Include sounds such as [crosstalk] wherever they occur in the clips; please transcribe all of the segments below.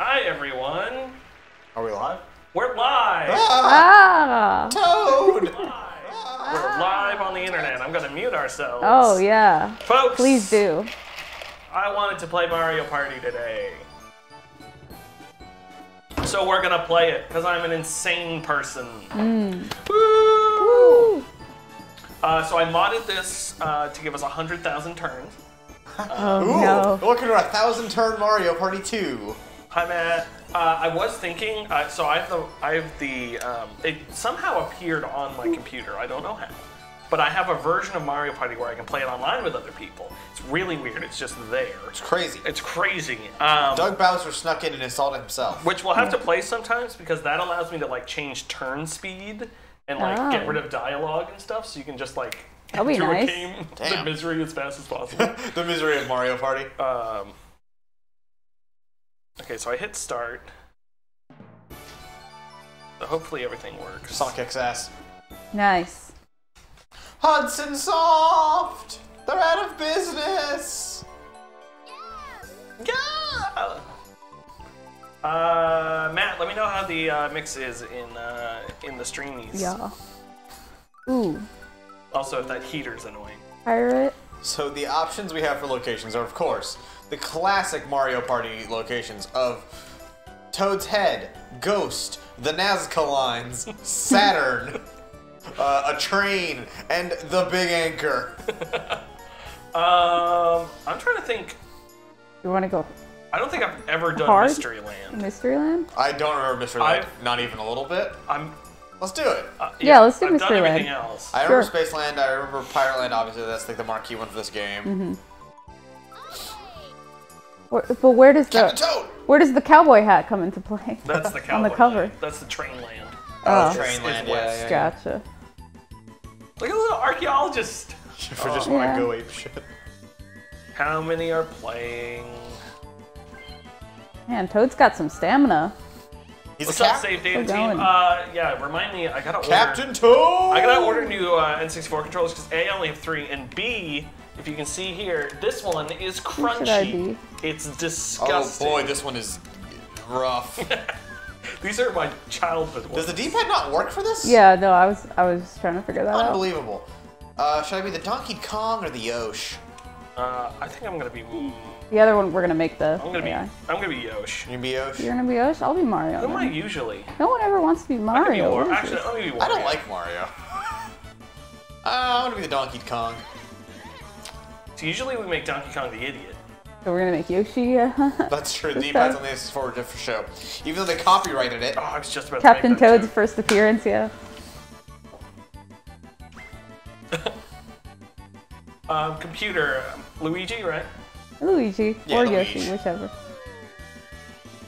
Hi, everyone. Are we live? We're live. Ah! Ah. Toad! Live. We're live on the internet. I'm gonna mute ourselves. Oh yeah. Folks, Please do. I wanted to play Mario Party today. So we're gonna play it because I'm an insane person. Mm. Woo! Woo. Uh, so I modded this uh, to give us 100,000 turns. Oh Ooh, no. Looking at a thousand turn Mario Party 2. Hi Matt. Uh, I was thinking, uh, so I have the, I have the, um, it somehow appeared on my computer. I don't know how, but I have a version of Mario Party where I can play it online with other people. It's really weird. It's just there. It's crazy. It's crazy. Um, Doug Bowser snuck in and installed it himself. which we'll have to play sometimes because that allows me to like change turn speed and like get Oh. rid of dialogue and stuff. So you can just like That'd be do a nice. game [laughs] the misery as fast as possible. [laughs] the misery of Mario Party. um, okay, so I hit start. So hopefully everything works. Sonic kicks ass. Nice. Hudson Soft! They're out of business! Yeah. Uh, Matt, let me know how the uh, mix is in uh, in the streamies. Yeah. Ooh. Also, if that heater's annoying. Pirate. So the options we have for locations are, of course, the classic Mario Party locations of Toad's Head, Ghost, the Nazca Lines, [laughs] Saturn, uh, a train, and the Big Anchor. [laughs] Um, I'm trying to think. You want to go I don't think I've ever done Hard? Mystery Land? I don't remember Mystery Land, I've- not even a little bit. I'm. Let's do it. Uh, Yeah, let's do I've done Mysteryland. everything else. I remember Sure. Spaceland, I remember Pirate Land, obviously, that's like the marquee one for this game. Mm-hmm. Where, but where does the Toad! where does the cowboy hat come into play? That's the cowboy [laughs] On the cover. land. That's the train land. Oh. Train Land, west. yeah, yeah. Gotcha. Look at the little archaeologist. If I just want Yeah. to go ape shit. How many are playing? Man, Toad's got some stamina. He's What's a up, Save Data Team? Uh, yeah, remind me. I gotta order. Captain Toad! I gotta order new uh, N64 controllers because A, I only have three, and B, if you can see here, this one is should be? crunchy. It's Oh boy, this one is rough. [laughs] These are my childhood ones. Does the D-pad not work for this? Yeah, no, I was I was trying to figure that out. Unbelievable. Uh, should I be the Donkey Kong or the Yosh? Uh, I think I'm gonna be. The other one we're gonna make the gonna be. I'm gonna be Yosh. You're gonna be Yosh? You're gonna be Yosh? I'll be Mario. Who am I usually? No one ever wants to be I could be Mario. War- Actually. I'm gonna be Wario. I don't like Mario. [laughs] uh, I'm gonna be the Donkey Kong. So usually we make Donkey Kong the idiot. So we're gonna make Yoshi. Uh, [laughs] That's true. The This D-pad's time. on the S4 just for show. Even though they copyrighted it. Oh, I was just about Captain to Toad's joke. first appearance. Yeah. [laughs] Um, computer, Luigi, right? Luigi Yeah, or Luigi. Yoshi, whichever.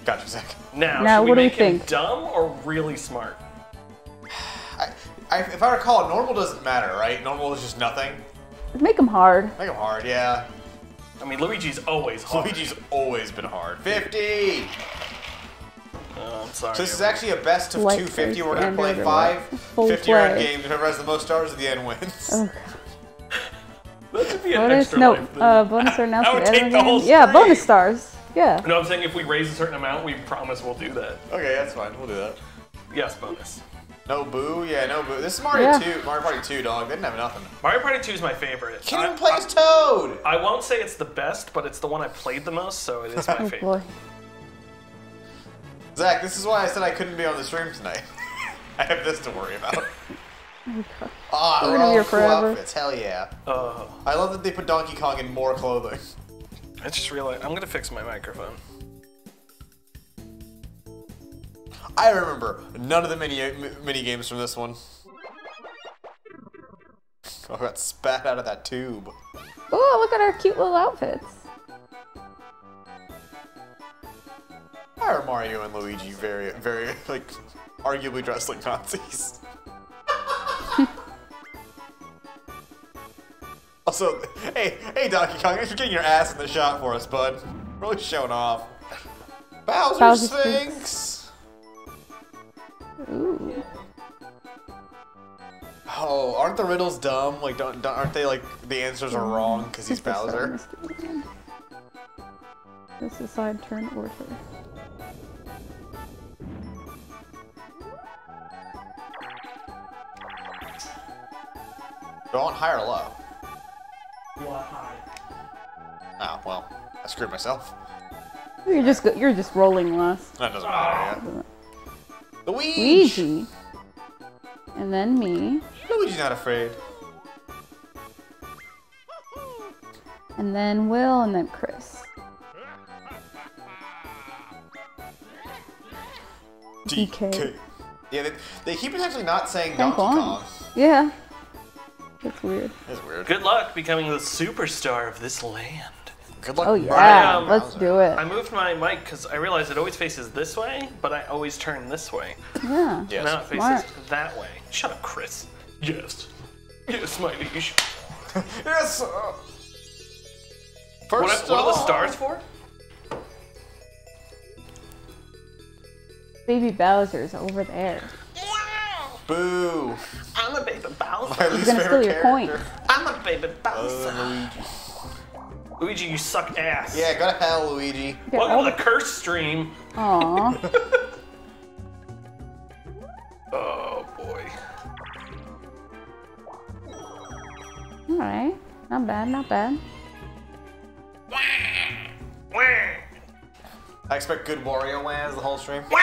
Gotcha, Zach. Now, Now, should we what do we make him think? dumb or really smart? [sighs] I, I, if I recall, normal doesn't matter, right? Normal is just nothing. Make them hard. Make them hard, yeah. I mean, Luigi's always hard. Luigi's always been hard. 50! Oh, I'm sorry. So this is actually a best of Light 250. We're gonna play Android or five what? Full 50 round play. games. Whoever has the most stars at the end wins. Oh, [laughs] that should be an bonus? extra No, life thing. uh, bonus or [laughs] announcement. would of take the whole. Yeah, bonus stars. Yeah. No, I'm saying if we raise a certain amount, we promise we'll do that. Okay, that's fine. We'll do that. Yes, bonus. No boo? Yeah, no boo. This is Mario Yeah. 2. Mario Party 2, dog. They didn't have nothing. Mario Party 2 is my favorite. Can't even play as Toad! I won't say it's the best, but it's the one I played the most, so it is my [laughs] Oh favorite. boy. Zach, this is why I said I couldn't be on the stream tonight. [laughs] I have this to worry about. [laughs] Ah, We're we're gonna be all here cool forever. outfits. Hell yeah. Uh, I love that they put Donkey Kong in more clothing. I just realized I'm gonna fix my microphone. I remember none of the mini mini games from this one. Oh, [laughs] I got spat out of that tube. Oh, look at our cute little outfits. Why are Mario and Luigi very, very, like, arguably dressed like Nazis? [laughs] also, hey, hey, Donkey Kong, thanks for getting your ass in the shot for us, bud. Really showing off. Bowser, Bowser Sphinx. Ooh. Oh, aren't the riddles dumb? Like, don't, don't aren't they like the answers are wrong because he's Bowser? This is side turn order. Do I want high or low? You want high. Oh, well, I screwed myself. You're just you're just rolling less. That doesn't matter, yeah. Luigi! Luigi. And then me. Luigi's not afraid. And then Will and then Chris. DK. Yeah, they, they keep potentially not saying Thank Donkey Kong. Yeah. That's weird. That's weird. Good luck becoming the superstar of this land. Good luck. Oh Mario yeah, um, let's do it. I moved my mic because I realized it always faces this way, but I always turn this way. Yeah. Yes. Now it faces Smart. that way. Shut up, Chris. Yes. Yes, my liege. [laughs] Yes. uh, What, First what are the stars for? Baby Bowser's over there. Boo. I'm a baby Bowser. My least gonna favorite steal your character. coin. I'm a baby Bowser. Uh, Luigi. Luigi, you suck ass. Yeah, go to hell, Luigi. Welcome to the curse stream. Aw. [laughs] Oh boy. Alright. Not bad, not bad. Wah! I expect good Wario lands the whole stream. Wah!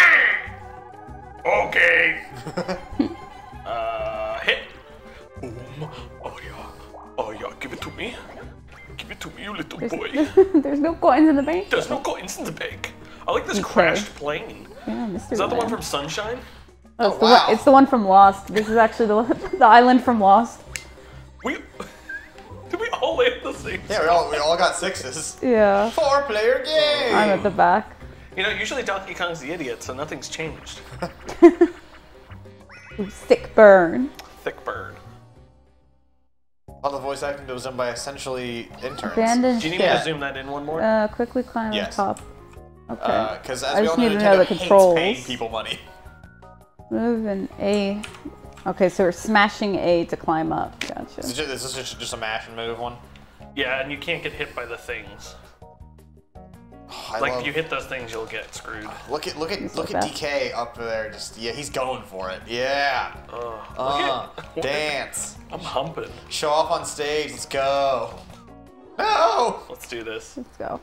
Okay. [laughs] uh, hit. Boom. Oh yeah. Oh yeah. Give it to me. Give it to me, you little boy. [laughs] There's no coins in the bank. There's no coins in the bank. I like this Okay. crashed plane. Yeah, Mr. Is that the one from Sunshine? Oh, it's, Oh, the wow. one, it's the one from Lost. This is actually the [laughs] the island from Lost. We [laughs] did we all land the same? Yeah, we all we all got sixes. Yeah. Four player game. I'm at the back. You know, usually Donkey Kong's the idiot, so nothing's changed. Ooh, sick burn. Thick bird. All the voice acting was done by essentially interns. Bandaged Do you need me to zoom that in one more? Uh, quickly climb Yes. to the top. Okay. Because as I we just all know, need to Nintendo know the hates controls. paying people money. Move and A. Okay, so we're smashing A to climb up. Is, Gotcha. it just, is this just, just a mash and move one? yeah, and you can't get hit by the things. I Like love, if you hit those things, you'll get screwed. look at look at He's look so at fast. DK up there. Just yeah, he's going for it. Yeah. Ugh, Uh, at- [laughs] dance. I'm humping. Show off on stage. Let's go. No. Let's do this. Let's go.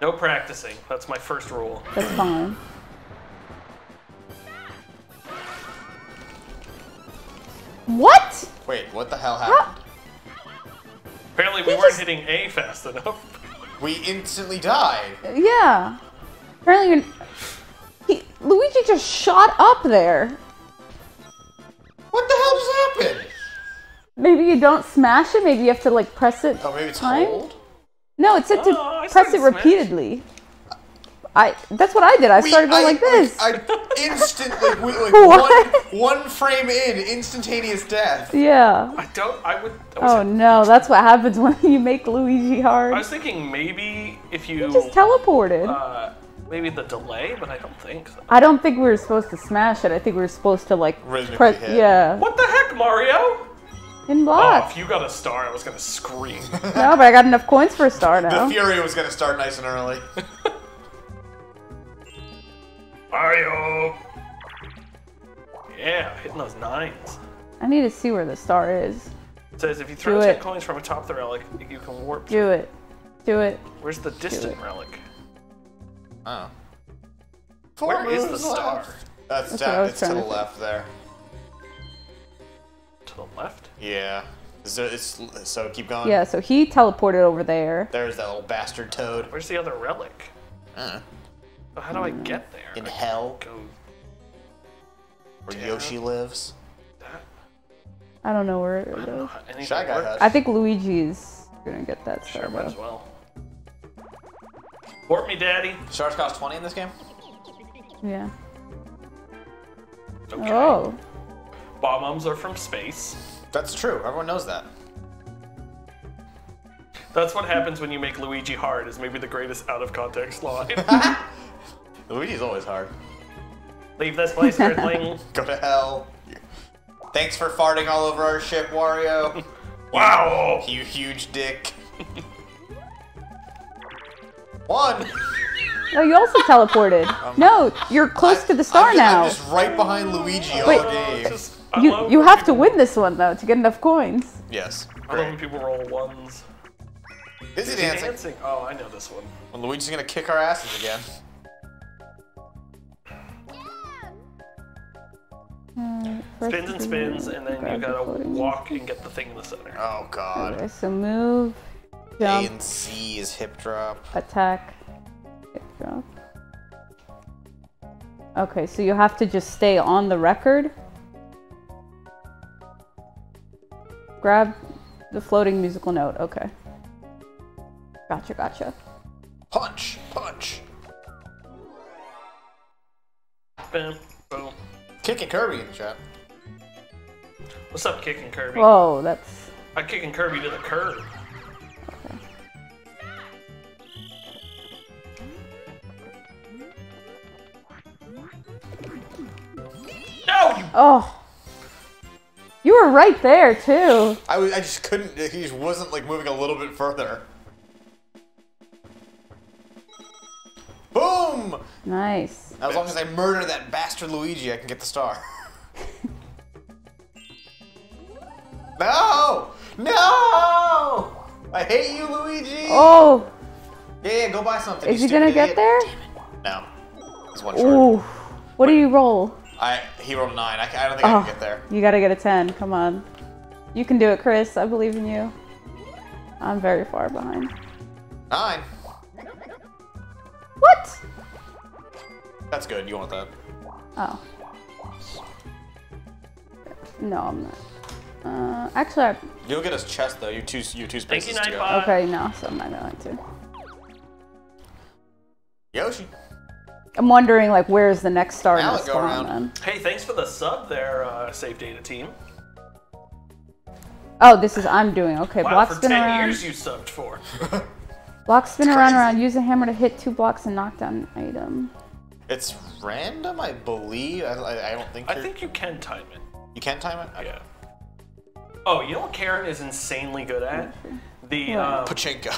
No practicing. That's my first rule. That's [clears throat] fine. What? Wait, what the hell happened? Apparently, we He weren't just- hitting A fast enough. [laughs] We instantly died. Yeah. Apparently, you're. He, Luigi just shot up there. What the hell just happened? Maybe you don't smash it. Maybe you have to like press it. Oh, maybe it's Time? hold. No, it said to Oh, I press started it repeatedly. I. That's what I did. I We- started going I- like this. I instantly, we, [laughs] like one, one frame in, instantaneous death. yeah. I don't. I would. I was, Oh no, that's what happens [laughs] when you make Luigi hard. I was thinking maybe if you. He just teleported. uh, maybe the delay, but I don't think so. I don't think we were supposed to smash it. I think we were supposed to like Rhythmically press. hit. Yeah. What the heck, Mario? In Oh, if you got a star, I was gonna scream. [laughs] no, but I got enough coins for a star now. The. Fury was gonna start nice and early. Mario. Yeah, hitting those nines. I need to see where the star is. It says if you throw Do 10 it. coins from atop the relic, you can warp. Do it. Do it. Where's the distant relic? Oh. Where is the star? left. That's, That's down. It's to the to think. left there. To the left? Yeah. So, it's, so keep going. Yeah, so he teleported over there. There's that little bastard toad. Where's the other relic? Uh, So how do I get there? in I hell, go where Yeah. Yoshi lives. that. I don't know where it I don't know goes. how Shy Guy works. I think Luigi's gonna get that star Sure, might as well. Warp me, daddy. Stars cost 20 in this game? Yeah. Okay. Oh. Bomb bombs are from space. That's true. Everyone knows that. That's what happens when you make Luigi hard. Is maybe the greatest out of context [laughs] line. [laughs] Luigi's always hard. Leave this place, Earthling. [laughs] Go to hell. Thanks for farting all over our ship, Wario. [laughs] wow. you huge dick. One. Oh, you also teleported. [laughs] Um, no, you're close to the star I'm, now. I'm just right behind Luigi all Wait. game. Just, You you when have to win this one though to get enough coins. Yes. I love when Great. people roll ones. Dizzy dancing. Dancing. Oh, I know this one. When Luigi's gonna kick our asses again. Hmm, First Spins and spins, and then you gotta floating- walk and get the thing in the center. Oh god. Okay, so move, jump. A jump, and C is hip drop. attack, hit drop. Okay, so you have to just stay on the record. Grab the floating musical note. Okay. Gotcha, gotcha. Punch! Punch! Bam, boom. Kicking Kirby in the chat. What's up, kicking Kirby? Whoa, that's. I'm kicking Kirby to the curb. No, you Oh! You were right there, too. I, was, I just couldn't. He just wasn't like moving a little bit further. Boom! Nice. As long as I murder that bastard Luigi, I can get the star. [laughs] no! No! I hate you, Luigi! Oh! Yeah, yeah, go buy something. Is you he gonna stupid get there? No. It's one short. Ooh. What do you roll? I he rolled a nine. I, I don't think I Oh, can ah, get there. you gotta get a 10. Come on. You can do it, Chris. I believe in you. I'm very far behind. Nine. What? That's good. You want that? Oh. No, I'm not. Uh, actually, I, You'll get us chest though. You two you two spaces Thank you, to go. Nightbot. okay, no, so I'm not going to. Yoshi. I'm wondering, like, where's the next star Now the it go spawn around. then? Hey, thanks for the sub there, uh, Save Data Team. Oh, this is I'm doing. Okay, Wow, block for spin 10 around. years you subbed for. Block spin around around. Use a hammer to hit two blocks and knock down an item. It's random, I believe. I, I, I don't think. I think you can time it. you can time it. Okay. Yeah. Oh, you know what Karen is insanely good at? The What? um, Pachinko.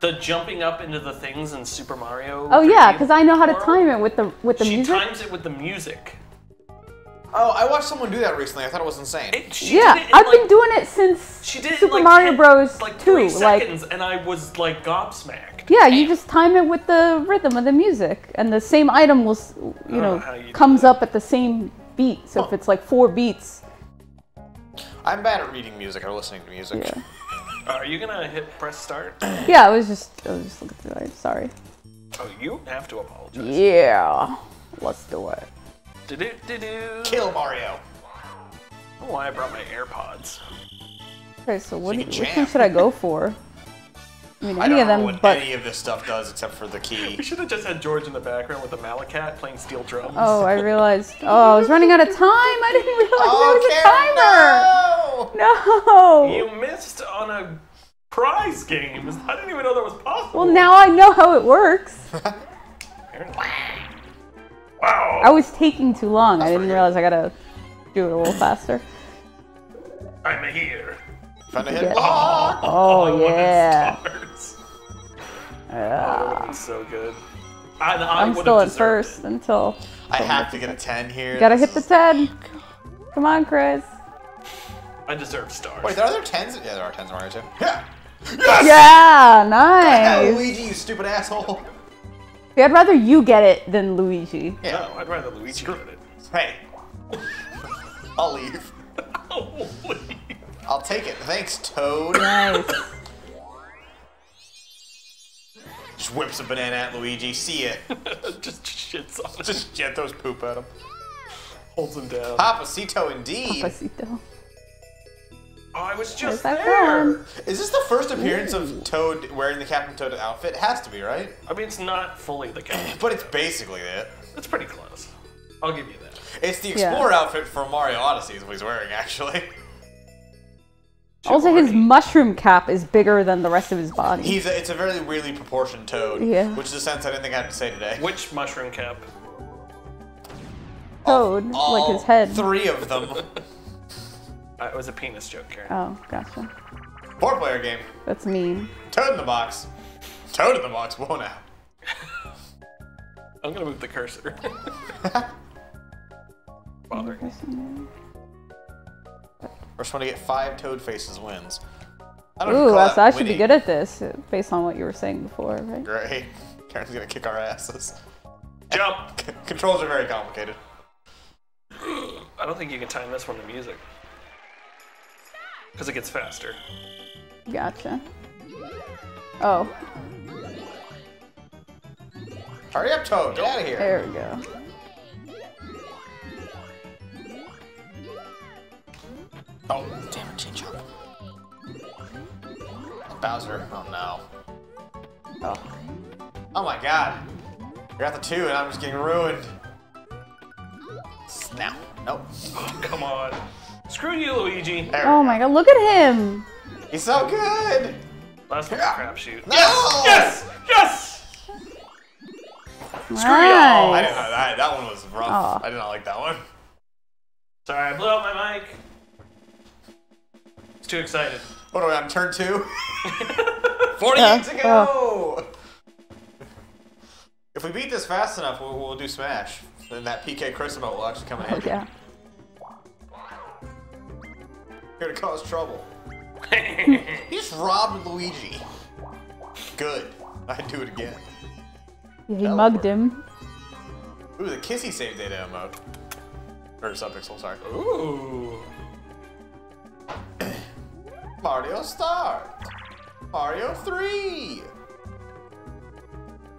the jumping up into the things in Super Mario. Oh yeah, because I know how to time it with the with the She music. times it with the music. oh, I watched someone do that recently. I thought it was insane. It, she yeah, did it in I've like, been doing it since She did it in Super like Mario 10 Bros. like 2. three Like, seconds, and I was like gobsmacked. Yeah, you just time it with the rhythm of the music, and the same item will, you know, know you comes up at the same beat. So if it's like four beats, I'm bad at reading music or listening to music. yeah. Uh, [laughs] Are you gonna hit press start? Yeah, I was just, I was just looking through it. Sorry. Oh, you have to apologize. Yeah, let's do it. Do-do-do-do. Kill Mario. I don't why I brought my AirPods. Okay, so what? you do- can which one jam. should I go for? I mean, I any don't of know them, what but any of this stuff does except for the key. We key. should have just had George in the background with the Malacat playing steel drums. oh, I realized. Oh, I was running out of time. I didn't realize there was a timer. No. You missed on a prize game. I didn't even know that was possible. Well, now I know how it works. [laughs] Wow. I was taking too long. I didn't pretty good. realize I gotta do it a little faster. I'm here. Trying to hit Yeah. block. Oh, oh when it yeah. starts. Yeah. Oh, it's so good. I, I I'm still at deserved first until I have to get a 10 here. gotta This hit the is- ten. Come on, Chris. it. I deserve stars. Wait, there are there 10s? Yeah, there are 10s in Mario 2. Yeah! Yes! Yeah, Yeah, nice. [laughs] Luigi, you stupid asshole. See, I'd rather you get it than Luigi. Yeah. No, I'd rather Luigi get it. Hey. [laughs] I'll leave. [laughs] Holy. I'll take it. Thanks, Toad. Nice. [laughs] Just whips a banana at Luigi. See it. [laughs] Just shits on him. Just jet those poop at him. holds him down. Papacito indeed. Pasito. Oh, I was just that there. one. Is this the first appearance of Toad wearing the Captain Toad outfit? It has to be, right? I mean, it's not fully the game. [clears throat] But it's basically it. It's pretty close. I'll give you that. It's the Yeah. Explorer outfit from Mario Odyssey is what he's wearing, actually. [laughs] Also, his mushroom cap is bigger than the rest of his body. He's a, it's a very weirdly proportioned Toad. Yeah. Which is a sense I didn't think I had to say today. Which mushroom cap? Toad, All like his head. Three of them. [laughs] Uh, it was a penis joke, Karen. Oh, gotcha. Four player game. That's mean. Toad in the box. Toad in the box. Whoa [laughs] now. I'm gonna move the cursor. [laughs] Bothering me. First one to get five Toad faces wins. I don't Ooh, call that so I should be good at this, based on what you were saying before, right? Great. [laughs] Karen's gonna kick our asses. Jump! [laughs] Controls are very complicated. I don't think you can time this one to music. Because it gets faster. Gotcha. Oh, Hurry up, Toad! Get out of here! there we go. Oh, damn it, change up. Bowser. Oh no. Oh, Oh my god. You're at the two and I'm just getting ruined. Snap. Nope. Oh, [laughs] come on. Screw you, Luigi. There oh my god, look at him! He's so good! Last one's a crapshoot. No! Yes! Yes! Nice. I didn't know that. That one was rough. Aw. I did not like that one. Sorry, I blew out my mic. It's too excited. What are I on turn two? [laughs] 48 to go! If we beat this fast enough, we'll, we'll do Smash. Then that PK Chris emote will actually come in Oh, handy. yeah. Here to cause trouble. [laughs] He just robbed Luigi. Good. I'd do it again. Yeah, he That'll mugged work. him. Ooh, the Kissy save data emote. Or subpixel, sorry. Ooh. Mario Start! Mario 3!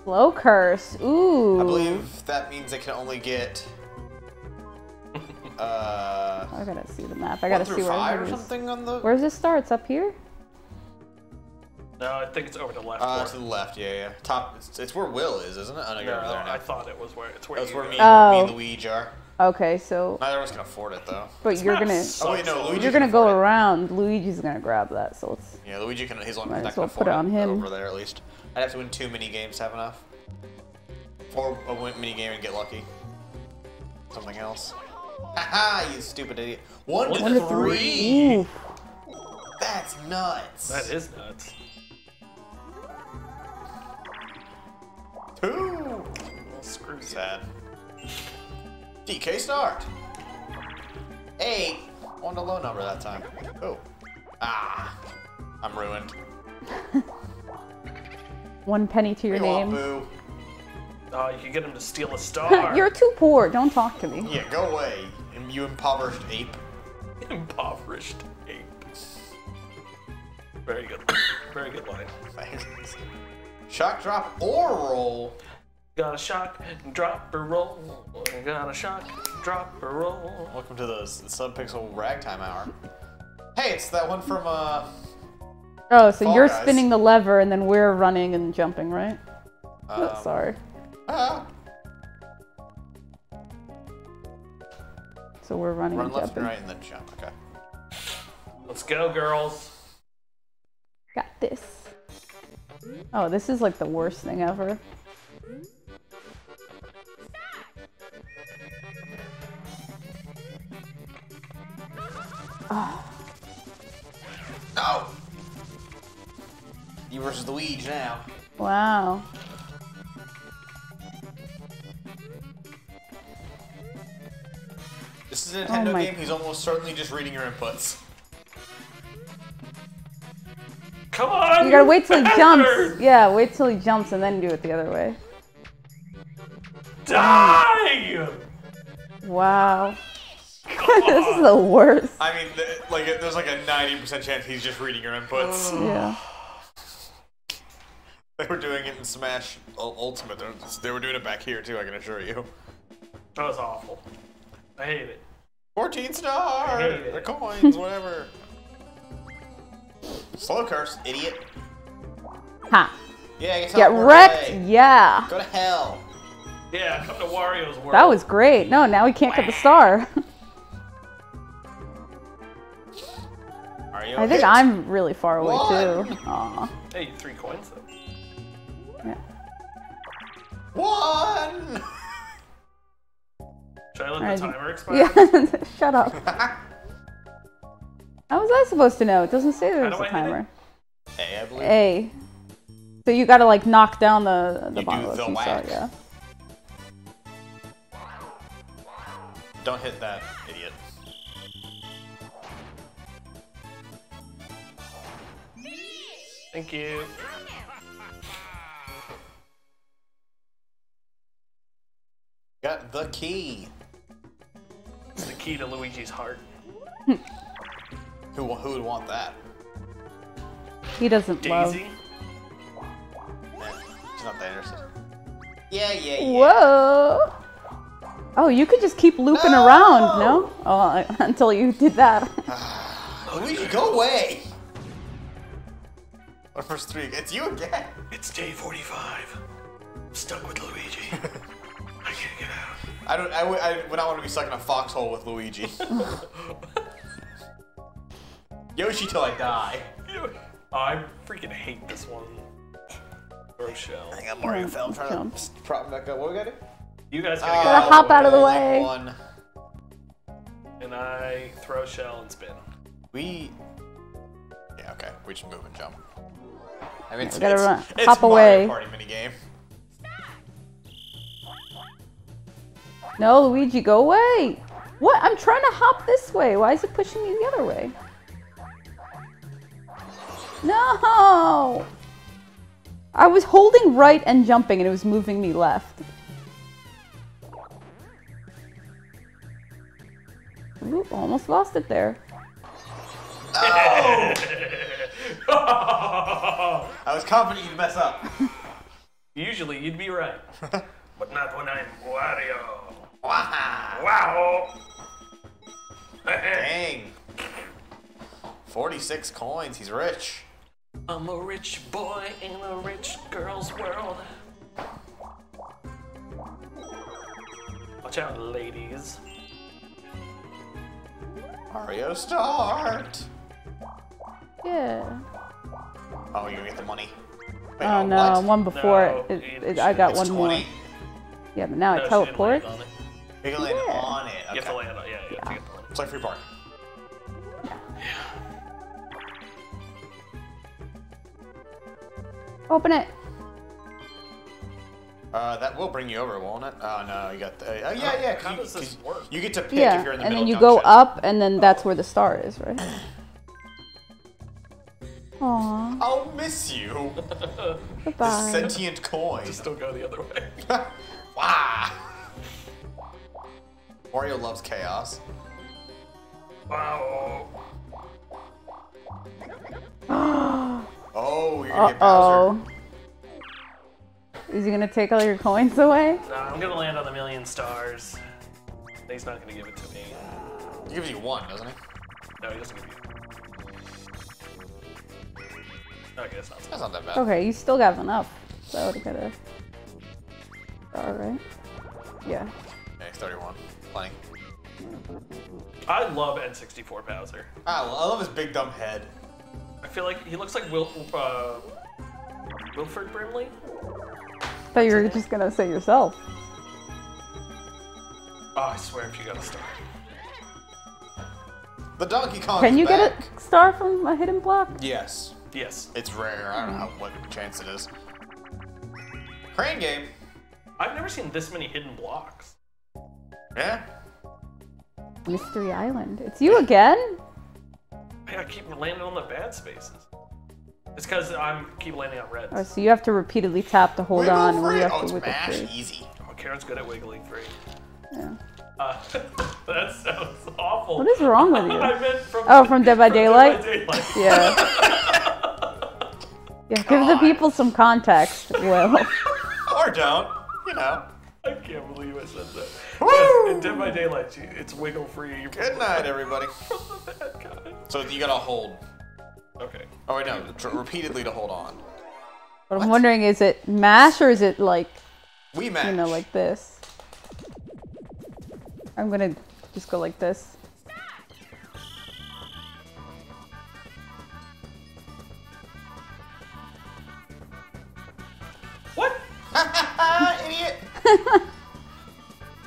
Slow curse. Ooh. I believe that means they can only get. [laughs] Uh. I gotta see the map. I gotta see where five or it is. something on the. Where's this star? It's up here? No, I think it's over to the left. Uh, to the left, yeah, yeah. Top. It's, it's where Will is, isn't it? I know no, you're over there now. I thought it was where it's where That's you where go. me, Oh. me and Luigi are. Okay, so Neither of us can afford it though. but This you're gonna Oh, wait, no, a. Luigi- you're gonna go afford it. around. Luigi's gonna grab that, so it's Yeah, Luigi can. He's the one Might as well put it on him. over there at least. I'd have to win two mini games to have enough. Or a mini game and get lucky. Something else. Haha, you stupid idiot. One, One to to three. three. Ooh. That's nuts. That is nuts. Two. Well, screw you. Sad. DK start. Eight. On the low number that time. Oh. Ah. I'm ruined. [laughs] One penny to your What you want, name. boo? Oh, you can get him to steal a [laughs] star. You're too poor. Don't talk to me. Yeah, go away. You impoverished ape. [laughs] impoverished ape. Very good. [coughs] Very good line. Thanks. Shock drop or roll. Got a shock, drop or roll. Got a shock, drop or roll. Welcome to the subpixel ragtime hour. Hey, it's that one from uh. Oh, so Fall you're Guys. spinning the lever and then we're running and jumping, right? Oh, um, sorry. ah, So we're running run and left jumping. and right and then jump. Okay. Let's go, girls. Got this. Oh, this is like the worst thing ever. No. You versus Luigi now. Wow. This is a Nintendo Oh game. He's almost certainly just reading your inputs. Come on! You gotta wait till he jumps. Yeah, wait till he jumps and then do it the other way. Die! Wow. Come this is the worst. I mean, th- like, there's like a 90% chance he's just reading your inputs. [sighs] Yeah. [sighs] They were doing it in Smash Ultimate. They were, they were doing it back here too. I can assure you. That was awful. I hate it. 14 star. I hate it. The coins, whatever. [laughs] Slow curse, idiot. Ha. Yeah, I guess Get wrecked. away. Yeah. Go to hell. Yeah, come to Wario's world. That was great. No, now we can't get the star. [laughs] Are you? I think I'm really far away One. too. Aw. [laughs] Hey, three coins though. Yeah. One. [laughs] Should I let the timer [laughs] expire? Yeah. Shut up. How was I supposed to know? It doesn't say there's do a I timer. A, I believe. A. So you gotta like knock down the the you do the and yeah. Don't hit that. Thank you. Got the key. It's the key to Luigi's heart. Who who would want that? He doesn't love. Daisy. Eh, she's not that interested. Yeah, yeah, yeah. Whoa! Oh, you could just keep looping No! around, no? Oh, [laughs] until you did that. [sighs] Luigi, go away! Our first three. It's you again. It's day 45. I'm stuck with Luigi. [laughs] I can't get out. I don't. I, would- I would not want to be stuck in a foxhole with Luigi. [laughs] Yoshi till I die. I freaking hate this one. Throw shell. I got Mario film trying Jump. to prop back up. What we gotta do? You guys gotta get Gotta out. hop out of the way. One. And I throw shell and spin. We. Yeah. Okay. We just move and jump. I mean, it's, we gotta it's, run- it's hop Mario away. Party minigame. No, Luigi, go away! What? I'm trying to hop this way. Why is it pushing me the other way? No! I was holding right and jumping and it was moving me left. Ooh, almost lost it there. [laughs] [laughs] [laughs] I was confident you'd mess up. [laughs] Usually you'd be right. [laughs] but not when I'm Wario. wow. Wow! Dang. 46 coins. He's rich. I'm a rich boy in a rich girl's world. Watch out, ladies. Mario start. Yeah. Oh, you're gonna get the money. Wait, Oh no, what? one before No, it, it it, I got It's one 20. more. Yeah, but now No, I she didn't teleport. land on it. You can land Yeah. on it. You have to land on Yeah, you have to get the land. It's like free park. Open it. Uh, that will bring you over, won't it? Oh no, you got the. Uh, yeah, yeah. 'cause How you, does this 'cause work? You get to pick Yeah, if you're in the and middle then you go jump up, and then that's where the star is, right? [clears throat] Aww, I'll miss you. goodbye. The Sentient coin. Just don't go the other way. [laughs] wow. Mario loves chaos. Wow. Oh, you're gonna Uh-oh. Bowser. Is he gonna take all your coins away? Nah, I'm gonna land on a million stars. He's not gonna give it to me. He gives you one, doesn't he? No, he doesn't give you. Okay, that's not That's not that bad. Okay, you still got enough. So I would've got a star, right? Yeah. Yeah, he's 31. Plenty. I love N64 Bowser. Ah, I love his big dumb head. I feel like he looks like Wil uh, Wilford Brimley. Thought you were just gonna say yourself. Oh, I swear if you got a star. The Donkey Kong. Can you back. get a star from a hidden block? Yes. Yes. It's rare. I don't know how, what chance it is. Crane game. I've never seen this many hidden blocks. Yeah. Mystery Island. It's you again? I keep landing on the bad spaces. It's because I'm keep landing on reds. Oh, so you have to repeatedly tap to hold Wiggle on, or free. you have Oh, to it's wiggle mash. free. Easy. Oh, Karen's good at wiggling free. Yeah. Uh, [laughs] that sounds awful. What is wrong with you? [laughs] I meant from Oh, from Dead by Daylight? Daylight. Yeah. [laughs] Yeah, give the people some context, [laughs] Will. Or don't. You know. I can't believe I said that. Woo! Yes, in Dead by Daylight, it's wiggle free. Good night, everybody. [laughs] From the. So you gotta hold. Okay. Oh wait, no. tr- repeatedly to hold on. But I'm wondering, is it mash or is it like, We mash. you know, like this? I'm gonna just go like this. What? [laughs] idiot.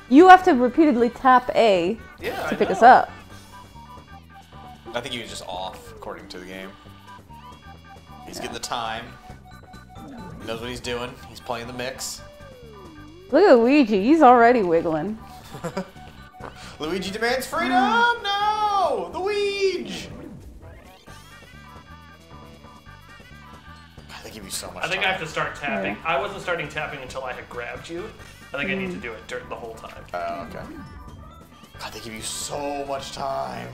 You have to repeatedly tap A Yeah. to I pick us up. I think he was just off, according to the game. He's getting the time. He knows what he's doing. He's playing the mix. Look at Luigi, he's already wiggling. [laughs] Luigi demands freedom! No! The Luigi! Give you so much I think I have to start tapping. Yeah. I wasn't starting tapping until I had grabbed you. I think I need to do it dur- the whole time. Oh, okay. God, they give you so much time.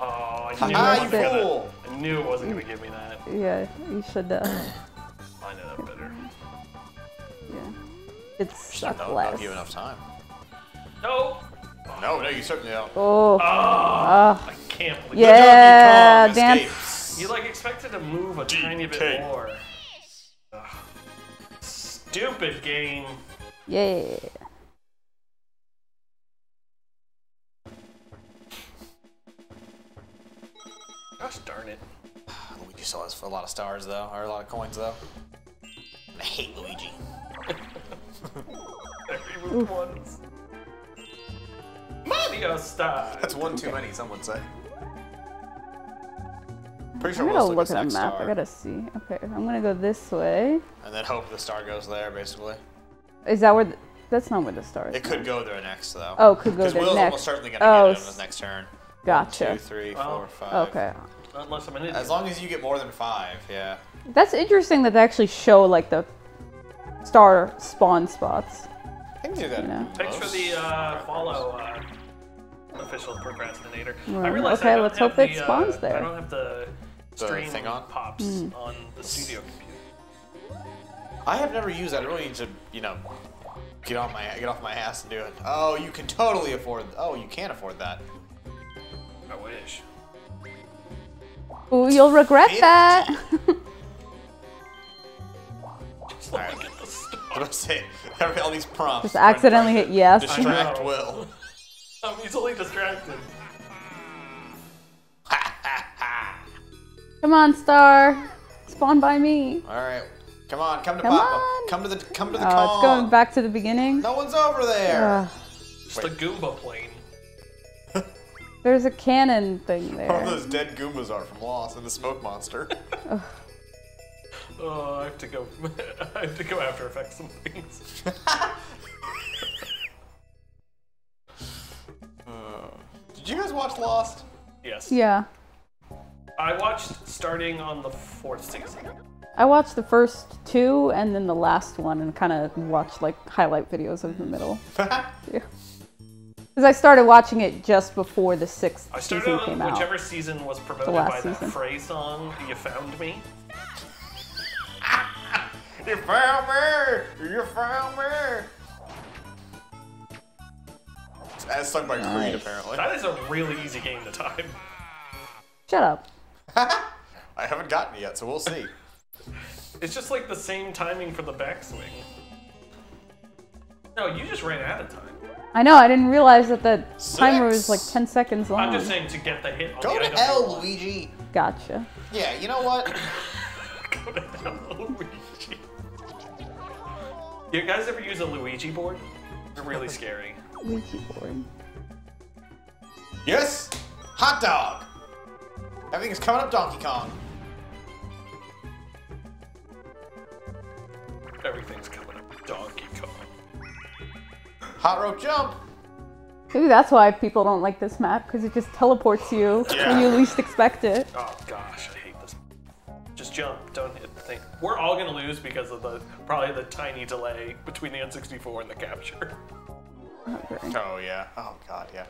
Oh, I knew, ha, it wasn't gonna! I knew it wasn't gonna give me that. Yeah, you should. Uh, I know that better. yeah. It's Don't, suck don't give you enough time. No. No, no, you certainly don't. Oh. Oh, Ah. I can't believe. The Yeah, Donkey Kong dance. Escapes. You like expected to move a tiny bit more. Ugh. Stupid game. Yeah. Gosh darn it. Luigi still has a lot of stars, though, or a lot of coins, though. I hate Luigi. [laughs] Every with ones. Mario style. That's one too many, some would say. Pretty sure I'm gonna look at a map. star, I gotta see. Okay, I'm gonna go this way. and then hope the star goes there, basically. Is that where? The, that's not where the star is. It could go there next, though. Oh, could go there Will's next. almost certainly gonna Oh, get it on s- his next turn. Gotcha. Two, three, Well, four, five. Okay. Unless I'm an idiot. As long as you get more than five, yeah. That's interesting that they actually show like the star spawn spots. I can do that. You know. Thanks for the uh, follow, uh, official procrastinator. I realize okay, I let's have hope it the, uh, spawns there. I don't have the The stream thing on? pops Hmm. on the studio computer. I have never used that. I really need to, you know, get off my get off my ass and do it. Oh, you can totally afford. Oh, you can't afford that. I wish. Ooh, you'll regret Fifty. that. Just let [laughs] Alright. me get the. I was gonna say all these prompts. Just accidentally hit yes. Distract I know. Will. [laughs] I'm easily distracted. Come on, star. Spawn by me. All right, come on, come to Come Papa. on. Come to the come to the Oh, Kong. it's going back to the beginning. No one's over there. Ugh. It's the Goomba plane. [laughs] there's a cannon thing there. All those dead Goombas are from Lost and the Smoke Monster. [laughs] Oh, I have to go. [laughs] I have to go After Effects some things. Uh, did you guys watch Lost? Yes. Yeah. I watched starting on the fourth season. I watched the first two and then the last one and kind of watched like highlight videos of the middle. [laughs] Yeah. Because I started watching it just before the sixth I started season on came out. whichever season was promoted last by that season. Fray song, "You Found Me." [laughs] you found me. You found me. As sung by Creed, apparently. That is a really easy game to time. Shut up. [laughs] I haven't gotten it yet, so we'll see. It's just like the same timing for the backswing. No, you just ran out of time. I know, I didn't realize that the timer was like 10 seconds long. I'm just saying to get the hit on Go the to item. hell, Luigi. Gotcha. Yeah, you know what? [laughs] Go to hell, Luigi. You guys ever use a Luigi board? They're really scary. Ouija board. yes, hot dog. Everything's coming up, Donkey Kong. Everything's coming up. Donkey Kong. Hot rope jump. Maybe that's why people don't like this map, because it just teleports you Yeah. when you least expect it. Oh gosh, I hate this. Just jump, don't hit the thing. We're all gonna lose because of the probably the tiny delay between the N64 and the capture. Okay. Oh yeah. Oh god, yeah.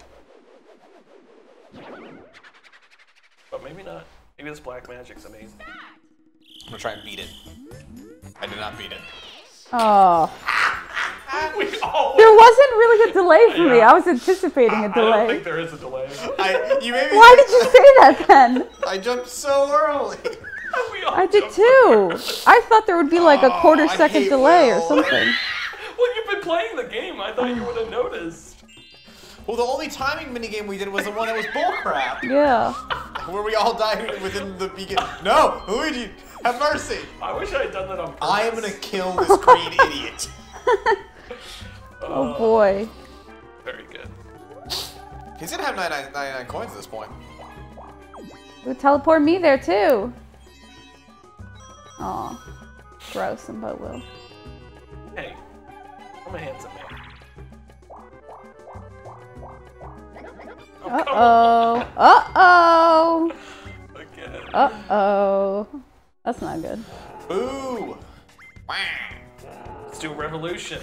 But maybe not. Maybe this black magic's amazing. I'm gonna try and beat it. I did not beat it. Oh, [laughs] We all. [laughs] there wasn't really a delay for me. Yeah. I was anticipating a I don't delay. think there is a delay. I you made me. Why did you say that then? [laughs] I jumped so early. We all I did too. I thought there would be like a Oh, quarter I second hate delay or something. Well, you've been playing the game. I thought you would have noticed. Well, the only timing minigame we did was the one that was bullcrap, Yeah. [laughs] where we all died within the beginning. No, Luigi, have mercy. I wish I had done that on purpose. I am gonna kill this green [laughs] idiot. [laughs] Oh boy. Very good. He's gonna have 99, 99 coins at this point. It would teleport me there too. Aw. Gross and but will. Hey, I'm a handsome man. Uh oh. Uh oh. Again. Uh oh. That's not good. Boo! Wah. Let's do a revolution.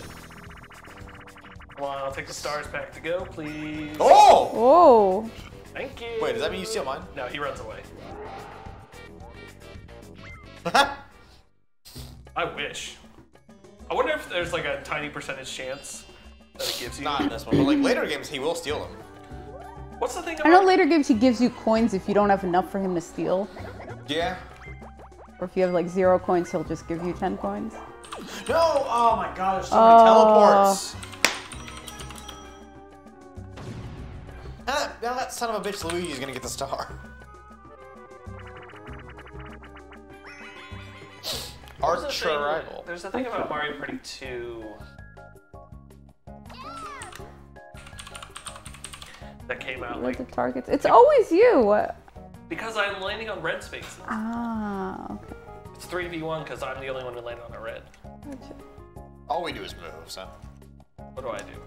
Come on, I'll take the stars back to go, please. Oh! Oh. Thank you. Wait, does that mean you steal mine? No, he runs away. [laughs] I wish. I wonder if there's like a tiny percentage chance that it gives you. Not in this one, but like later games, he will steal them. What's the thing I know later games he gives you coins if you don't have enough for him to steal. Yeah. Or if you have like zero coins, he'll just give you 10 coins. No! Oh my god, there's so many uh. teleports. Now that, now that son of a bitch Luigi's gonna get the star. There's a Arch thing- rival. There's a thing about Mario Party 2 that came out Where like the targets? It's always you. Because I'm landing on red spaces. Ah, okay. It's 3v1 because I'm the only one who landed on a red. Gotcha. All we do is move, so. What do I do?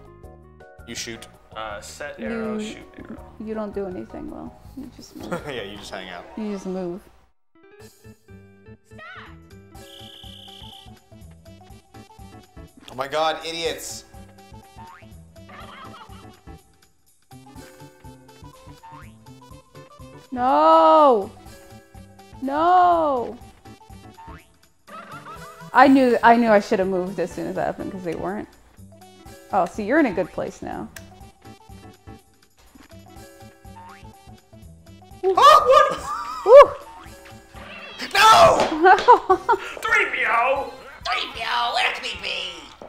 You shoot. Uh, set arrow, You- shoot arrow. You don't do anything, well. You just move. [laughs] yeah, you just hang out. You just move. Oh my god, idiots! No! No! I knew I knew I should have moved as soon as that happened because they weren't. Oh, see, you're in a good place now. Oh, Woo! No! 3PO! 3PO, where can he be?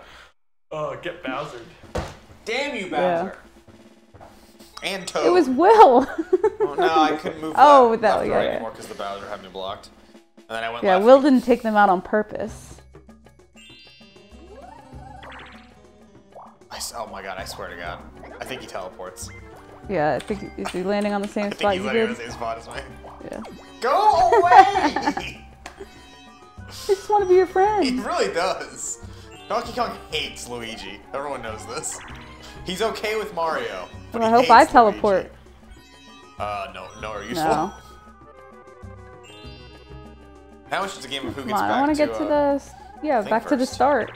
Oh, get Bowser. Damn you, Yeah. Bowser. And Toad. It was Will. [laughs] Oh, no, I couldn't move Oh, left, that- left yeah, right yeah. anymore because the Bowser had me blocked. And then I went yeah, left. Will didn't take them out on purpose. I s oh my god, I swear to god. I think he teleports. Yeah, I think is he landing on the same I think spot he's landing in did? the same spot as me. Yeah. Go away! [laughs] [laughs] I just want to be your friend. he really does. Donkey Kong hates Luigi. Everyone knows this. He's okay with Mario. But Well, I hope I teleport. Uh, no, no, are useful. No. Now it's just a game of who Come gets on, back I want to get uh, to the yeah, thing back to the start.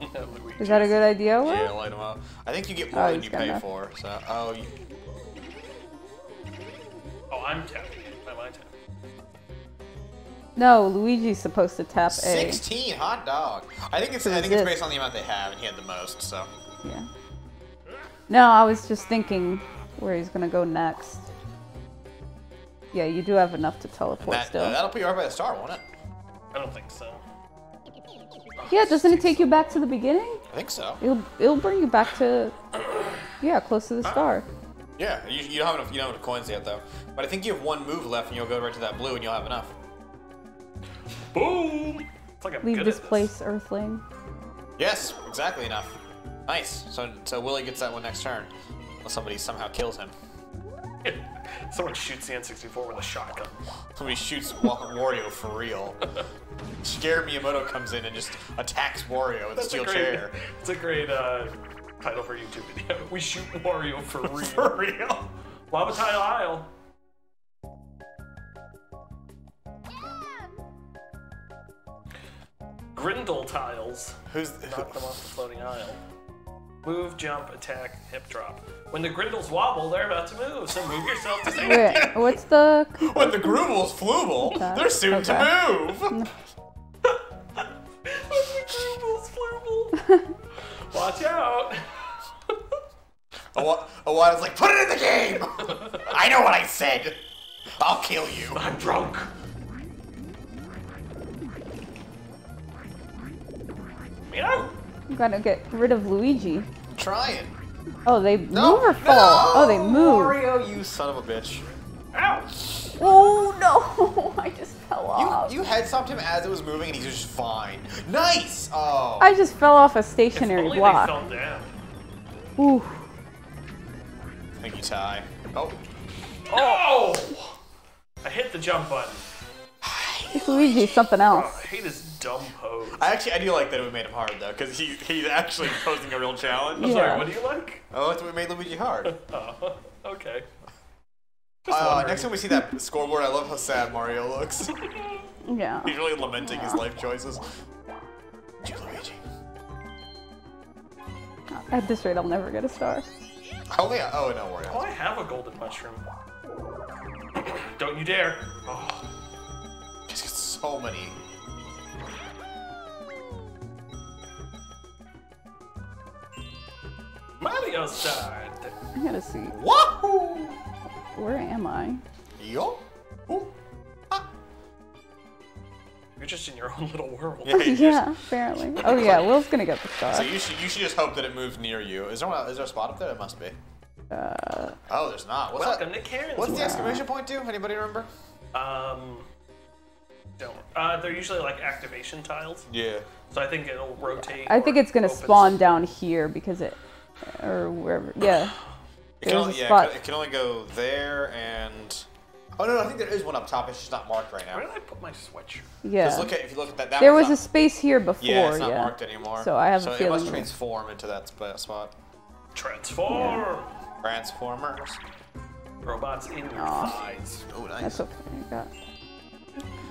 [laughs] Is that a good idea? Will? Yeah, light him up. I think you get more Oh, than you pay enough. for. So, oh, you, Oh, I'm tapping. Am I tapping? No, Luigi's supposed to tap A. 16 hot dog. I think it's I think it's this? based on the amount they have, and he had the most. So Yeah. No, I was just thinking where he's gonna go next. Yeah, you do have enough to teleport that, still. uh, that'll put you right by the star, won't it? I don't think so. yeah, doesn't it take you back to the beginning? I think so. It'll it'll bring you back to yeah, close to the star. Yeah, you, you don't have enough. You don't have enough coins yet, though. But I think you have one move left, and you'll go right to that blue, and you'll have enough. Boom! It's like I'm Leave this at place, Earthling. Yes, exactly enough. Nice. So so Willie gets that one next turn, unless somebody somehow kills him. [laughs] Someone shoots the N64 with a shotgun. Somebody shoots Wario for real. Scare Miyamoto comes in and just attacks Wario with a That's steel a great, chair. It's a great uh, title for a YouTube video. [laughs] We shoot Wario for [laughs] real. For real. Lava Tile Isle. Grindle tiles. Who's Knock them off the floating aisle. Move, jump, attack, hip drop. When the Grindles wobble, they're about to move, so move yourself to safety. Wait, what's the [laughs] when the Groovel's flooble, Okay. they're soon Okay. to move. [laughs] When the Grindles flooble. [laughs] Watch out. Awa- Iwata's like, put it in the game! I know what I said! I'll kill you. I'm drunk. Meow. you gotta get rid of Luigi. I'm trying. Oh, they No, move or fall? no! Oh, they move. Mario, you son of a bitch. Ow. Oh no! [laughs] I just fell off. You, you head stopped him as it was moving and he was just fine. Nice! Oh. I just fell off a If stationary only block. they fell down. Ooh. Thank you, Ty. Oh. Oh! I hit the jump button. This Luigi's something Oh, else. I hate his dumb pose. I actually I do like that we made him hard though, because he he's actually [laughs] posing a real challenge. I'm Yeah. sorry, what do you like? I like that we made Luigi hard. Oh, [laughs] okay. Uh, next time we see that scoreboard, I love how sad Mario looks. [laughs] Yeah. He's really lamenting his life choices. Luigi. At this rate, I'll never get a star. Oh yeah. Oh no, Oh, I have a golden mushroom. Don't you dare. Oh, Just got so many. Mario starred. I gotta see. Wahoo! Where am I? Yo. Ooh. Ah. You're just in your own little world. Yeah, you [laughs] just- apparently. [laughs] Oh yeah, Will's gonna get the So you should you should just hope that it moves near you. Is there one, is there a spot up there? It must be. Uh, Oh, there's not. What's Welcome that? to Karen's What's the world. exclamation point do? Anybody remember? Um, don't. Uh, they're usually like activation tiles, Yeah. so I think it'll rotate. I think it's gonna opens. spawn down here because it, or wherever. Yeah. It can only, yeah, it can- only go there and. Oh no, no, I think there is one up top. It's just not marked right now. Where did I put my sweatshirt? Yeah. Look at if you look at that. that there one's was a space here before. Yeah, it's not yeah. marked anymore. So I have a so it feeling must that- transform into that spot. Transform. Transformers. Robots in your Aw. thighs. Oh, nice. That's okay. I got.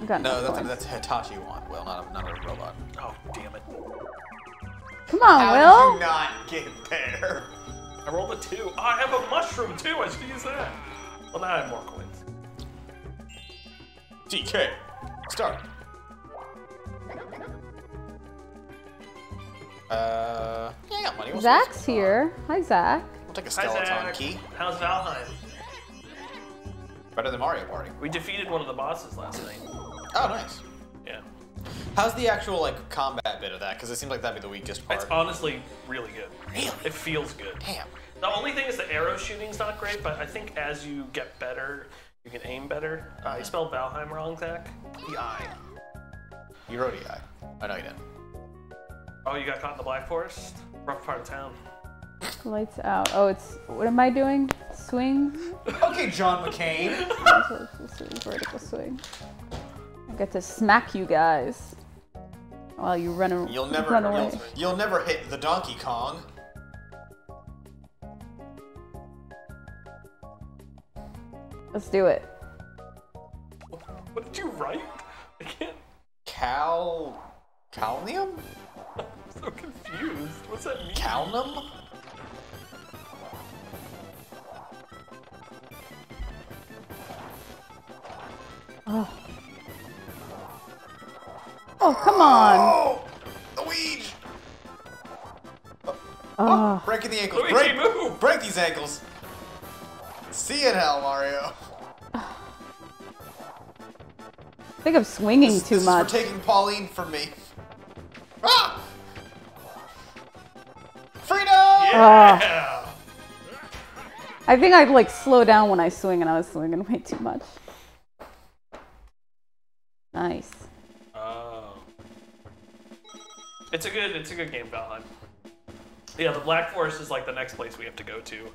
I got no, enough that's, coins. that's Hitachi one. Well, not a, not a robot. Oh damn it! Come on, How Will. did you not get there? I rolled a two. Oh, I have a mushroom too. I should use that. Well, now I have more coins. DK. Start. Uh, yeah, I got money. What's- Zach's what's- here. Hi, Zach. We'll take a skeleton Zach. key. How's Valheim? Better than Mario Party. We defeated one of the bosses last night. Oh, nice. Yeah. How's the actual like combat bit of that? Because it seems like that'd be the weakest part. It's honestly really good. Really? It feels good. Damn. The only thing is the arrow shooting's not great, but I think as you get better, you can aim better. Uh, you spelled Valheim wrong, Zach. The I. You wrote EI. I know you didn't. Oh, you got caught in the Black Forest? Rough part of town. Lights out. Oh, it's. What am I doing? Swing? [laughs] Okay, John McCain. [laughs] This is vertical swing. I get to smack you guys while you run, a- You'll never, run away. you'll, you'll never hit the Donkey Kong. Let's do it. What did you write? I can't. Cal, Calnium, I'm so confused. What's that mean? Calnum. Oh. Oh, come on. Oh, Luigi. Oh, Breaking the ankles. Luigi, break, move! break these ankles. See you in hell, Mario. I think I'm swinging This, too this much. is for taking Pauline from me. Ah! Freedom! Yeah! I think I'd like slow down when I swing, and I was swinging way too much. Nice. It's a good it's a good game, Valheim. Yeah, the Black Forest is like the next place we have to go to.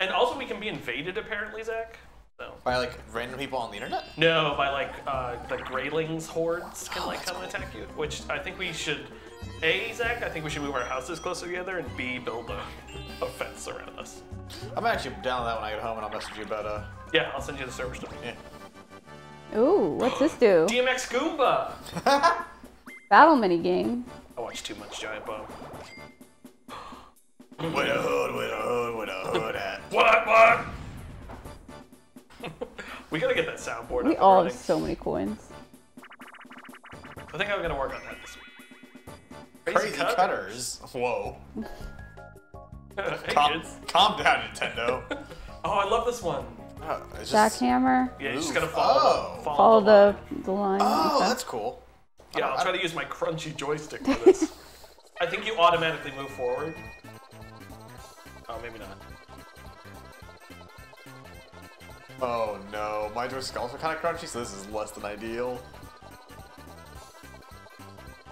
And also we can be invaded apparently, Zach. So By like random people on the internet? No, by like uh, the Greylings hordes can like come and attack you. Which I think we should A, Zach, I think we should move our houses closer together and B build a, a fence around us. I'm actually down with that when I get home and I'll message you about uh Yeah, I'll send you the server stuff. yeah. Ooh, what's this do? [gasps] DMX Goomba! [laughs] Battle mini game. I watched too much Giant Bomb. [gasps] Where the hood, where the hood, where the hood at? [laughs] What? What? [laughs] we gotta get that soundboard We up all and have so many coins. I think I'm gonna work on that this week. Crazy cutters. Whoa. [laughs] hey, Calm, calm down, Nintendo. Oh, I love this one. Oh, it's just- Jackhammer. Yeah, you just Ooh. gotta follow, Oh. the, follow, Follow the. the line. the line. Oh, Okay. that's cool. Yeah, I'll try to use my crunchy joystick for [laughs] this. I think you automatically move forward. Oh, maybe not. Oh no, my joystick also kind of crunchy, so this is less than ideal.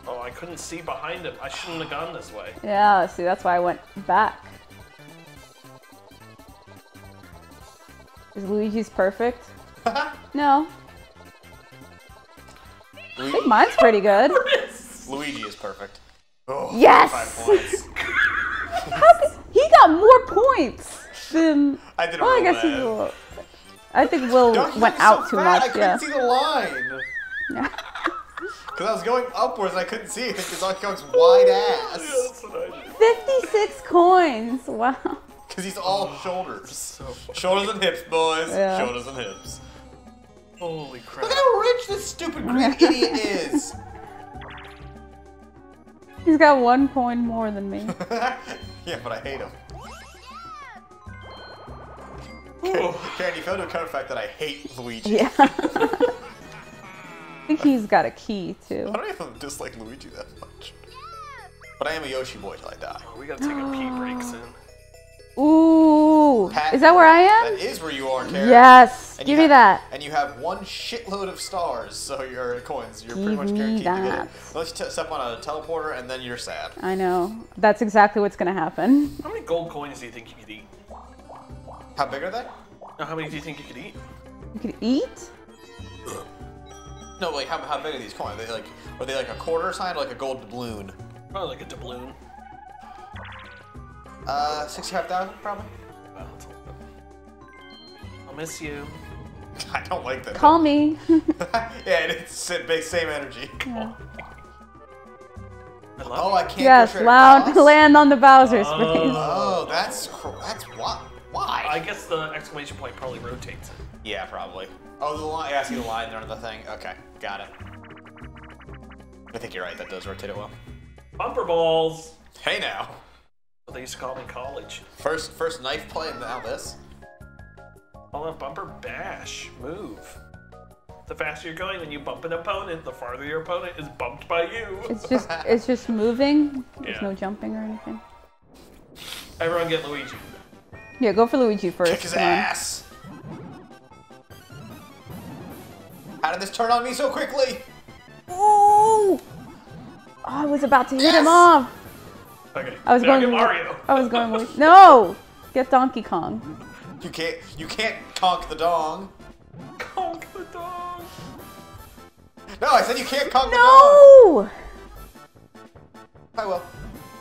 Oh, I couldn't see behind him. I shouldn't have gone this way. Yeah, see, that's why I went back. Is Luigi's perfect? [laughs] No. I think mine's pretty good. [laughs] Luigi is perfect. Oh, Yes! Five points. [laughs] How he got more points than. I did a Well, I guess he's a little. I think Will Donkey went out so too fat, much. I couldn't Yeah. see the line. Yeah. [laughs] Because I was going upwards and I couldn't see it because Donkey Kong's wide ass. That's what I did. 56 coins. Wow. Because he's all shoulders. So. Shoulders and hips, boys. Yeah. Shoulders and hips. Holy crap. Look how rich this stupid green idiot is. [laughs] He's got one coin more than me. [laughs] yeah, but I hate him. Ooh. Karen, you failed to account for the fact that I hate Luigi. Yeah. [laughs] I think he's got a key too. I don't even dislike Luigi that much. But I am a Yoshi boy till I die. We gotta take a pee break [gasps] soon. Ooh. Pat- Is that where I am? is where you are, Karen. Yes. And Give me have- that. And you have one shitload of stars, so your coins. You're pretty much me guaranteed to get that. it. Unless you t- step on a teleporter, and then you're sad. I know. That's exactly what's gonna happen. How many gold coins do you think you could eat? How big are they? Now, how many do you think you could eat? You could eat? No, like how, how big are these coins? Are they like are they like a quarter sign or like a gold doubloon? Probably like a doubloon. Uh, sixty-five thousand probably. Wow, that's a lot. I'll miss you. [laughs] I don't like that. Call me. [laughs] yeah, it's sa- same energy. Yeah. [laughs] I love Oh. I can't. yes, loud land on the Bowser's Oh. face. Oh, that's cr- that's why. Why? I guess the exclamation point probably rotates it. Yeah, probably. Oh, the line. Yeah, I see the line there on the thing. Okay, got it. I think you're right. That does rotate it well. Bumper balls! Hey now, What they used to call me college. first first knife play and now this. Call it bumper bash. Move. The faster you're going when you bump an opponent, the farther your opponent is bumped by you. It's just it's just moving. There's Yeah. no jumping or anything. Everyone get Luigi. Yeah, go for Luigi first. Kick his come ass. How did this turn on me so quickly? Ooh! Oh, I was about to hit Yes! him off. Okay. I was now going get Mario. I was going with [laughs] no. Get Donkey Kong. You can't you can't conk the dong. Conk the dog. No, I said you can't conk the dong. Oh, no! I will.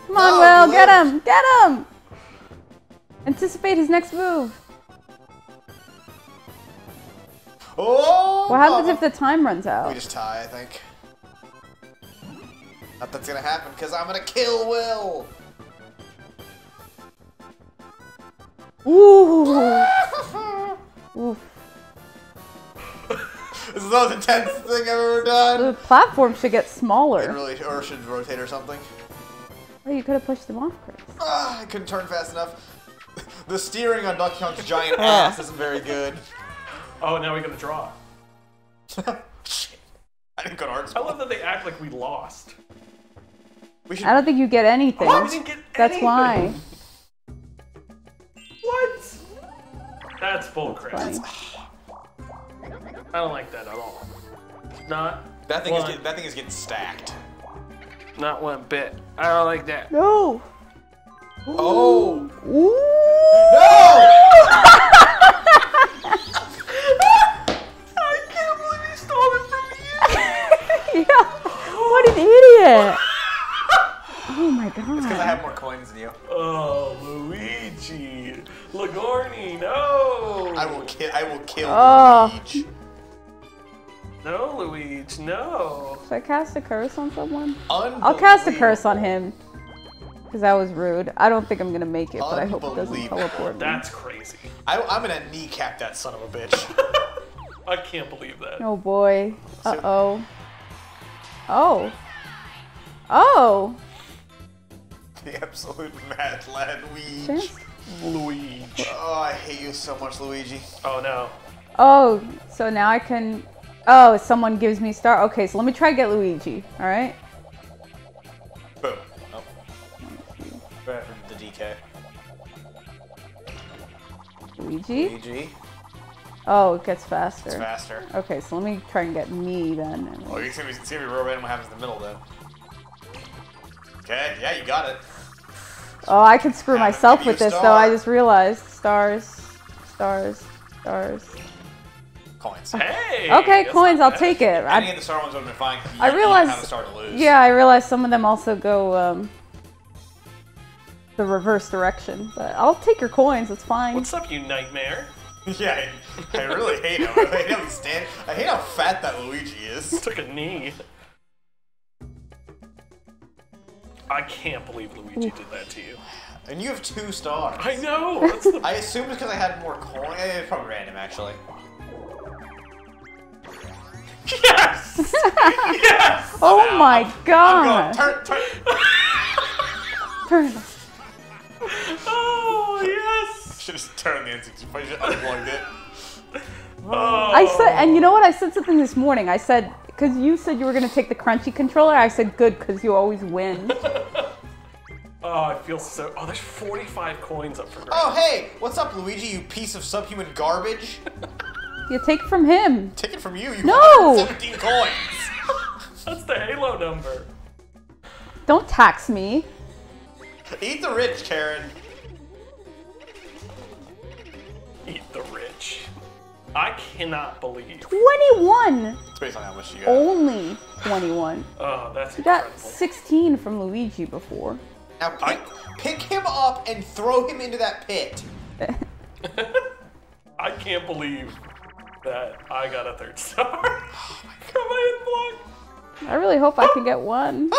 Come on, No, Will, you get him, get him. Anticipate his next move. Oh. What happens mama. if the time runs out? We just tie, I think. Not that's gonna happen, because I'm gonna kill Will! Ooh. [laughs] Oof. this is the most intense thing I've ever done! The platform should get It smaller. really, or should rotate or something. Oh, you could have pushed them off, Chris. Ah, I couldn't turn fast enough. [laughs] The steering on Donkey Kong's giant [laughs] ass isn't very good. Oh, now we gotta draw. Shit. I didn't go to art I love that they act like we lost. We should. I don't think you get anything. Oh, we didn't get That's why. What? That's bullcrap. Funny. I don't like that at all. Not That thing is one, getting, that thing is getting stacked. not one bit. I don't like that. No. Oh Ooh. no! [laughs] I can't believe he stole it from you. [laughs] yeah. What an idiot. Oh my god. It's Because I have more coins than you. Oh, Luigi, Lagorni, no. I will kill. I will kill Oh. Luigi. No, Luigi, no. Should I cast a curse on someone? I'll cast a curse on him. Because that was rude. I don't think I'm gonna make it, but I hope it doesn't teleport me. That's crazy. I, I'm gonna kneecap that son of a bitch. [laughs] I can't believe that. Oh boy. Uh oh. oh. Oh. [laughs] The absolute mad lad Luigi. Chance. Luigi. Oh, I hate you so much, Luigi. Oh no. Oh, so now I can. Oh, someone gives me star. Okay, so let me try to get Luigi. All right. Boom. Oh. Right from the DK. Luigi. Luigi. Oh, it gets faster. It's faster. Okay, so let me try and get me then. Oh, you can see me, see me real random what happens in the middle then. Okay, yeah, you got it. Oh, I could screw myself with this though. I just realized stars, stars, stars. Coins. Hey. Okay, coins. I'll bad. take it. Any I, of the star ones would have been fine. I didn't have a star to lose. Yeah, I realized some of them also go um, the reverse direction. But I'll take your coins. It's fine. What's up, you nightmare? [laughs] Yeah, I, I [laughs] really hate him. I hate him stand. I hate how fat that Luigi is. Took a knee. I can't believe Luigi did that to you. And you have two stars. I know. That's the [laughs] I assume it's because I had more coins. It's probably random, actually. yes. [laughs] yes. oh I'm my. I'm god! going. Turn, turn. Turn [laughs] it. Oh yes. Should have turned the N64. I should have unplugged it. Oh. I said, and you know what? I said something this morning. I said, because you said you were going to take the crunchy controller. I said, good, because you always win. [laughs] Oh, I feel so. Oh, there's 45 coins up for oh, grabs. Oh, hey, what's up, Luigi? You piece of subhuman garbage. you take it from him. Take it from you. You No! want 17 coins. [laughs] That's the Halo number. Don't tax me. Eat the rich, Karen. Eat the rich. I cannot believe. 21. It's based on how much you got. Only 21. [laughs] Oh, that's You got incredible. 16 from Luigi before. Now pick, pick him up and throw him into that pit. [laughs] I can't believe that I got a third star. From [laughs] oh my god, am I in block. I really hope I can get one.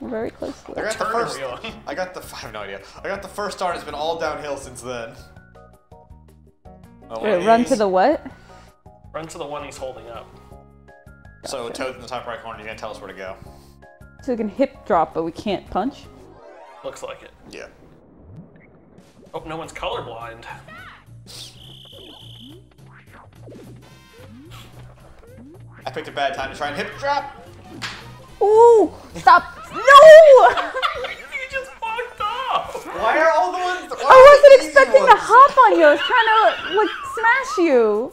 We're very close to I got the first. we? I got the. I have no idea. I got the first star. and It's been all downhill since then. Oh, Wait, run to the what? Run to the one he's holding up. So Toad in the top right corner. You're gonna tell us where to go. So we can hip drop, but we can't punch. Looks like it. Yeah. Oh, no one's colorblind. I picked a bad time to try and hip drop. Ooh! Stop! No! [laughs] [laughs] Why are all the ones? why I wasn't easy expecting to hop on you. I was trying to like smash you.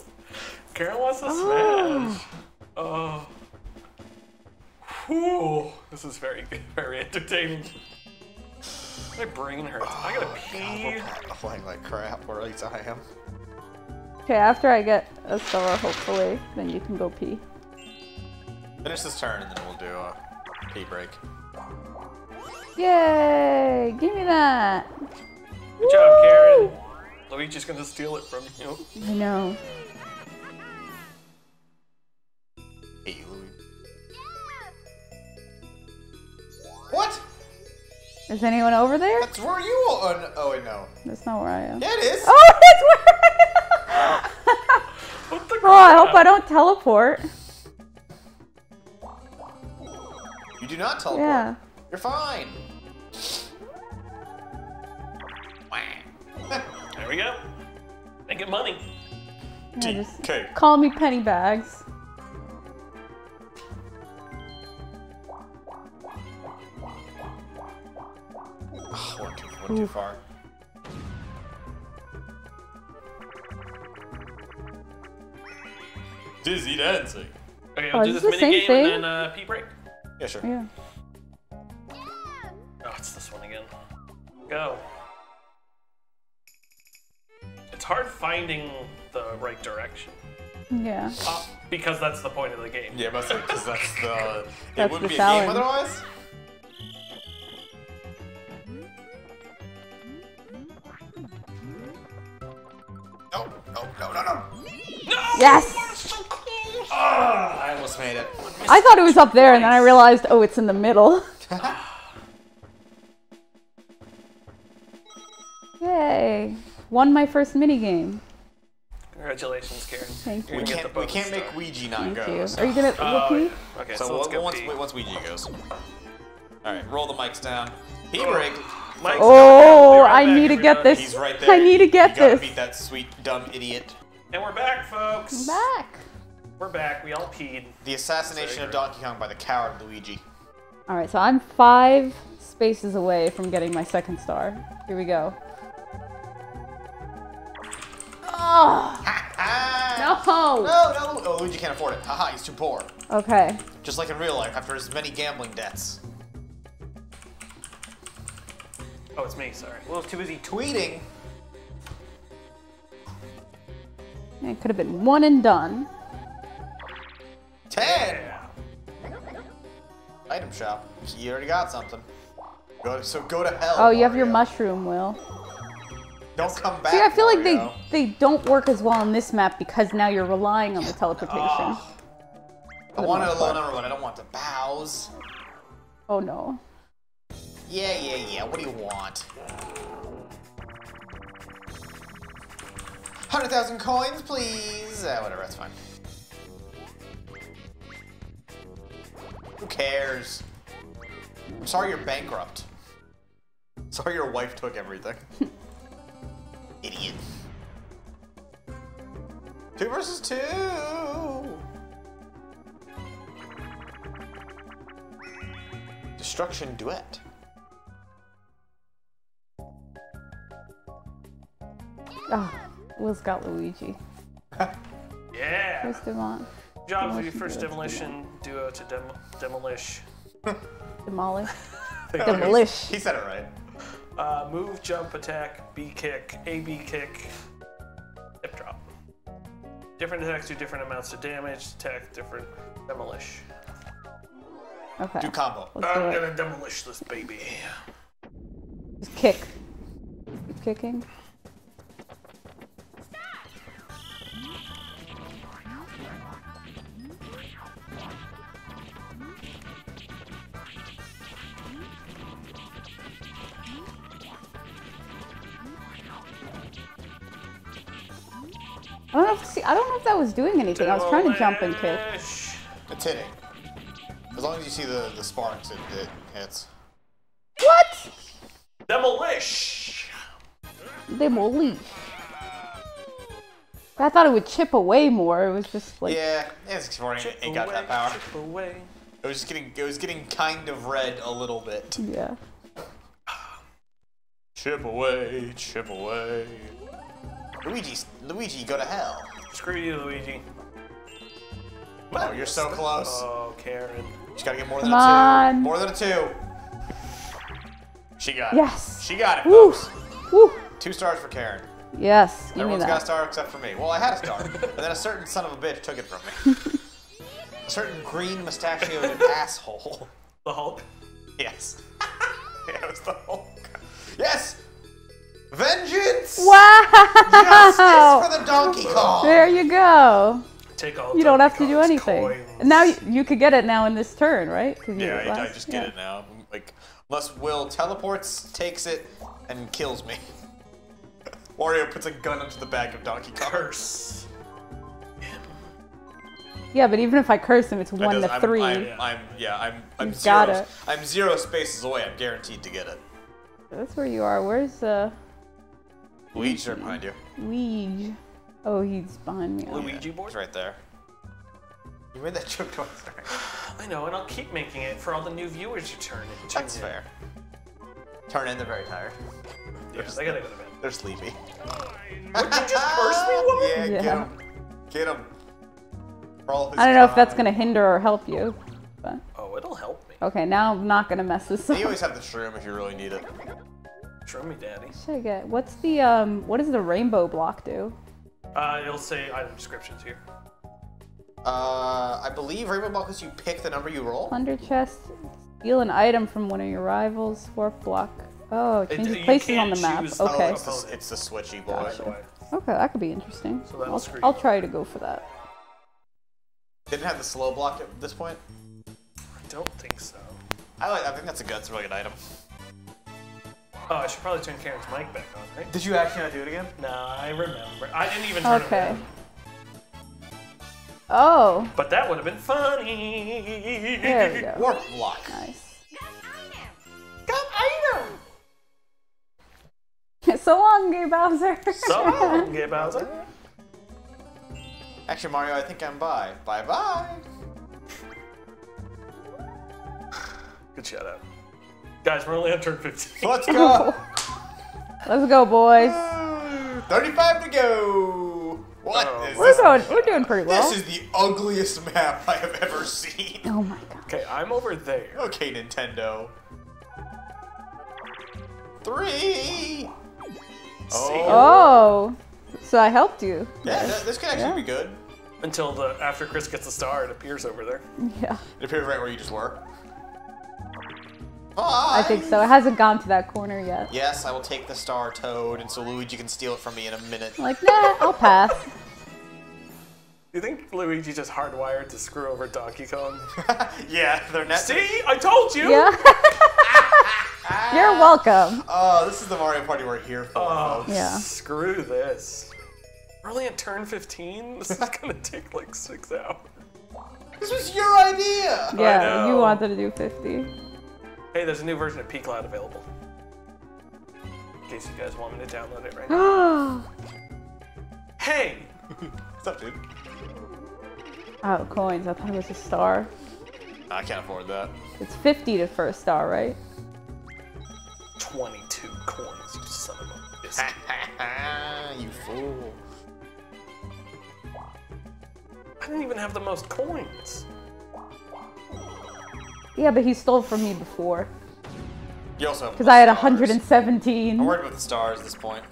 Karen wants to Oh. smash. Oh. Whew. This is very, very entertaining. My brain hurts. I gotta oh, pee. We're playing like crap, or at least I am. Okay, after I get a star, hopefully, then you can go pee. Finish this turn and then we'll do a pee break. Yay! Give me that. Good job, Karen. Luigi's gonna steal it from you. I know. Hey, Louis. What? Is anyone over there? That's where you on? Oh wait, no. That's not where I am. Yeah, it is. Oh, [laughs] that's where I am! What the Oh, I hope? I don't teleport. You do not teleport. Yeah. You're fine. There we go. Making money. yeah DK. call me penny bags. Oh, went too, went too far. Dizzy dancing. Okay, Oh, we'll do is this this the mini same game thing? and then uh, pee break. Yeah, sure. Yeah. Go. It's hard finding the right direction. Yeah. Uh, because that's the point of the game. Yeah, mostly because that's the. it That's wouldn't the be a game otherwise. No, no, no, no, no. No! Yes! That's so close! Ah, I almost made it. I thought it was up there, and then I realized, oh, it's in the middle. [laughs] Yay! Won my first mini game. Congratulations, Karen. Thank You're We you. gonna get can't, the we can't star. make Ouija not Thank go. you. so- Are you gonna Oh, whoopee? yeah. Okay, So, so, let's go once, pee. once Ouija goes. All right, roll the mics down. Pee oh, break. Mike's Oh, coming. Be right I need to get this. He's right there. I need to get this. you gotta beat that sweet dumb idiot. And we're back, folks. Back. We're back. We all peed. The assassination of Donkey Kong by the coward Luigi. All right, so I'm five spaces away from getting my second star. Here we go. Oh Ah! [laughs] no! No, no, oh, Luigi can't afford it. Haha, he's too poor. Okay. Just like in real life, after his many gambling debts. Oh, it's me. Sorry. Well, too busy tweeting. It could have been one and done. Ten. Yeah. Item shop. You already got something. Go so go to hell. Oh, you have your mushroom, Will. Don't come back. See, I feel like they they don't work as well on this map because now you're relying on the [sighs] teleportation. I wanted a low number one. I don't want the bows. Oh no. Yeah, yeah, yeah. What do you want? Hundred thousand coins, please. Uh, whatever, that's fine. Who cares? I'm sorry you're bankrupt. [laughs] Sorry your wife took everything. [laughs] Idiot. Two versus two. Destruction duet. Ah, Oh, Will's got Luigi. [laughs] Yeah. Where's Devon? Job for your Demolition first duo to demolition duo to dem- demolish. Demolish. [laughs] He said it right. Uh, move, jump, attack, B kick, A B kick, hip drop. Different attacks do different amounts of damage. Attack different. Demolish. Okay. Do combo. Let's I'm do gonna demolish this baby. Just kick. Keep kicking. I don't know if see, I don't know if that was doing anything. I was trying to jump and kick. It's hitting. As long as you see the, the sparks, it, it hits. What? Demolish. Demolish. I thought it would chip away more. It was just like Yeah, it's exploring. It ain't got that Away, power. chip away. It was just getting. It was getting kind of red a little bit. yeah. Chip away, chip away. Luigi, Luigi, go to hell. Screw you, Luigi. Oh, you're so close. Oh, Karen. She's gotta get more than Come a two. on. More than a two. She got it. Yes. She got it, Woo. folks. Woo. Two stars for Karen. Yes. Give me Everyone's got a star except for me. Well, I had a star, and then a certain son of a bitch took it from me. [laughs] a certain green mustachioed asshole. The Hulk. Yes. [laughs] yeah, it was the Hulk. Yes! Vengeance! Justice Wow. for the Donkey Kong! There you go. Take all. You don't have to do anything. coins. And now you, you could get it now in this turn, right? Yeah, did I, I just get yeah. it now. Like, unless Will teleports, takes it, and kills me. [laughs] Wario puts a gun into the back of Donkey Kong. Curse. Yeah, but even if I curse him, it's That one does- to I'm, 3 I'm, I'm, yeah, I'm, I'm You've zero. got it. I'm zero spaces away. I'm guaranteed to get it. That's where you are. Where's uh, Luigi's right behind you. Luigi? Oh, he's behind me. Luigi board. He's right there. You made that joke twice. [laughs] I know, and I'll keep making it for all the new viewers you turn in. tune That's in. fair. Turn in, they're very tired. Yeah, they gotta go to bed. They're sleepy. Would you just curse me, [laughs] woman? Yeah, get Yeah. him. Get him. For his I don't know if that's gonna hinder or help you. But Oh, it'll help me. okay, now I'm not gonna mess this up. You always have the shroom if you really need it. Show me, daddy. Should I get? What's the um? What does the rainbow block do? Uh, it'll say item descriptions here. Uh, I believe Rainbow Block is you pick the number you roll. Plunder chest. Steal an item from one of your rivals. Warp block. Oh, it It- changes you places on the map. choose- Oh, Okay. it's the, it's the switchy boy. Gotcha. Okay, that could be interesting. So I'll, I'll try to go for that. Didn't have the slow block at this point. I don't think so. I like. I think that's a good. That's a really good item. Oh, I should probably turn Karen's mic back on, right? Did you actually not do it again? No, I remember. I didn't even turn it Okay. on. Oh, But that would have been funny. there we go. [laughs] Warp block. Nice. Got item. [laughs] so long, Gay Bowser. So [laughs] long, Gay Bowser. Actually, Mario, I think I'm by. Bye bye. Good shout out. Guys, we're only on turn 15. Let's [laughs] go. Let's go, boys. Uh, 35 to go. What Oh, We're this? going. We're doing pretty well. This is the ugliest map I have ever seen. Oh my god. Okay, I'm over there. Okay, Nintendo. Three. Oh. Oh, So I helped you. Yeah, th- this could actually Yeah. be good. Until the after Chris gets the star, it appears over there. Yeah, It appears right where you just were. I think so. It hasn't gone to that corner yet. Yes, I will take the star toad, and so Luigi can steal it from me in a minute. Like, nah, I'll pass. Do you think Luigi just hardwired to screw over Donkey Kong? [laughs] yeah, they're net. See, I told you. Yeah. [laughs] You're welcome. Oh, this is the Mario Party we're here for, Oh. Yeah. Screw this. We're only at turn 15. [laughs] This is not gonna take like six hours. This was your idea. Yeah, you know. wanted to do 50. Hey, there's a new version of P Cloud available. In case you guys want me to download it right now. [gasps] Hey, What's up, dude? oh, coins. I thought it was a star. I can't afford that. It's 50 to first star, right? 22 coins, you son of a biscuit. [laughs] you fool. I didn't even have the most coins. Yeah, but he stole from me before. You also Because I had 117. I'm worried about the stars at this point.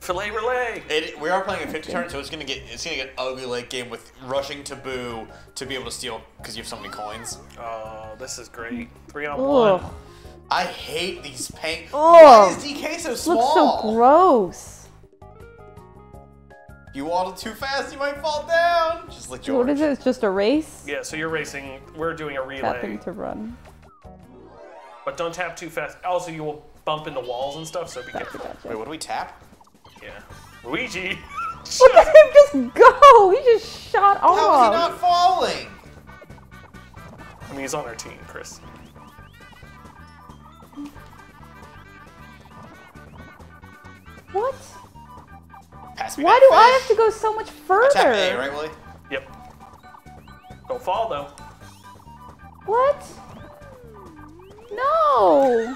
Filet relay. It, we are playing a 50 turn, so it's gonna get it's gonna get ugly late game with rushing to boo to be able to steal because you have so many coins. Oh, this is great. Three on Ugh. one. I hate these paint. Ugh. Why is DK so small? Looks so gross. If you waddle too fast, you might fall down. Just like George. What is it? It's just a race? Yeah, so you're racing. We're doing a relay, Tapping to run. but don't tap too fast. Also, you will bump into walls and stuff, so be Gotcha, careful. gotcha. Wait, what do we tap? Yeah, Luigi. Look at him just go! He just shot off! How is he not falling? I mean, he's on our team, Chris. What? Pass me Why that do I have to go so much further? Tap A, right, Willie? Yep. Don't fall though. What? No!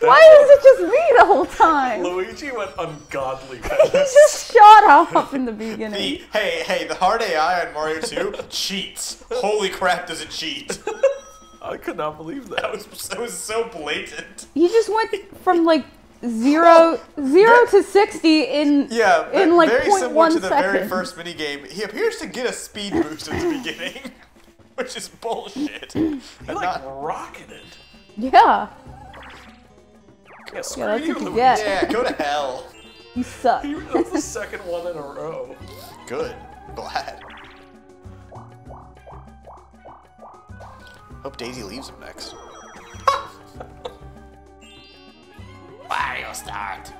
Why is it just me the whole time? Luigi went ungodly [laughs] fast. He just shot off in the [laughs] beginning. The, hey, hey, the hard AI on Mario 2 cheats. Holy crap, does it cheat? [laughs] I could not believe that. That was, that was so blatant. He just went from like zero zero to sixty in Yeah, in like very similar to the very first mini game. He appears to get a speed boost at the beginning, [laughs] which is bullshit. [laughs] He like not- rocketed. Yeah, Yeah, screw that's you, what you get. yeah, go to hell. you suck. He- That's the second one in a row. Good. Glad. Hope Daisy leaves him next. Mario start.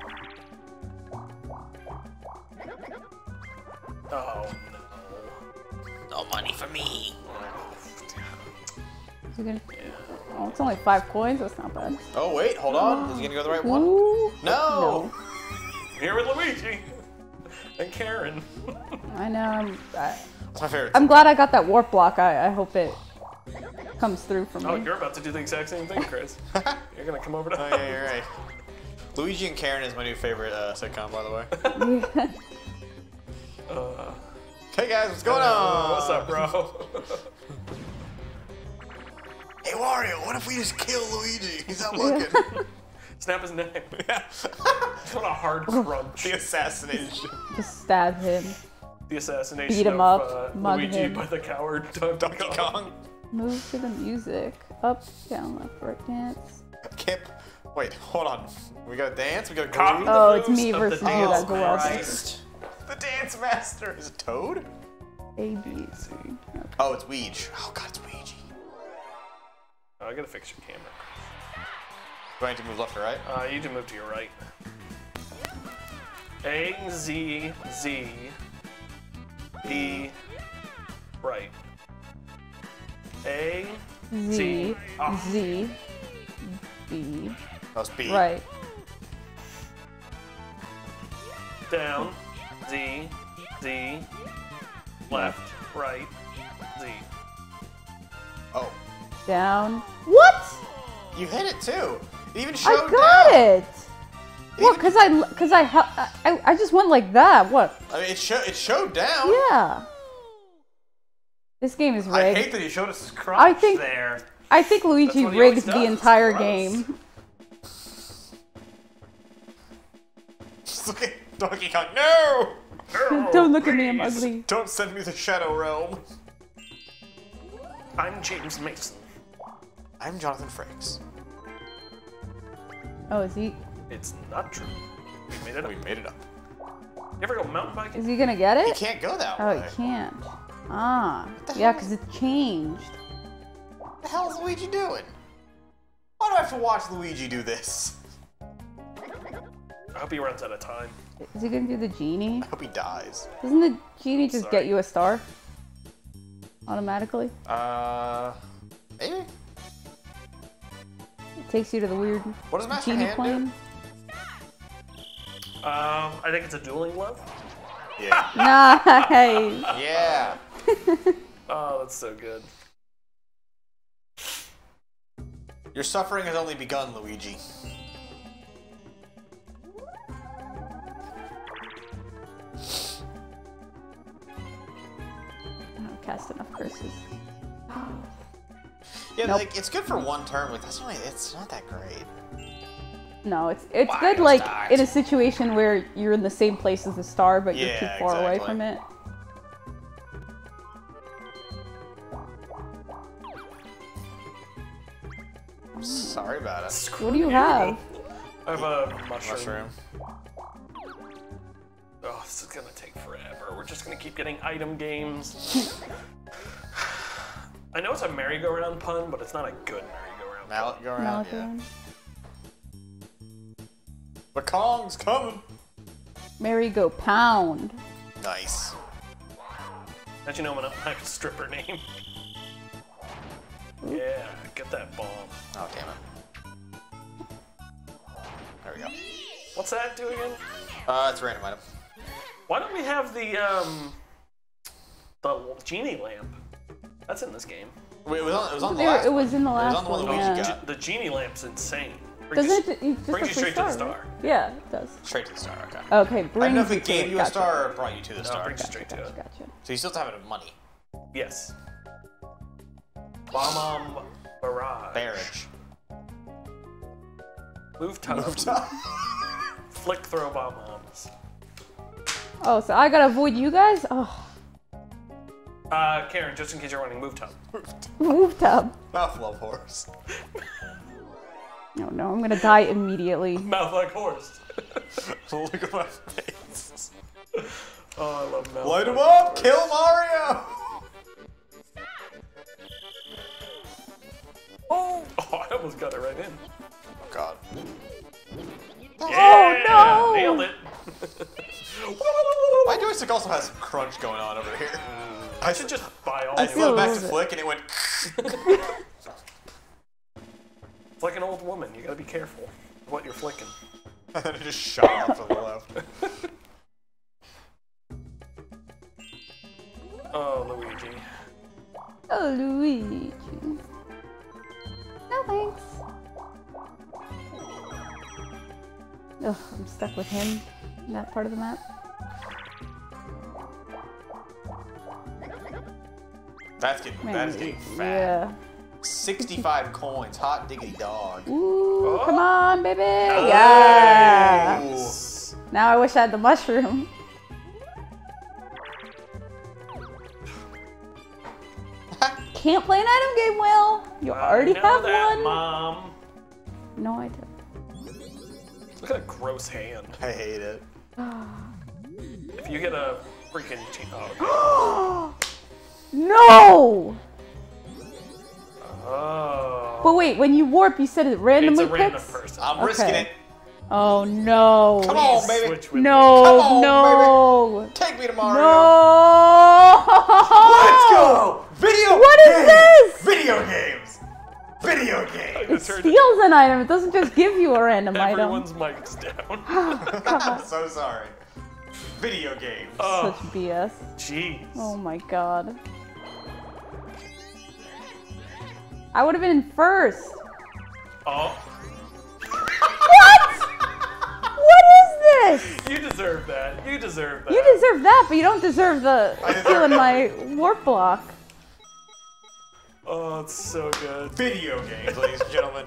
Oh No No money for me. You gonna- Oh, it's only five coins. That's not bad. Oh wait, hold on. Is he gonna go the right one? Ooh, No. no. Here with Luigi. And Karen. I know. I'm, I, That's my favorite. I'm glad I got that warp block. I, I hope it comes through for oh, me. Oh, you're about to do the exact same thing, Chris. [laughs] You're gonna come over to Oh yeah, you're right. Luigi and Karen is my new favorite uh, sitcom, by the way. [laughs] Uh, Hey guys, what's going on? what's up, bro? [laughs] Hey Wario, what if we just kill Luigi? He's not looking. [laughs] Snap his neck. yeah. What a hard crunch. the assassination. Just stab him. The assassination Beat him of up, uh, mug Luigi him. by the coward Donkey, Donkey Kong. Kong. Move to the music. Up, down, left, right, dance. Kip. Wait, hold on. We gotta dance. We gotta Copy groove. the Oh, it's me versus the you, dance that's the. Christ. The dance master is it Toad. A, B, C. Okay. Oh, it's Weege. Oh god, it's Ouija. Oh, I gotta fix your camera. Do I need to move left or right? Uh, you can move to your right. A Z Z B right. A Z, Ah. Z, B, That was B. right. down Z Z left right Z. Oh, Down. What? you hit it too. It even showed I got down. it. What? Cause I, cause I, I, I just went like that. What? I mean, it, show, it showed down. Yeah. This game is rigged. I hate that he showed us his crotch I think- there. I think Luigi what rigged the entire game. Donkey Kong, no! [laughs] Don't look at me, I'm ugly. Don't send me to the Shadow Realm. I'm James Mason. I'm Jonathan Frakes. Oh, is he? It's not true. We made it up. We made it up. You ever go mountain biking? Is he gonna get it? He can't go that Oh, way. Oh, he can't. Ah, the yeah, hell? because it changed. What the hell is Luigi doing? Why do I have to watch Luigi do this? I hope he runs out of time. Is he gonna do the genie? I hope he dies. Doesn't the genie just Sorry. get you a star? Automatically? Uh, maybe. It takes you to the weird What does Master genie Hand plane? Um, I think it's a dueling glove. do? Yeah. [laughs] Nice! yeah. [laughs] Oh, that's so good. Your suffering has only begun, Luigi. Oh, cast enough curses. Yeah, Nope. like it's good for one turn, but that's only it's not that great. No, it's it's Why good like that? in a situation where you're in the same place as the star, but you're too Yeah, far away from it. Sorry about it. What do you have? I have a mushroom. Mushroom. Oh, this is gonna take forever. We're just gonna keep getting item games. I know it's a merry-go-round pun, but it's not a good merry-go-round. Mallet go around. Yeah. The Kong's coming. Merry go pound. Nice. How'd you know I'm gonna have a stripper name? Yeah, get that bomb. Oh damn it. There we go. What's that do again? Uh, it's a random item. Why don't we have the um the genie lamp? That's in this game. Wait, it was on, it was on the There, last it was one. in the last one one. Yeah. got. The genie lamp's insane. Brings Doesn't you- it? It's just brings a you free straight to the star, right? Yeah, it does. Straight to the star. Okay. Okay, I don't brings know if you it to gave you a Gotcha. star or it brought you to the No, it star. brings you Gotcha, straight to gotcha, it. gotcha. So you still have it money. Yes. Bomb barrage. Barrage. Move tub. [laughs] Flick throw bomb bombs. Oh, so I gotta avoid you guys? Oh, Uh, Karen, just in case you're running, move tub. move tub. Mouth love horse. No, no, I'm gonna die immediately. Mouth like horse. [laughs] Look at my face. Oh, I love mouth. Light him up! horse. Kill Mario! Oh, [laughs] oh, I almost got it right in. Oh god. Yeah, no! Nailed it. My joystick also has some crunch going on over here. I should just buy all I new feel back to flick and it went. [laughs] It's like an old woman. You gotta be careful what you're flicking. and then it just shot off to the left. [laughs] Oh, Luigi. Oh, Luigi. No thanks. Ugh, I'm stuck with him in that part of the map. That's getting, that is getting fat. Yeah. 65 coins. Hot diggity dog. Ooh, Oh. come on, baby. Yeah. Now I wish I had the mushroom. [laughs] Can't play an item game well. You already I know have that, one. Mom. No, I don't. Look at that gross hand. I hate it. If you get a freaking. Che- oh, okay. No! oh. But wait, when you warp, you said it randomly It's randomly a random picks? person. I'm risking it. Oh no. Come on, baby. With No, Come on, no. Take me to Mario. No. Let's go. Video. What is games. this? Video games. Video game. It steals an item. It doesn't just give you a random item. Everyone's mic's down. [laughs] Oh, [laughs] I'm so sorry. Video games. oh, Such BS. jeez. Oh my god. I would have been in first. Oh, What is this? you deserve that. You deserve that. You deserve that, but you don't deserve the deserve stealing my warp block. Oh, it's so good. Video games, ladies and gentlemen.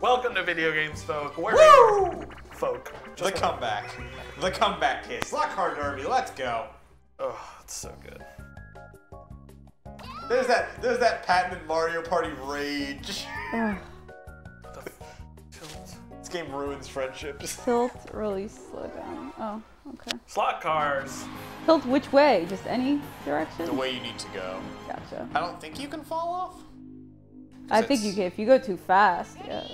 Welcome to Video Games, folk. Where Woo! folk. The Just comeback. The comeback kiss. Lockhart Derby, let's go. Oh, it's so good. There's that there's that patented Mario Party rage. Ugh. The tilt. This game ruins friendships. Tilt, really slow down. Oh, okay. Slot cars. Tilt which way? Just any direction? The way you need to go. Gotcha. I don't think you can fall off. I think you can if you go too fast. Yeah.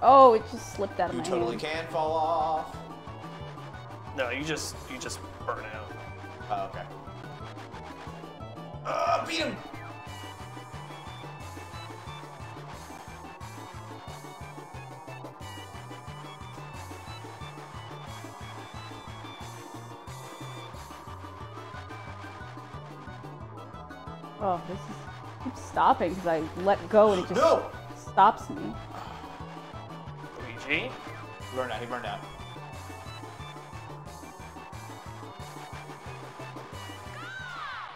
Oh, it just slipped out of You my totally hand. can fall off. No, you just you just burn out. Oh, okay. Uh, beat him! Oh, this is keeps stopping because I let go and it just No! stops me. Luigi. He burned out, he burned out.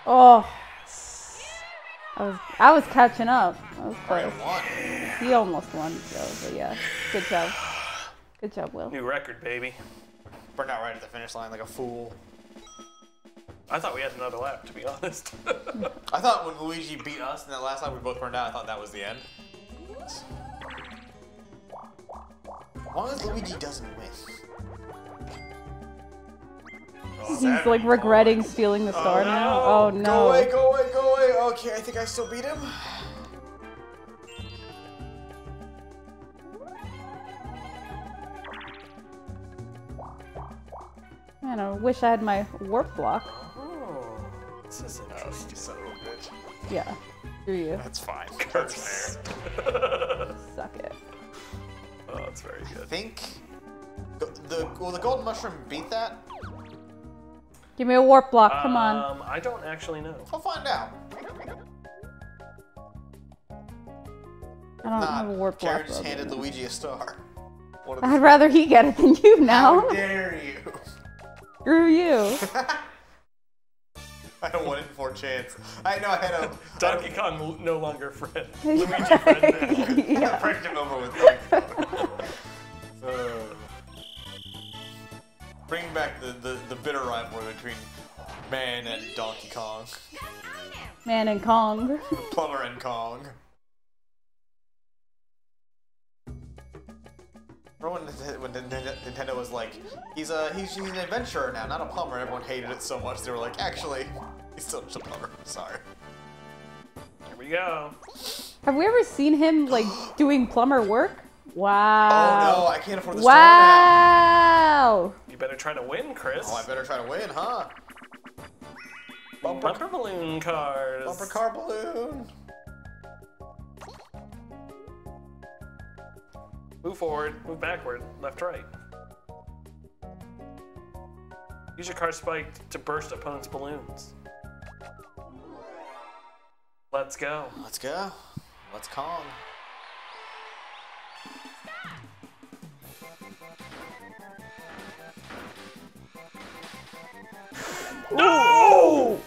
Oh, I was I was catching up. I was Mario close. won. He almost won, so but yeah, good job. Good job, Will. New record, baby. Burned out right at the finish line like a fool. I thought we had another lap, to be honest. [laughs] I thought when Luigi beat us in that last lap we both burned out, I thought that was the end. As long as Luigi doesn't win. He's like regretting stealing the oh, star now. no. Oh no. Go no. away, go away, go away. Okay, I think I still beat him. Man, I wish I had my warp block. Oh, this is Oh, you son of a bitch. Yeah. Do you? That's fine. That's [laughs] fair. Suck it. oh, that's very good. I think the, the will the golden mushroom beat that? Give me a warp block. Come on. Um, I don't actually know. I'll find out. I don't have a Not. warp block. Karen just handed but- Luigi a star. What a- I'd rather he get it than you now. How dare you? Screw you. [laughs] [laughs] I had a one in four chance. I know I had a [laughs] Donkey Kong no longer friend. [laughs] Luigi friend now. yeah. friendship over with Donkey Kong. Uh, bring back the, the, the bitter rivalry between Man and Donkey Kong. Man and Kong. Plumber and Kong. Remember when, Nintendo- when Nintendo Nintendo was like, he's a he's, he's an adventurer now, not a plumber. Everyone hated it so much they were like, actually, he's still just a plumber. [laughs] Sorry. Here we go. Have we ever seen him like [gasps] doing plumber work? Wow. Oh Wow. no, I can't afford the star now. Wow. You better try to win, Chris. Oh, I better try to win, huh? Bumper, Bumper balloon cars. bumper car balloon. Move forward, move backward, left, right. Use your car spike to burst opponent's balloons. Let's go. Let's go. Let's Kong. No!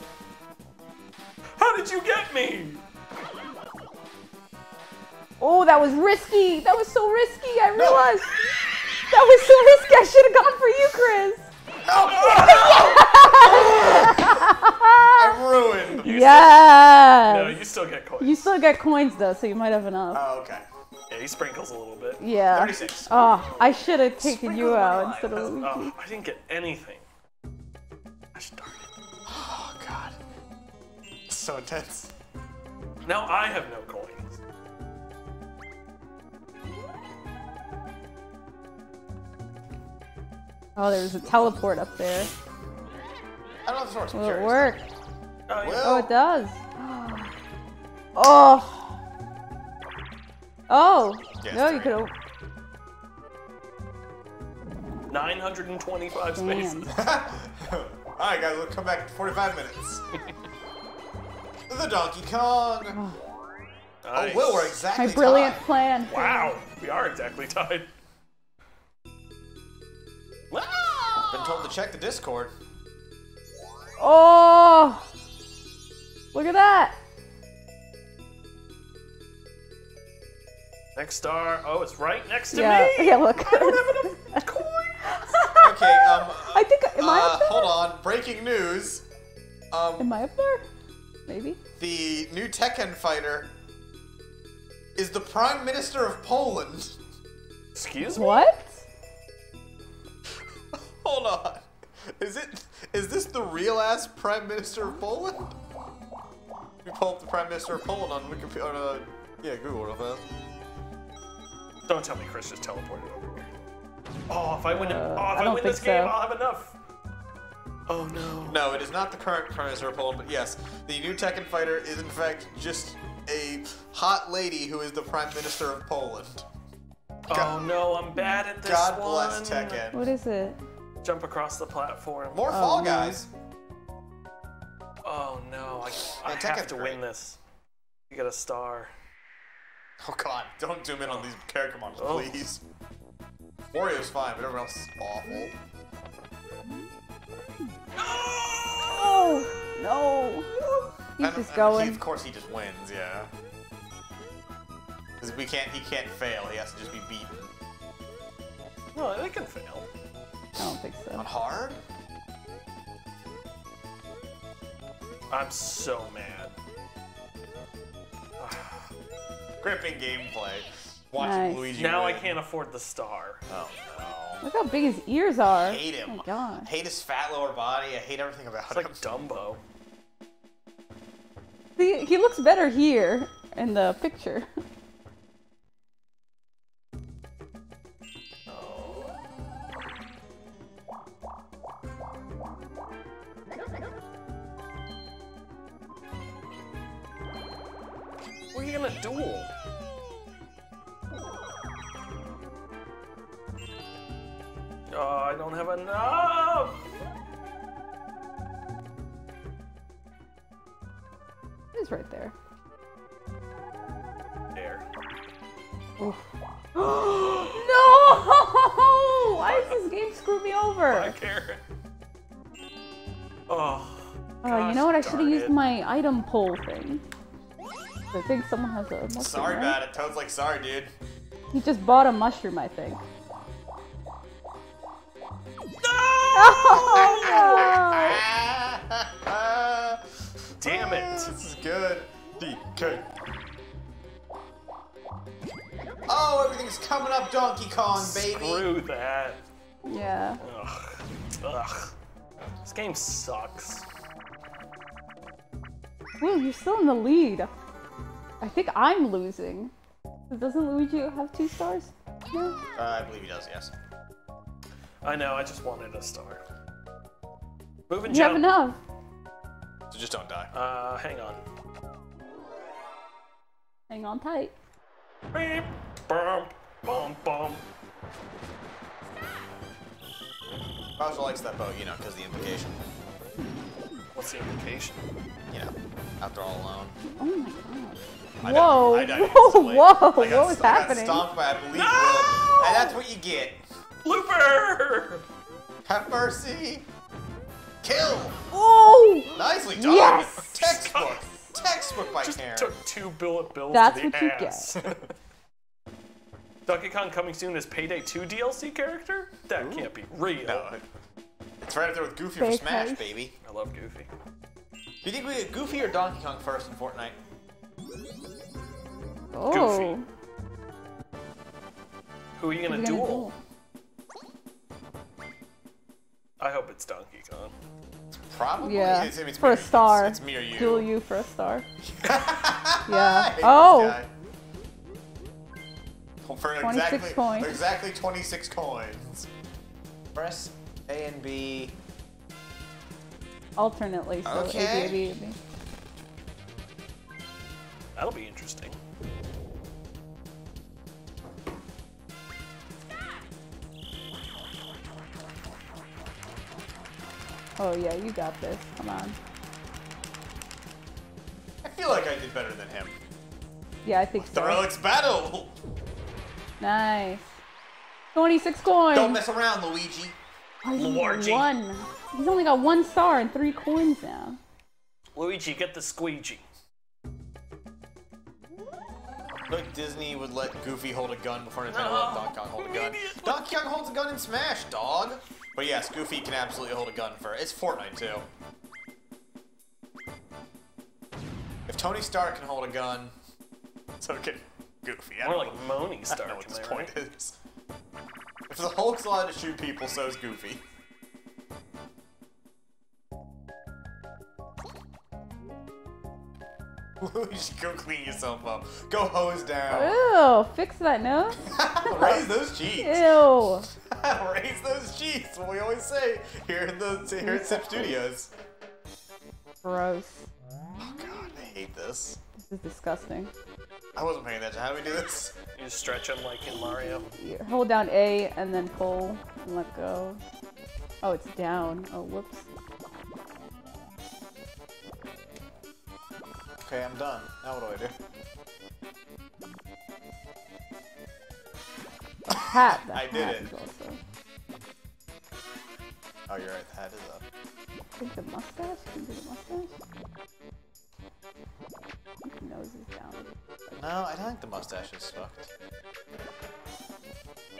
How did you get me? Oh, that was risky. That was so risky. I realized. That was so risky. I should have gone for you, Chris. No. [laughs] I'm ruined. You Yes. Still, no, you still get coins. You still get coins though, so you might have enough. Oh, okay. yeah, he sprinkles a little bit. yeah. 36. Oh, I should have taken Sprinkle you out instead of Luigi. Oh, I didn't get anything. Gosh darn it. Oh god. So intense. Now I have no coins. Oh, there's a teleport up there. I don't know if this works. Will it work? Oh, yeah. Oh, it does. Oh. Oh. Yes, no, you three. could. 925 spaces. [laughs] Alright, guys, we'll come back in 45 minutes. [laughs] the Donkey Kong. Oh, oh, nice. Oh, Will, we're exactly My brilliant tied. plan. Wow, we are exactly tied. Been told to check the Discord. Oh. Look at that. Next star. Oh, it's right next to Yeah, me. yeah, look. I don't have enough coins. [laughs] Okay, um, I think am I uh, up there? hold on. Breaking news. Um, Am I up there? Maybe. the new Tekken fighter is the Prime Minister of Poland. Excuse me. What? Hold on. Is it? Is this the real ass Prime Minister of Poland? We pull up the Prime Minister of Poland on Wikipedia. On, uh, yeah, Google real fast. Don't tell me Chris just teleported over here. Oh, if I win, Uh, oh, if I I, don't win think this game, so. I'll have enough. Oh no. No, it is not the current Prime Minister of Poland, but yes, the new Tekken fighter is in fact just a hot lady who is the Prime Minister of Poland. Oh no, I'm bad at this God one. bless Tekken. What is it? Jump across the platform. More Oh, Fall no. Guys. Oh no, I, I Yeah, have to great. win this. You get a star. Oh god, don't zoom in on these character models, Oh. please. Wario's fine, but everyone else is awful. Oh no! He's And- just and going. He, of course, he just wins. Yeah. Because we can't. He can't fail. He has to just be beaten. No, they can fail. I don't think so. On hard? I'm so mad. [sighs] Gripping gameplay. Watching Nice. Luigi. Now I can't afford the star. Oh no. Look how big his ears are. I hate him. Oh my god. hate his fat lower body. I hate everything about It's like him. [laughs] Dumbo. See, he looks better here in the picture. [laughs] don't have enough. He's right there. There. Oof. [gasps] no! Why does this game screw me over? I care. Oh. Oh, you know what? I should have used my item pull thing. I think someone has a mushroom. Sorry right? about it. Toad's like, sorry, dude. He just bought a mushroom, I think. Oh, Damn it. This is good. DK. Oh, everything's coming up Donkey Kong, baby. Screw that. Yeah. Ugh. Ugh. This game sucks. Woo, you're still in the lead. I think I'm losing. Doesn't Luigi have two stars? No. Uh, I believe he does, yes. I know, I just wanted a star. Move and You have enough. So just don't die. Uh, hang on. Hang on tight. Beep, bum, bum, bum. Bowser likes that bow, you know, because the implication. What's the implication? You know, after all alone. Oh my god. I Whoa, died- I died whoa, instantly. whoa, I got, what was I got happening? stomped by, I believe, No! Will. And that's what you get. Looper! Have mercy. Kill. Oh! Nicely done. Yes! Textbook. Textbook by Just Karen. took two bullet bills That's to the what you ass. [laughs] Donkey Kong coming soon as Payday 2 DLC character? That can't be real. No. It's right up there with Goofy Fake for Smash, face. baby. I love Goofy. Do you think we get Goofy or Donkey Kong first in Fortnite? Oh. Who are you gonna We're gonna duel? duel. I hope it's Donkey Kong. It's Probably. Yeah, It's, it's for me, a star. It's, it's me or you. Duel you for a star. [laughs] Yeah. Oh. For 26 exactly, coins. Exactly 26 coins. Press A and B. Alternately, so Okay. A, B, A, B, A, B. That'll be interesting. Oh yeah, you got this. Come on. I feel like I did better than him. Yeah, I think so. The so. relics battle. Nice. 26 coins. Don't mess around, Luigi. He's only got Luigi. One. He's only got one star and three coins now. Luigi, get the squeegee. Like Disney would let Goofy hold a gun before Nintendo No. let Donkey Kong hold a gun. Idiot. Donkey Kong holds a gun in Smash, dog. But yes, Goofy can absolutely hold a gun for it's Fortnite too. If Tony Stark can hold a gun, so can Goofy. I More don't like know. Moni I Stark. don't know what this I point right? is. If the Hulk's allowed to shoot people, so is Goofy. You should go clean yourself up. Go hose down. Ew, fix that nose. [laughs] Raise those cheeks. Ew. [laughs] Raise those cheeks. What we always say here in the here at Sip Studios. Gross. Oh God, I hate this. This is disgusting. I wasn't paying attention. How do we do this? You just stretch them like in Mario. You hold down A and then pull and let go. Oh, it's down. Oh, whoops. Okay, I'm done. Now what do I do? Hat. The I did hat it. is also. Oh, you're right. The hat is up. I think the mustache. Can you do the mustache? The nose is down. No, I don't think the mustache is fucked.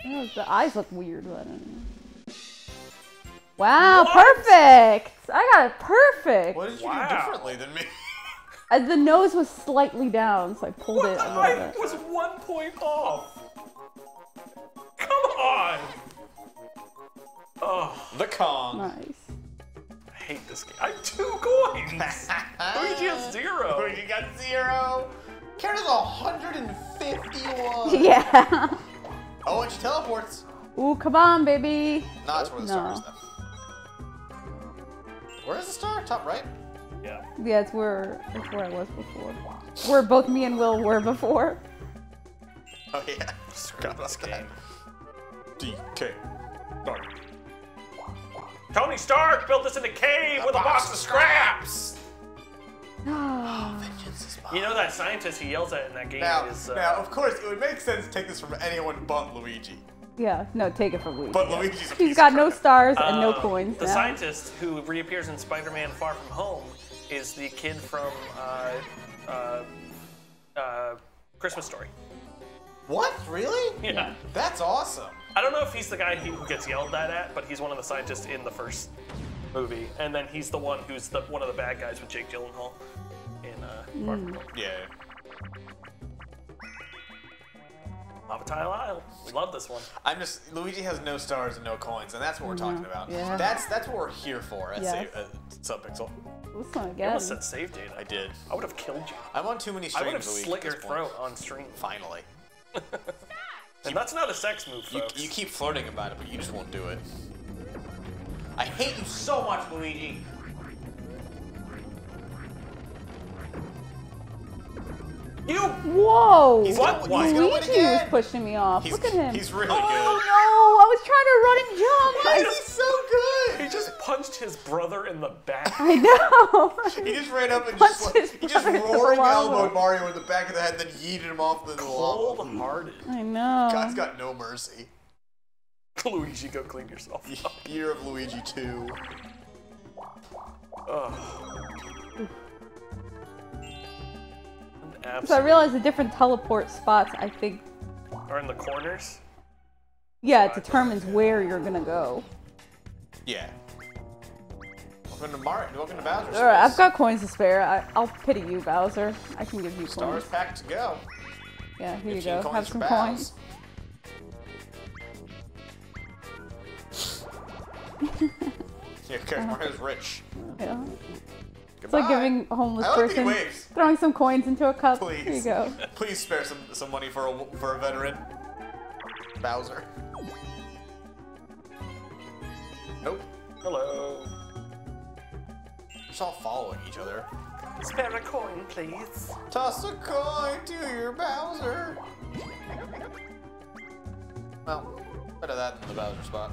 Oh, the eyes look weird, but I don't know. Wow, What? perfect! I got it perfect! What did you Wow. do differently than me? [laughs] Uh, the nose was slightly down, so I pulled it a I little bit. was one point off. Come on. Oh, the Kong. Nice. I hate this game. I have two coins. Luigi has zero. Luigi got zero. Karen has 151. [laughs] Yeah. Oh, and she teleports. Ooh, come on, baby. No, that's where the No. star is then. Where is the star? Top right? Yeah. Yeah, it's where it's where I was before. Where both me and Will were before. Oh yeah. Screw this game. DK. Dark. Tony Stark built this in a cave with a box of scraps. [sighs] Vengeance is mine. You know that scientist he yells at in that game Now, is. Uh, now, of course, it would make sense to take this from anyone but Luigi. yeah, no, take it from Luigi. But yeah. Luigi's a He's piece got of no stars and no uh, coins. The now. scientist who reappears in Spider-Man: Far From Home is the kid from uh, uh, uh, Christmas Story. What? Really? Yeah. That's awesome. I don't know if he's the guy who gets yelled at at, but he's one of the scientists in the first movie, and then he's the one who's the one of the bad guys with Jake Gyllenhaal in uh, Far From Home. Yeah. Lava Tile Isle. We love this one. I'm just Luigi has no stars and no coins, and that's what we're talking about. Yeah. That's that's what we're here for at, Yes. Sa- at Subpixel. Listen You again. almost said save data. I did. I would have killed you. I'm on too many I would have Luigi, slit your throat on stream. Finally. And that's not a sex move, You, folks. you keep flirting about it, but you just won't do it. I hate you so much, Luigi. You. Whoa! He's What? gonna, he's gonna win Luigi was pushing me off. He's, Look at him. He's really oh good. Oh no! I was trying to run and jump. Why I, is he so good? He just punched his brother in the back. I know. [laughs] He just ran up and Punched just, like, his he just brother in the roaring elbowed Mario in the back of the head, and then yeeted him off the lava. Cold-hearted. I know. God's got no mercy. [laughs] Luigi, go clean yourself up. [laughs] Year of Luigi 2. Ugh. So I Absolutely. realized the different teleport spots. I think, Are in the corners. yeah, it determines where you're gonna go. Yeah. Welcome to Mario. Welcome to Bowser's. All right, I've got coins to spare. I, I'll pity you, Bowser. I can give you stars coins. packed to go. Yeah, here you go. Have some coins. [laughs] Yeah, because Mario's rich. Yeah. It's like giving a homeless I like person throwing some coins into a cup. Please. Here you go. Please spare some some money for a for a veteran. Bowser. Nope. Hello. We're just all following each other. Spare a coin, please. Toss a coin to your Bowser. Well, better that than the Bowser spot.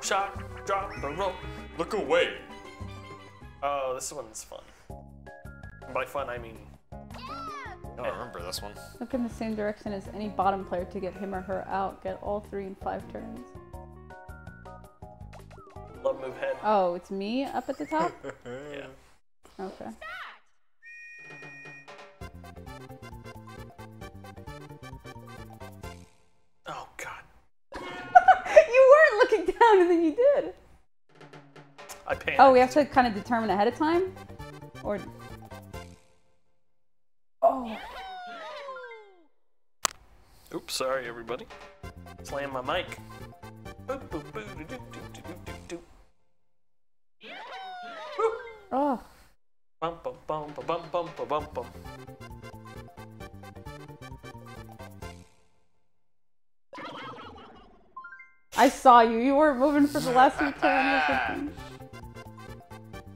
Shot, drop, the rope. Look away. Oh, this one's fun. By fun, I mean... I eh. remember this one. Look in the same direction as any bottom player to get him or her out. Get all three in five turns. Love move head. Oh, it's me up at the top? [laughs] yeah. Okay. Oh, God. [laughs] you weren't looking down and then you did. I panicked. Oh, we have to kind of determine ahead of time? Or. Oh. Oops, sorry everybody. Slam my mic. Oh. Bum bum bum bum bum ba, bum bum. I saw you. You weren't moving for the last few turns or something.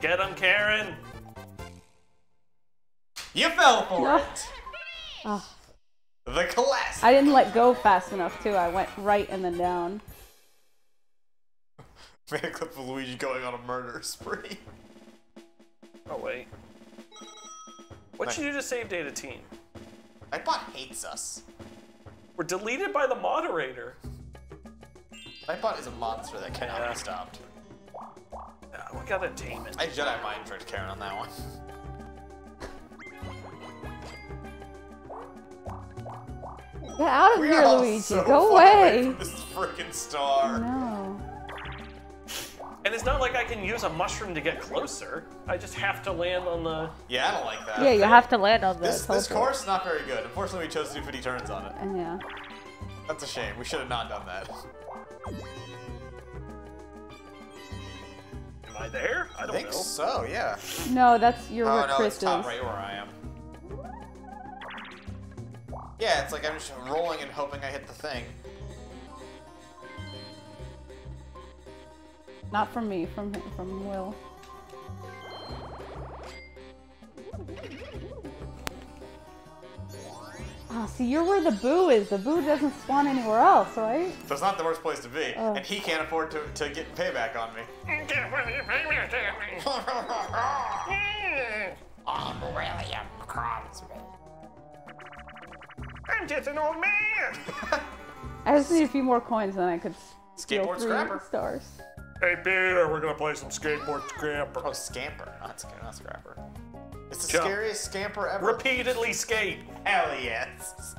Get him, Karen. You fell for No. it. Oh. The classic. I didn't let go fast enough, too. I went right [laughs] and then down. Made a clip of Luigi going on a murder [laughs] spree. Oh wait. What'd you do to save data team? Nightbot hates us. We're deleted by the moderator. Nightbot is a monster that cannot Yeah. be stopped. Ah, we gotta tame it. I Jedi mind tricked Karen on that one. Get out of We here, are all Luigi. so Go far away. from this freaking star. No. And it's not like I can use a mushroom to get closer. I just have to land on the. Yeah, I don't like that. Yeah, you have to land on the This, this course is not very good. Unfortunately, we chose to do 50 turns on it. Yeah. That's a shame. We should have not done that. I there? I I don't think know. so, yeah. No, that's you're Oh no, Chris it's top right where I am. Yeah, it's like I'm just rolling and hoping I hit the thing. Not from me, from from Will. Ah, see, you're where the boo is. The boo doesn't spawn anywhere else, right? So it's not the worst place to be. Oh. And he can't afford to, to get payback on me. [laughs] [laughs] I'm William Crosby. I'm just an old man. [laughs] I just need a few more coins, then I could steal Skateboard three scrapper. stars. Hey Peter, we're gonna play some skateboard scamper. Oh, scamper, not, sc- not scrapper. It's the Jump. scariest scamper ever. Repeatedly skate. Hell yes.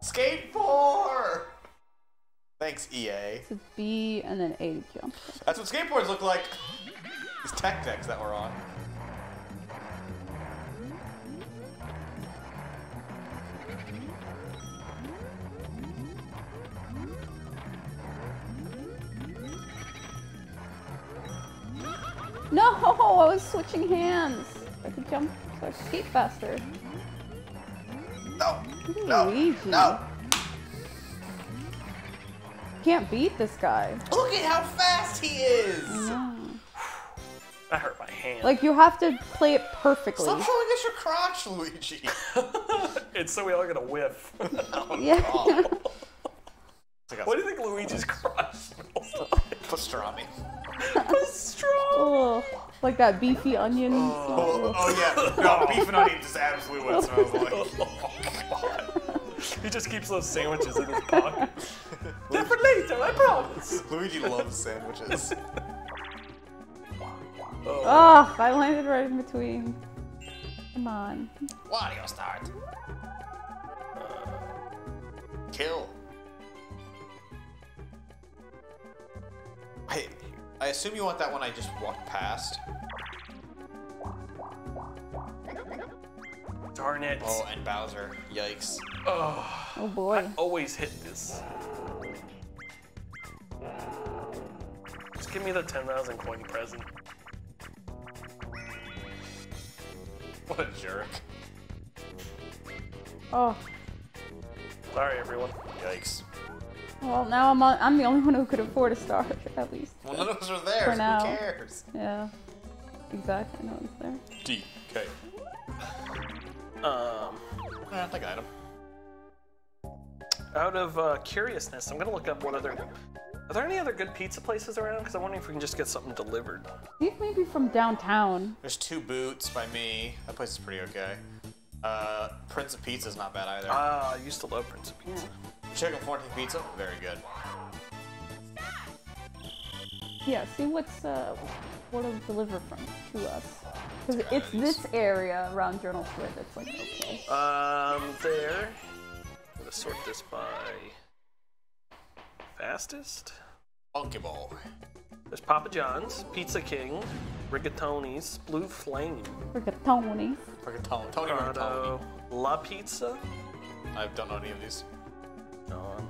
Skate 4! Thanks, EA. It's B and then A to jump. That's what skateboards look like. These tech decks that we're on. No, [laughs] I was switching hands. I could jump, so I could skate faster. No! No! Luigi. No! Can't beat this guy. Look at how fast he is! No. That hurt my hand. Like you have to play it perfectly. Stop showing us your crotch, Luigi. [laughs] [laughs] it's so we all get a whiff. [laughs] Oh, oh, yeah. what do you think Luigi's crotch smells like? Pastrami. Strong. oh, like that beefy onion. Oh, oh, oh yeah. [laughs] No, beef and onions is absolutely what it smells like. He just keeps those sandwiches in his pocket. [laughs] They're for later, I promise. Luigi loves sandwiches. Oh, I landed right in between. Come on. Wario start. Kill. I, I assume you want that one I just walked past. Darn it. Oh, and Bowser. Yikes. Oh, Oh boy. I always hit this. Just give me the 10,000 coin present. [laughs] What a jerk. Oh. Sorry, everyone. Yikes. Well, now I'm on, I'm the only one who could afford a star, [laughs] at least. Well, none of us are there, For so now. who cares? Yeah. Exactly. No one's there. DK. [laughs] Um, Yeah, take an item. out of uh, curiousness, I'm gonna look up what other. Are there any other good pizza places around? Because I'm wondering if we can just get something delivered. I think maybe from downtown. There's two boots by me. That place is pretty okay. Uh, Prince of Pizza's not bad either. Ah, I used to love Prince of Pizza. Chicken 14 pizza, very good. Yeah. See what's uh, what'll deliver from to us. Because it's this area around Journal Square that's like okay. Um, there. I'm gonna sort this by fastest. Monkey Boy. There's Papa John's, Pizza King, Rigatoni's, Blue Flame, Rigatoni. Fucking Tony. Tony Rigatoni. La Pizza, I don't know any of these. Um,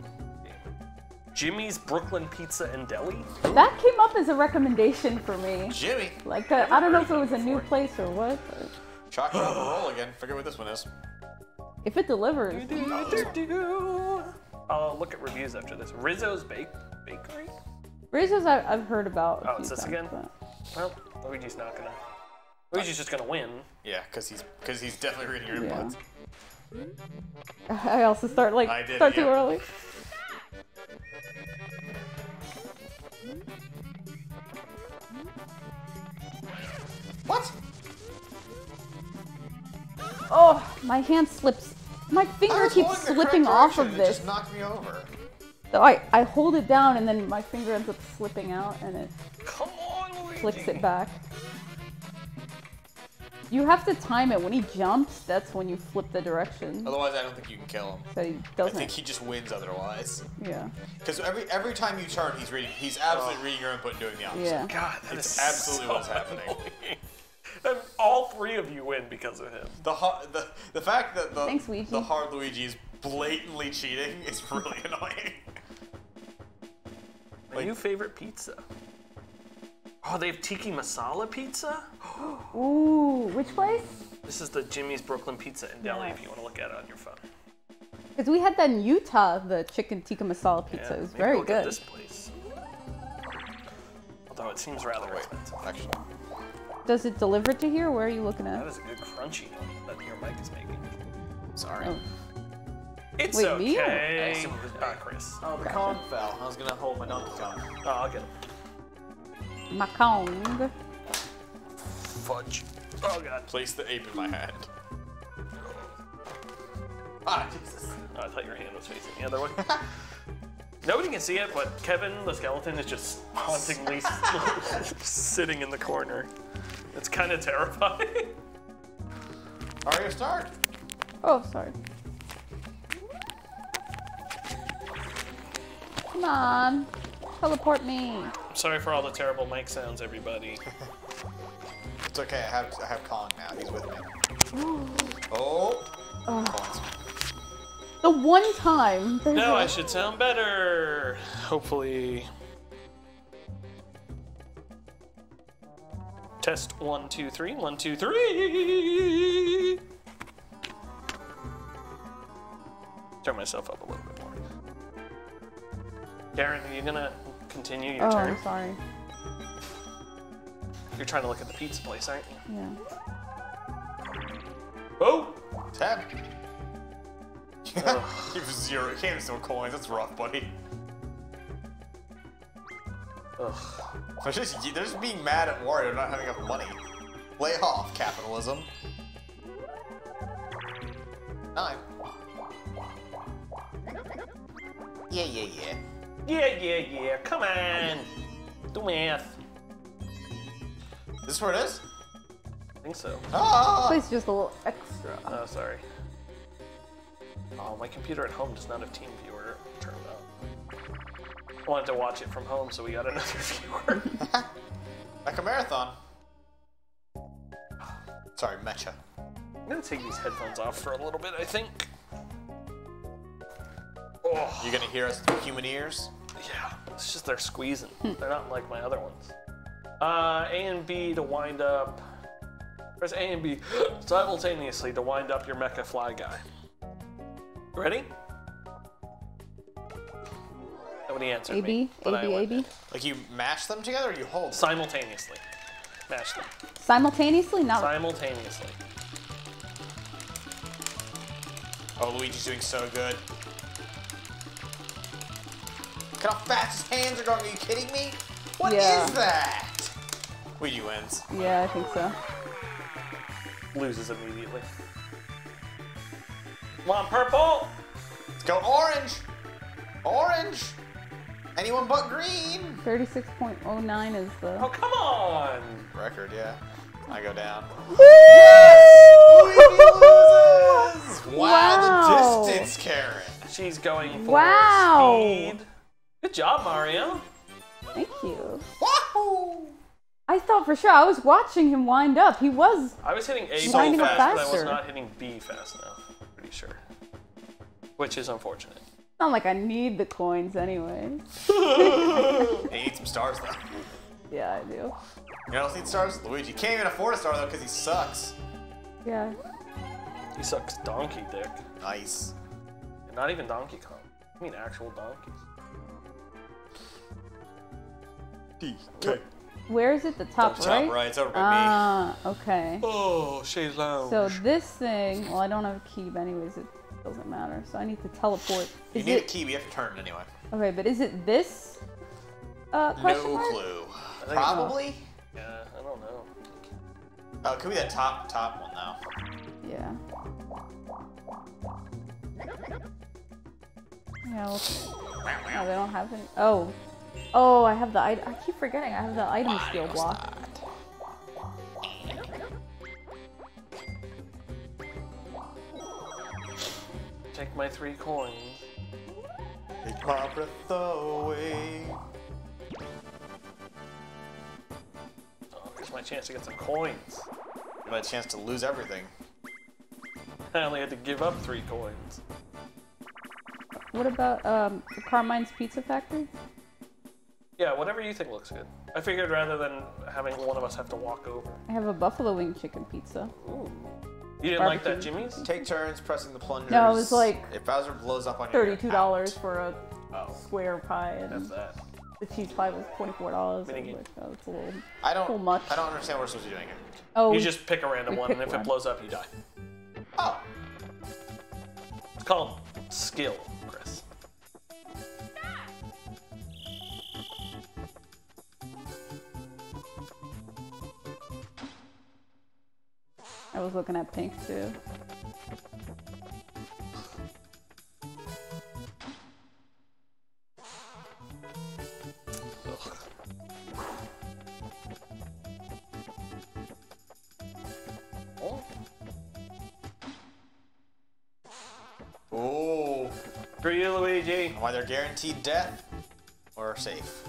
Jimmy's Brooklyn Pizza and Deli. That came up as a recommendation for me. Jimmy. Like, uh, I don't know if it was a new place or what, but Chalk shop and roll again. Forget what this one is. if it delivers, I'll look at reviews after this. Rizzo's Bake Bakery. Rizzo's I, I've heard about. Oh, it's this times, again? but- Well, Luigi's not gonna. Luigi's just gonna win. Yeah, because he's because he's definitely reading your Yeah. inputs. I also start like I did, start too early. What? Oh, my hand slips. My finger keeps slipping off direction, of It this. just knocked me over. So I, I hold it down and then my finger ends up slipping out and it Come on, Luigi. flicks it back. You have to time it. When he jumps, that's when you flip the direction. Otherwise, I don't think you can kill him. So he I doesn't. I think he just wins otherwise. yeah. Because every every time you turn, he's reading. He's absolutely reading your input and doing the opposite. Yeah. God, that It's is absolutely so what's happening. annoying. [laughs] And all three of you win because of him. The hard, the the fact that the Thanks, the hard Luigi is blatantly cheating is really [laughs] annoying. My Like- new favorite pizza. Oh, they have tikka masala pizza. [gasps] Ooh, which place? This is the Jimmy's Brooklyn Pizza and Deli. Nice. If you want to look at it on your phone. Because we had that in Utah, the chicken tikka masala Yeah, pizza. it was maybe very we'll get good. This place. Although it seems rather expensive. Actually, Does it deliver to here? Where are you looking That at? is a good crunchy that your mic is making. sorry. Oh. It's Wait, me or- okay. Ah, Chris. Oh, the Gotcha. Kong fell. I was gonna hold my Donkey Kong. Oh, I'll get him. Makong. Fudge. Oh god. Place the ape in my hand. Ah, Jesus. Oh, I thought your hand was facing the other way. [laughs] Nobody can see it, but Kevin the skeleton is just hauntingly [laughs] sitting in the corner. It's kind of terrifying. [laughs] Mario start. Oh, sorry. Come on. Teleport me. Sorry for all the terrible mic sounds, everybody. [laughs] It's okay. I have I have Kong now. He's with me. [gasps] Oh. Kong's- The one time. there's Now a- I should sound better. Hopefully. Test one, two, three. One, two, three. Turn myself up a little bit more. Darren, are you gonna continue your Oh, turn? I'm sorry. You're trying to look at the pizza place, aren't you? Yeah. Oh! Tab. you have zero. You can't have zero coins. That's rough, buddy. Ugh. They're just, they're just being mad at Wario not having enough money. Lay off, capitalism. Nine. Yeah, yeah, yeah. Yeah, yeah, yeah. Come on. Do math. Is this where it is? I think so. Ah! Place just a little extra. Oh, sorry. Oh, my computer at home does not have Team Viewer turned on. I wanted to watch it from home, so we got another [laughs] viewer. [laughs] Like a marathon. Sorry, Mecha. I'm gonna take these headphones off for a little bit, I think. Oh, You're gonna hear us through human ears? yeah. It's just they're squeezing. They're not like my other ones. Uh, A and B to wind up. Press A and B [gasps] simultaneously to wind up your Mecha Fly guy. Ready? Nobody answered AB, me. but I AB. Like you mash them together or you hold? Simultaneously. Mash them. Simultaneously? Not. Simultaneously. Oh, Luigi's doing so good. Look how fast his hands are going. Are you kidding me? What is Yeah. that? Luigi wins. yeah, I think so. Loses immediately. Come on, purple! Let's go orange. Orange. Anyone but green. 36.09 is the. Oh, come on! Record, yeah. I go down. Woo! loses. Wow, Wow. the distance, Karen. She's going for Wow. speed. Good job, Mario. Thank you. Wahoo! I thought for sure I was watching him wind up. He was. I was hitting A So so fast, fast, but I was not hitting B fast enough. Pretty sure. Which is unfortunate. Not like I need the coins anyway. [laughs] [laughs] You need some stars though. Yeah, I do. You don't need stars? Luigi can't even afford a star though because he sucks. Yeah. He sucks donkey dick. Nice. And not even Donkey Kong. I mean actual donkeys. DK. Where is it? The top Top right? right, it's over by Ah, okay. Oh, Shade Lounge. So this thing, well, I don't have a key, but anyways, it doesn't matter. So I need to teleport. You Is need a key, but you have to turn it anyway. okay? But is it this? Uh, question No mark? clue. Probably. yeah, I don't know. Oh, it could be that top top one though. Yeah. Yeah. Well, oh, they don't have any. Oh. Oh, I have the. I, I keep forgetting. I have the item skill block. Take my three coins. Take my breath away. Oh, here's my chance to get some coins. You had a chance to lose everything. I only had to give up three coins. What about um Carmine's Pizza Factory? Yeah, whatever you think looks good. I figured rather than having one of us have to walk over. I have a buffalo wing chicken pizza. Ooh. You didn't like that, Barbecue. Jimmy's? Take turns pressing the plungers. No, it was like if Bowser blows up on you, you're Thirty-two dollars for a Oh, square pie, that's and that. the cheese pie was twenty-four dollars. I like, oh, it's a little. I don't. Too much. I don't understand what we're supposed to be doing here. Oh, You just pick a random one, and if one. it blows up, you die. Oh, It's called skill, Chris. I was looking at pink too. Oh, ooh. for you, Luigi. Why they're guaranteed death or safe?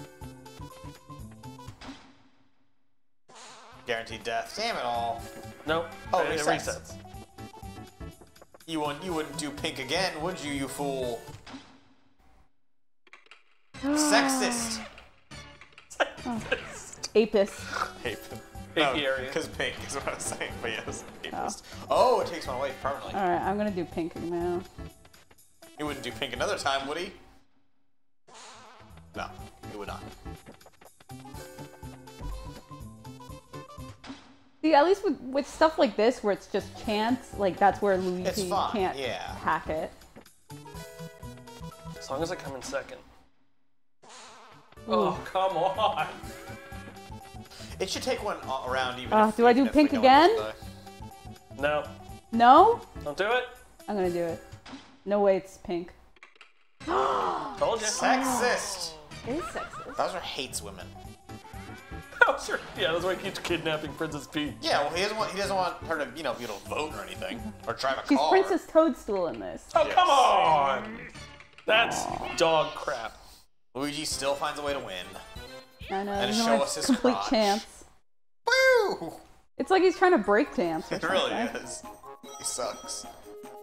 Guaranteed death. Damn it all. Nope. Oh, it, it resets. resets. You wouldn't. You wouldn't do pink again, would you? You fool. Sexist. Apis. Ape. Apiary. because pink is what I was saying. But yes, apist. Oh, oh it takes one away permanently. All right, I'm gonna do pink now. He wouldn't do pink another time, would he? No, he would not. See, at least with, with stuff like this, where it's just chance, like that's where Luigi fun, can't yeah. hack it. As long as I come in second. Oh, come on. It should take one around even. Uh, if, do I do if pink again? No, No, don't do it. I'm gonna do it. No way, it's pink. [gasps] Told you. Sexist. It is sexist. Bowser hates women. [laughs] Bowser. Yeah, that's why he keeps kidnapping Princess Peach. Yeah, well, he doesn't want he doesn't want her to you know be able to vote or anything or drive a She's car. Princess Toadstool in this. Oh, Yes. come on. That's dog crap. Luigi still finds a way to win. I know. And there's no show us his complete crotch. chance. Woo! It's like he's trying to break dance. It really is. He sucks.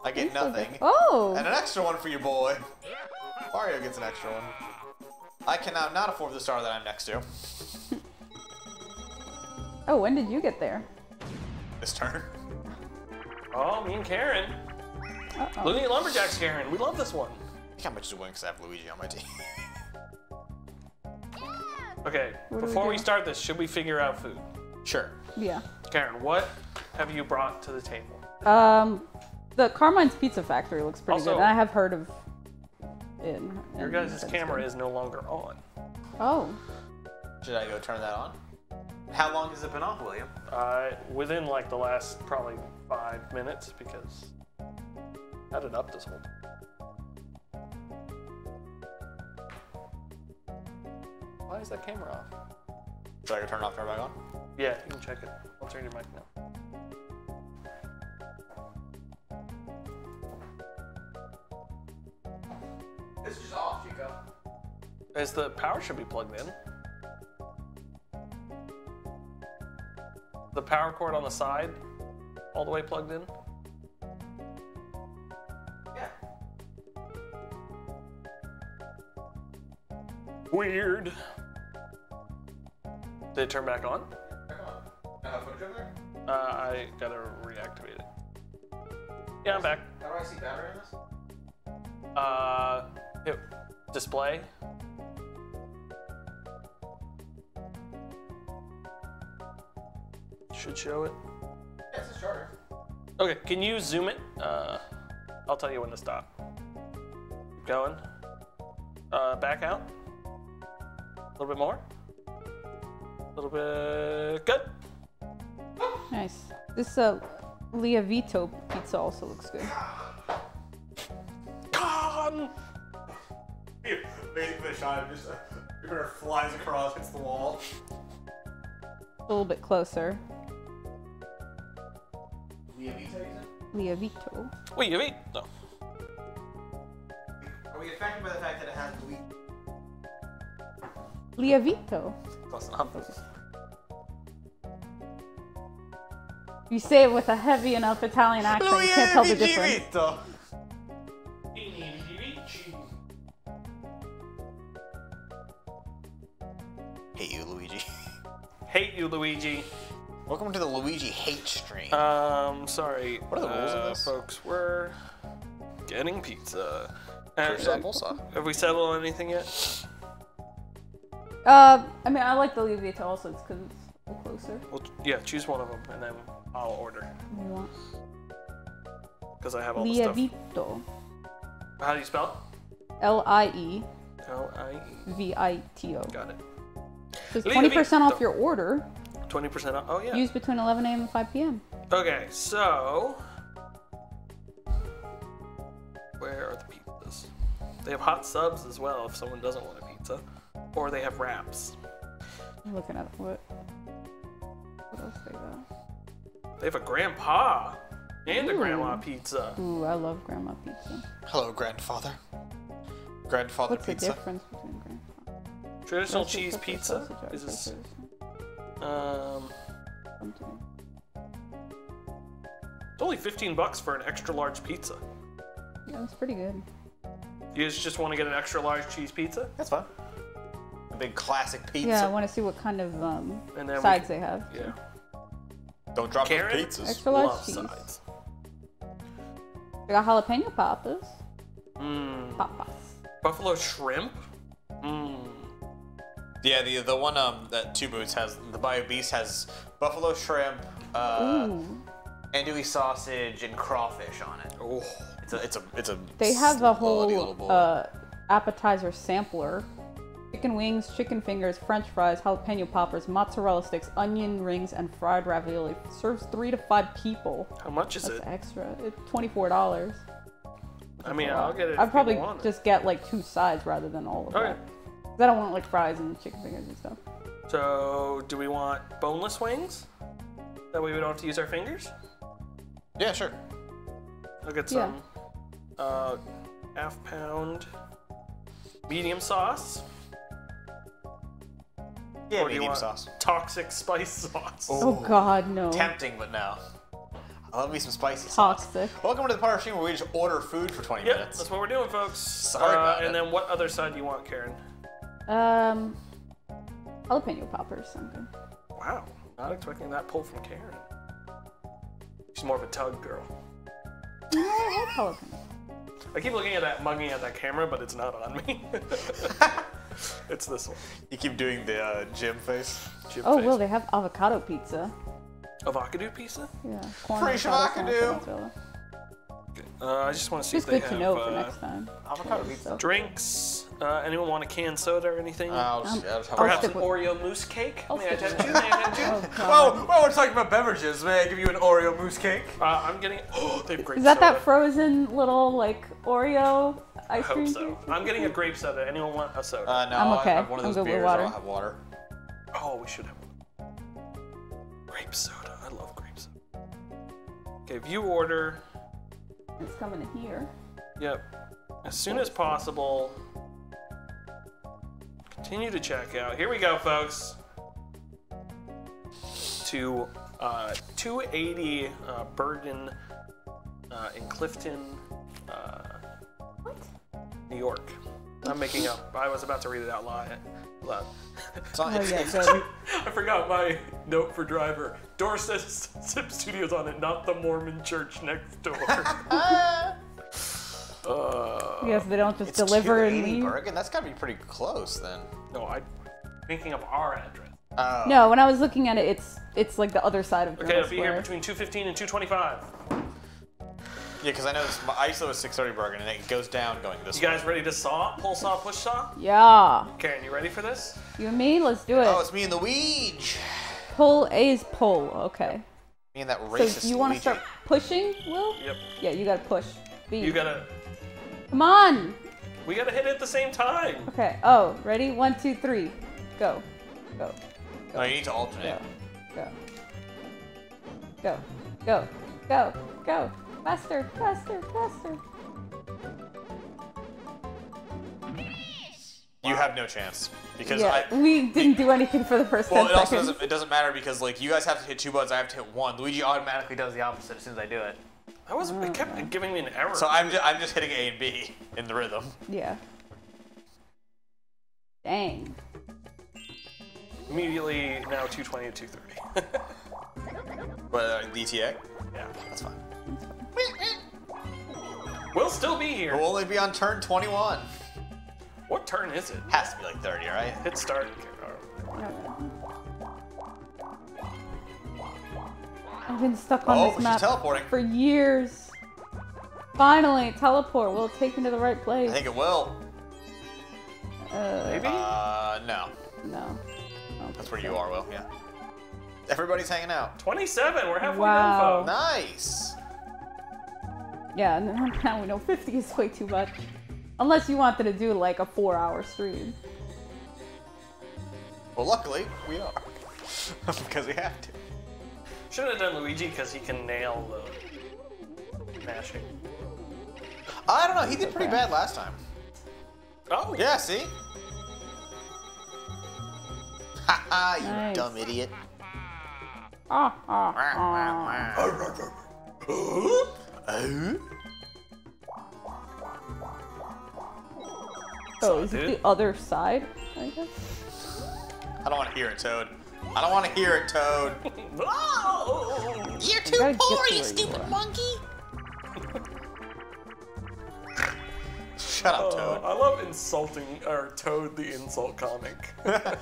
I get He's nothing. good. Oh, And an extra one for you, boy. Mario gets an extra one. I can now not afford the star that I'm next to. Oh, when did you get there? This turn. Oh, me and Karen. Uh-oh. Looney Lumberjacks Karen. We love this one. I think I might just win because I have Luigi on my team. [laughs] Okay, What do we before we, start this, should we figure out food? sure. Yeah. Karen, what have you brought to the table? Um, the Carmine's Pizza Factory looks pretty Also- good. I have heard of it. Your it guys' camera is no longer on. Oh, Should I go turn that on? How long has it been off, William? Uh, within like the last probably five minutes because I had it up this whole time. Why is that camera off? Should I go turn it off, turn it back on? Yeah, you can check it. I'll turn your mic now. This is off, Chico. As the power should be plugged in. The power cord on the side all the way plugged in? Yeah. Weird. Did it turn back on? I have footage over there? Uh, I gotta reactivate it. Yeah, I'm back. How do I see battery in this? Uh, hit display. Should show it. Yeah, it's a starter. Okay, can you zoom it? Uh, I'll tell you when to stop. Keep going. Uh, back out. A little bit more. A little bit. Good. Nice. This uh, Lievito pizza also looks good. Con! Amazing the shot just uh, flies across, hits the wall. A little bit closer. Lievito, Lievito. Wait, you eat? No. Are we affected by the fact that it has Luigi? Lievito. Close enough. You say it with a heavy enough Italian accent, you can't tell the difference. Vito. Hate you, Luigi. [laughs] Hate you, Luigi. Welcome to the Luigi hate stream. Um, sorry. What are the rules of uh, this? Folks, we're getting pizza. And, First have we settled on anything yet? Uh, I mean, I like the Lievito also, it's because it's closer. Well, yeah, choose one of them, and then I'll order. Because I have all the stuff. Lievito. How do you spell L I E it? L-I-E. V I T O. Got it. Says 20% off your order. 20% off. Oh, yeah. Used between 11 a.m. and 5 p.m. Okay, so where are the pizzas? They have hot subs as well if someone doesn't want a pizza, or they have wraps. I'm looking at what. What else they got? They have a grandpa and a grandma pizza. Ooh, I love grandma pizza. Hello, grandfather. Grandfather What's pizza. the difference between grandpa? Traditional Sausage, cheese pizza sausage, is this, sausage, um it's only 15 bucks for an extra large pizza. Yeah, that's pretty good. You guys just want to get an extra large cheese pizza? That's fine. A big classic pizza. Yeah, I want to see what kind of um, And then sides can- they have. Yeah. Don't drop Karen? those pizzas. Extra large Love cheese. sides. They got jalapeno poppers. Mmm. Papas. Buffalo shrimp? Mmm. Yeah, the the one um that Two Boots has, the Bayou Beast has buffalo shrimp, uh, andouille sausage, and crawfish on it. Oh. It's a it's a it's a. They have a slutty little whole uh, appetizer sampler. Chicken wings, chicken fingers, french fries, jalapeno poppers, mozzarella sticks, onion rings, and fried ravioli. Serves three to five people. How much is That's it? extra. It's $24. I mean, I'll get it. I'd probably people want it. just get like two sides rather than all of Okay. That. 'Cause I don't want like fries and chicken fingers and stuff. So, do we want boneless wings? That way we don't have to use our fingers? yeah, sure. I'll get Yeah. some uh, half pound medium sauce. Yeah, Or do you medium want sauce. Toxic spice sauce. Oh God, no. Tempting, but no. I love me some spicy sauce. Toxic. Welcome to the part of the stream where we just order food for 20 Yep, minutes. that's what we're doing, folks. Sorry uh, about And it. then what other side do you want, Karen? Um, jalapeno poppers, something. Wow, not expecting that pull from Karen. She's more of a tug girl. No, I love jalapeno. I keep looking at that, mugging at that camera, but it's not on me. [laughs] it's this one. You keep doing the uh, gym face. Jim Oh face. well, they have avocado pizza. Avocado pizza? Yeah, corn, Fresh avocado, avocado. corn, mozzarella. Uh, I just want to see Just if they good to have know uh, for next time. Avocado Yeah, pizza. so- drinks. Uh, anyone want a canned soda or anything? I'll Um, I'll have I'll Perhaps an Oreo mousse cake? I'll May I stick tempt you? May I tempt you? [laughs] Oh, Well, well, we're talking about beverages. May I give you an Oreo mousse cake? Uh, I'm getting. Oh, [gasps] they have grape Is that soda. that frozen little like Oreo ice cream? I hope cream? so. cake? I'm getting a grape soda. Anyone want a soda? Uh, no, I'm okay. I'll okay. have one of I'm those good with beers. water. I'll have water. oh, we should have one. Grape soda. I love grape soda. Okay, if you order, It's coming in here. yep, as soon as possible. Continue to check out. Here we go, folks. To Uh, 280 uh, Bergen uh, in Clifton, uh, What? New York. I'm making up. I was about to read it out loud. loud. It's Oh yeah, it's, good. [laughs] I forgot my note for driver. Door says [laughs] Zip Studios on it, not the Mormon church next door. [laughs] uh, Yes, they don't just deliver and 280 leave. Bergen. That's gotta be pretty close then. no, I'm making up our address. Oh. No, when I was looking at it, it's it's like the other side of Okay, it'll be here between 215 and 225. Yeah, because I know this, I used to live at 630 Bergen, and it goes down going this You way. guys ready to saw? Pull saw, push saw? Yeah, Karen, you ready for this? you and me, let's do it. Oh, it's me and Luigi. Pull is pull. Okay. Me and that racist So you want to start pushing, Will? Yep. Yeah, you gotta push. B. You gotta. Come on. We gotta hit it at the same time. Okay. Oh, ready? One, two, three. Go. Go. No, you need to alternate. Go. Go. Go. Go. Go. Go. Faster. Faster. Faster. You have no chance because Yeah, I. we didn't do anything for the first Well, 10 it also seconds. doesn't. It doesn't matter because like you guys have to hit two buttons. I have to hit one. Luigi automatically does the opposite as soon as I do it. That was. It kept giving me an error. So I'm just, I'm just hitting A and B in the rhythm. Yeah. Dang. Immediately now 220 to 230. But [laughs] uh, DTA, yeah. that's fine. We'll still be here. We'll only be on turn 21. What turn is it? Has to be like 30, right? Hit start. I've been stuck on Oh, this map teleporting. for years. Finally, teleport. Will it take me to the right place? I think it will. uh, Maybe? Uh, no. no. That's where so. you are, Will. Yeah. Everybody's hanging out. 27. We're halfway Wow. done, folks. Nice. Yeah, now we know 50 is way too much. Unless you wanted to do like a four hour stream. Well, luckily we are [laughs] because we have to. Should have done Luigi because he can nail the mashing. I don't know. He did pretty bad last time. Oh, Yeah. See. Haha, you Nice. dumb idiot. Ah, ah, ah. Oh? Oh, is it the other side? I guess. I don't want to hear it, Toad. I don't want to hear it, Toad. [laughs] Oh! You're too gotta poor, to you where you stupid monkey. Shut up, Uh, Toad. I love insulting or Toad the insult comic. [laughs]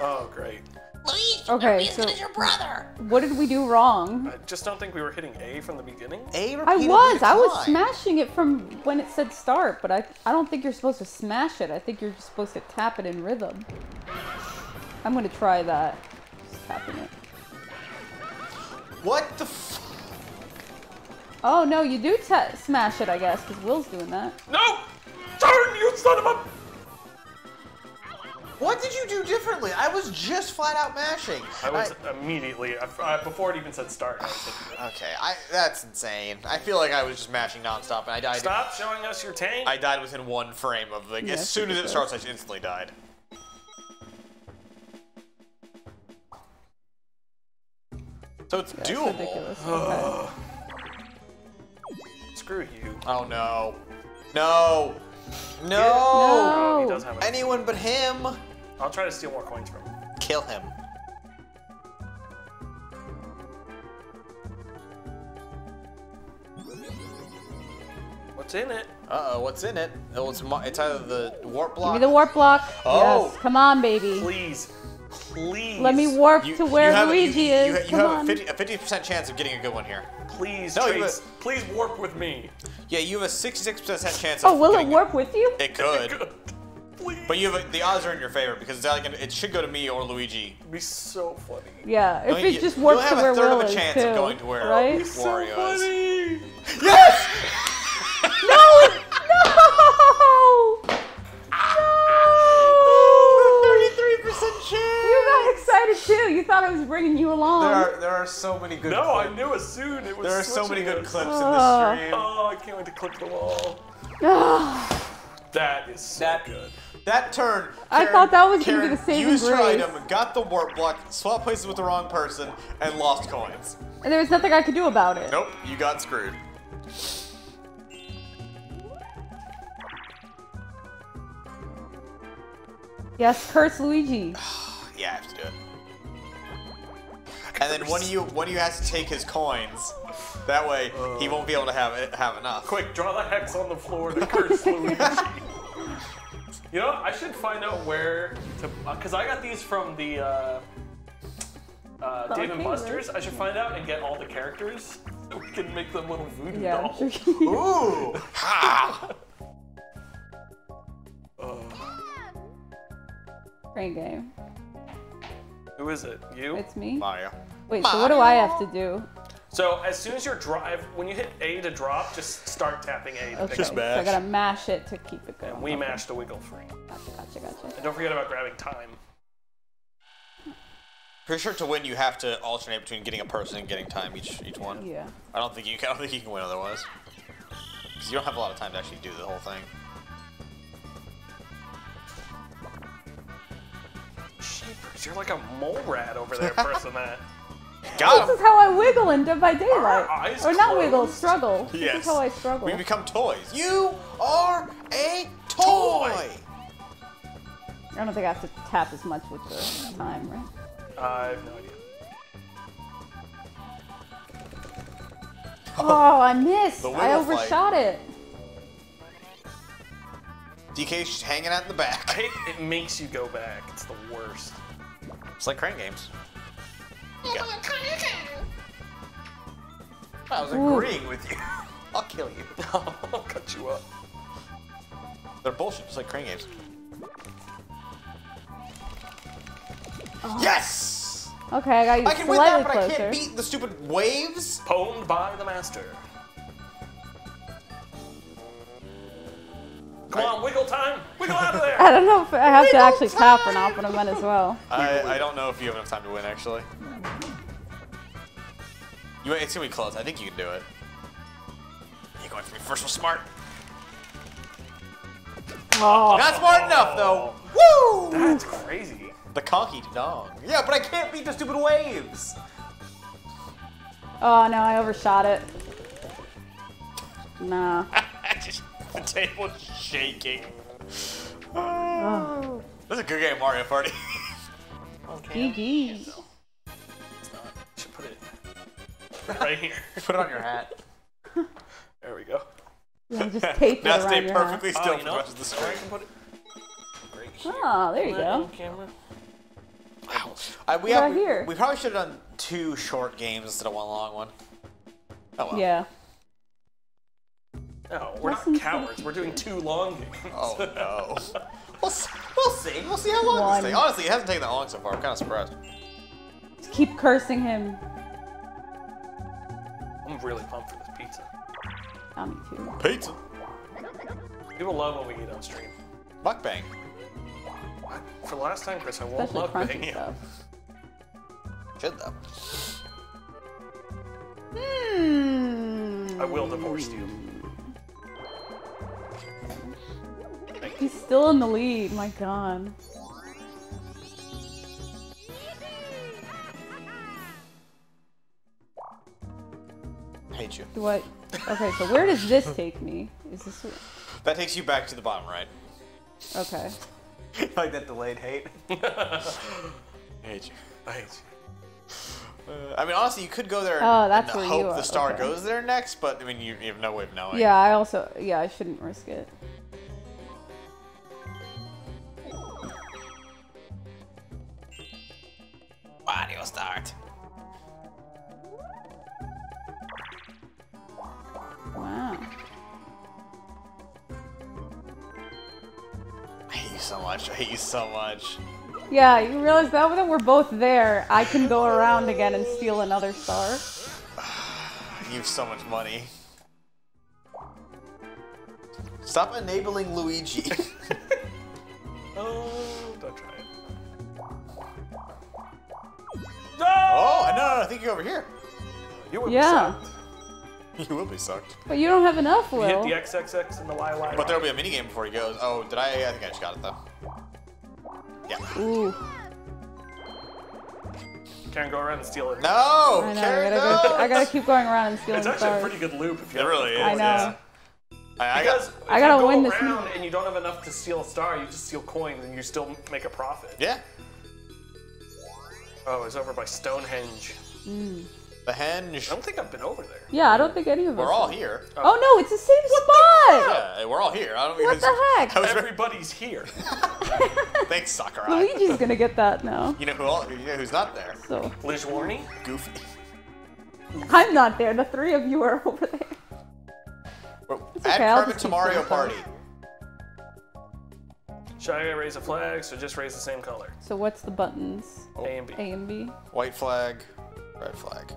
oh, great. Luigi, Okay, okay, so so- is your brother. What did we do wrong? I just don't think we were hitting A from the beginning. A I repeatedly was. I was smashing it from when it said start, but I I don't think you're supposed to smash it. I think you're just supposed to tap it in rhythm. I'm gonna try that. Just tapping it. What the f- Oh no, you do ta- smash it, I guess, because Will's doing that. No! Turn, you son of a. What did you do differently? I was just flat out mashing. I was immediately, I, I, before it even said start, I was hitting it. Okay, I that's insane. I feel like I was just mashing nonstop, and I died. Stop showing us your tank. I died within one frame of like Yeah, as soon as it pretty starts, I instantly died. So it's That's doable. ridiculous. Okay. [sighs] Screw you. Oh no, no, no! Oh, he No. does have a. Anyone but him. I'll try to steal more coins from him. Kill him. What's in it? Uh oh, what's in it? Oh, it's, mo- it's either the warp block. Give block. me the warp block. Oh. Yes, come on, baby. Please. Please. Let me warp You- to where you have, Luigi you, is. You, you come have on. a 50 a 50% chance of getting a good one here. Please, No, Trace. have- Please warp with me. Yeah, you have a 66% chance of oh, will it getting warp with you? It [laughs] could. Good. Please. But you have a, the odds are in your favor because it's either gonna, it should go to me or Luigi. It'd be so funny. Yeah, if Don't it you- just you'll have to a where third Will of a is chance of going to where- right? It'd so is. funny. Yes! No! No! 33% chance! You got excited too. You thought I was bringing you along. There are there are so many good. Clips. No, I knew as soon it was. There are so many good us. clips in Oh. this stream. Oh, I can't wait to clip the wall. Ah, That is so That- good. That turn. I thought that was gonna be Karen the saving used her grace. item, got the warp block, swapped places with the wrong person, and lost coins. And there was nothing I could do about it. Nope, you got screwed. Yes, curse Luigi. [sighs] Yeah, I have to do it. And then one of you, one of you has to take his coins. That way, he won't be able to have it, have enough. Quick, draw the hex on the floor to curse Luigi. [laughs] You know, I should find out where to, because I got these from the uh, uh, The Dave and arcade, Buster's. I should find out and get all the characters so we can make them little voodoo Yeah. dolls. Ooh! Ha! [laughs] Great game. Who is it? You? It's me. Mario. Wait, so what do I have to do? So as soon as you're drive, when you hit A to drop, just start tapping A to Okay, pick so up. I gotta mash it to keep it going. And we Okay. mash the wiggle free. Gotcha, gotcha, gotcha. And don't forget about grabbing time. Pretty sure to win, you have to alternate between getting a person and getting time each each one. Yeah. I don't think you. Can, I don't think you can win otherwise. Because you don't have a lot of time to actually do the whole thing. Jeepers, you're like a mole rat over there, [laughs] person that. Got This him. is how I wiggle in Dead by Daylight. Our eyes Or not wiggle, closed. struggle. This is how I struggle. We become toys. You are a toy. I don't think I have to tap as much with the time, right? I have no idea. Oh, [laughs] I missed. The I wiggle flight. overshot it. DK's just hanging out in the I back. hate it makes you go back. It's the worst. It's like crane games. You got- I was Ooh. agreeing with you. [laughs] I'll kill you. [laughs] I'll cut you up. They're bullshit, just like crane games. Oh. Yes! Okay, I got you I can win that, but I can't beat the stupid waves. Pwned by the master. Come on, wiggle time! Wiggle out of there. [laughs] I don't know if I have to Wiggle actually tap or not, but I might as well. I, I don't know if you have enough time to win, actually. You, it's gonna be close. I think you can do it. You're going for me first. We're smart. Oh, Not smart enough, though. Oh. Woo! That's crazy. The conky dong. Yeah, but I can't beat the stupid waves. oh no, I overshot it. Nah. [laughs] Just- [laughs] the table's shaking. Oh. This is a good game, Mario Party. Okay. GG. It's not. You should put it right here. Put it on your hat. There we go. Yeah, just [laughs] tape it now around stay your perfectly hat. still Oh, for you the know, rest of the or I screen. can put it right here. Oh, there you Put go. Camera. Wow. I, we, Right have, we, here. we probably should have done two short games instead of one long one. Oh well. Yeah. No, we're not Lessons for the cowards. We're doing two long games. Oh [laughs] no. we'll, s- we'll see. We'll see how long One. this takes. Honestly, it hasn't taken that long so far. I'm kind of surprised. Just keep cursing him. I'm really pumped for this pizza. Oh, me too. Pizza. People love when we eat on stream. Mukbang. What? For the last time, Chris, I won't Especially love you. stuff. Should though. Hmm. I will divorce you. He's still in the lead. My God. Hate you. Do I? Okay, so where does this take me? Is this That takes you back to the bottom right. okay? [laughs] like that delayed hate. [laughs] hate you. I hate you. Uh, I mean, honestly, you could go there Oh, and, that's and hope the star okay. goes there next, but I mean, you, you have no way of knowing. Yeah, I also yeah I shouldn't risk it. Mario start. Wow. I hate you so much. I hate you so much. Yeah, you realize now that we're both there, I can go around again and steal another star. [sighs] You have so much money. Stop enabling Luigi. [laughs] [laughs] Oh, oh, no, no, no, I think you're over here. You were Yeah. upset. [laughs] you will be sucked. But you don't have enough, You hit Will. the XXX and the YY. But there'll be a mini game before he goes. Oh, did I? I think I just got it though. Yeah. Ooh. Can't go around and steal it. No, I know. I gotta, go! I gotta keep going around and stealing It's actually a pretty good loop if you It have really enough is. I coins. know. I, I Because got. if I gotta you go win this around move. and you don't have enough to steal a star, you just steal coins and you still make a profit. Yeah. Oh, it's over by Stonehenge. Mm. The henge. I don't think I've been over there. Yeah, I don't think any of us. We're all here. Oh. oh no, it's the same spot. Yeah, we're all here. I don't What the [laughs] heck? Was Everybody's here. [laughs] Thanks, Sakurai. Luigi's gonna get that now. You know who? All, you know who's not there? So Liz Warney? Goofy. I'm not there. The three of you are over there. Well, okay, Add I'll Kermit to Mario going. Party. Should I raise a flag? So just raise the same color. So what's the buttons? A and B. A and B. White flag, red flag.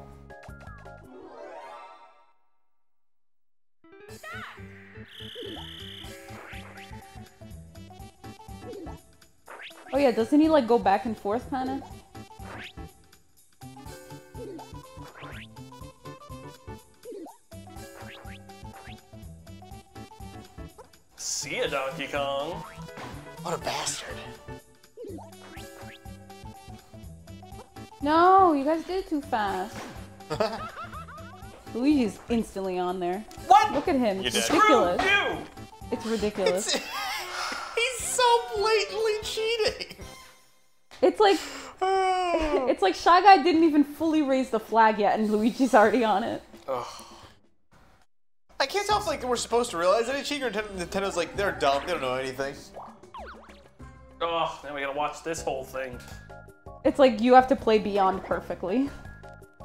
Oh yeah, doesn't he like go back and forth kind of? See ya, Donkey Kong. What a bastard. No, you guys did it too fast. [laughs] Luigi's instantly on there. What? Look at him. It's did. Screw ridiculous. you! It's ridiculous. [laughs] He's so blatantly cheating. It's like Oh. it's like Shy Guy didn't even fully raise the flag yet, and Luigi's already on it. Ugh. I can't tell if like we're supposed to realize that it's cheating or Nintendo's like they're dumb, they don't know anything. Oh, now we gotta watch this whole thing. It's like you have to play Beyond perfectly.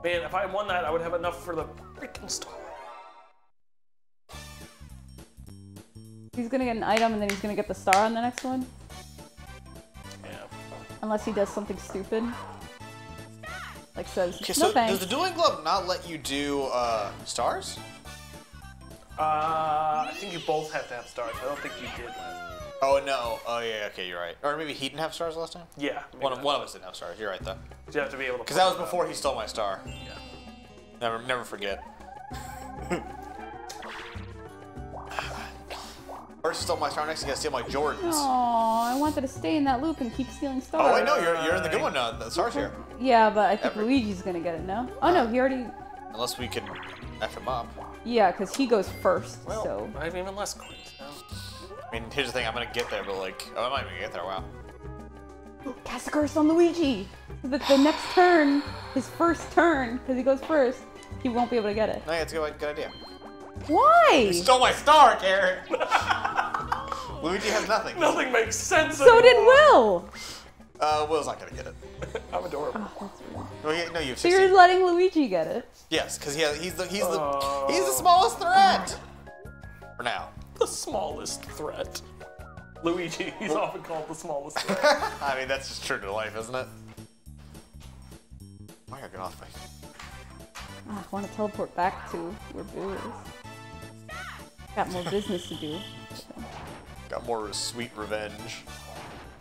Man, if I won that, I would have enough for the freaking star. He's gonna get an item, and then he's gonna get the star on the next one, Yeah. unless he does something stupid. Like says, Okay, no thanks. does the dueling glove not let you do uh, stars? Uh, I think you both have to have stars. I don't think you did last. Oh no. Oh yeah. Okay, you're right. Or maybe he didn't have stars last time. Yeah. One of one of us didn't have stars. You're right though. You have to be able to. Because that was before he stole my star. Yeah. Never, never forget. [laughs] First he stole my star, next he got to steal my Jordans. Oh, I wanted to stay in that loop and keep stealing stars. Oh, I know you're you're in the good one now. The star's here. Yeah, but I think Every- Luigi's gonna get it now. Oh uh, no, he already. Unless we can f him up. Yeah, because he goes first. Well, so I have even less coins now. I mean, here's the thing. I'm gonna get there, but like, oh, I might even get there. Wow. cast a curse on Luigi. The, the next turn, his first turn, because he goes first, he won't be able to get it. No, yeah, it's a good, good idea. Why? You Stole my star, Karen. [laughs] Luigi has nothing. Nothing makes sense. So did anymore. Will. Uh, Will's not gonna get it. [laughs] I'm adorable. Oh, that's weird. No, he, no, you have So you're letting Luigi get it. Yes, because he has, he's the he's the Oh. he's the smallest threat. For now. The smallest threat. Luigi, [laughs] he's often called the smallest threat. [laughs] I mean, that's just true to life, isn't it? Why get off me? Ah, I want to teleport back to where Boo is. Got more [laughs] business to do. Got more sweet revenge.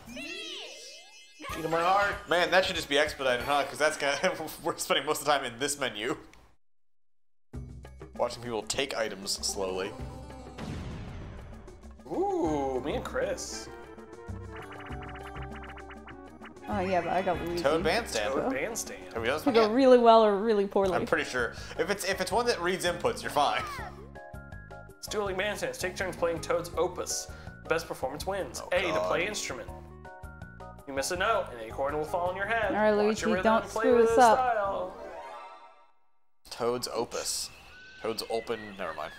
Key to my heart. Man, that should just be expedited, huh? Because that's gonna we're spending most of the time in this menu. Watching people take items slowly. Ooh, me and Chris. Oh yeah, but I got Luigi. Toad Bandstand. Toad Have Bandstand. we done this Could go really well or really poorly. I'm pretty sure. If it's if it's one that reads inputs, you're fine. [laughs] It's dueling bandstands. Take turns playing Toad's Opus. The best performance wins. Oh, A to God. play instrument. You miss a note, an a chord will fall on your head. All right, Watch Luigi, don't screw with this up. Style. Toad's Opus. Toad's Open. Never mind.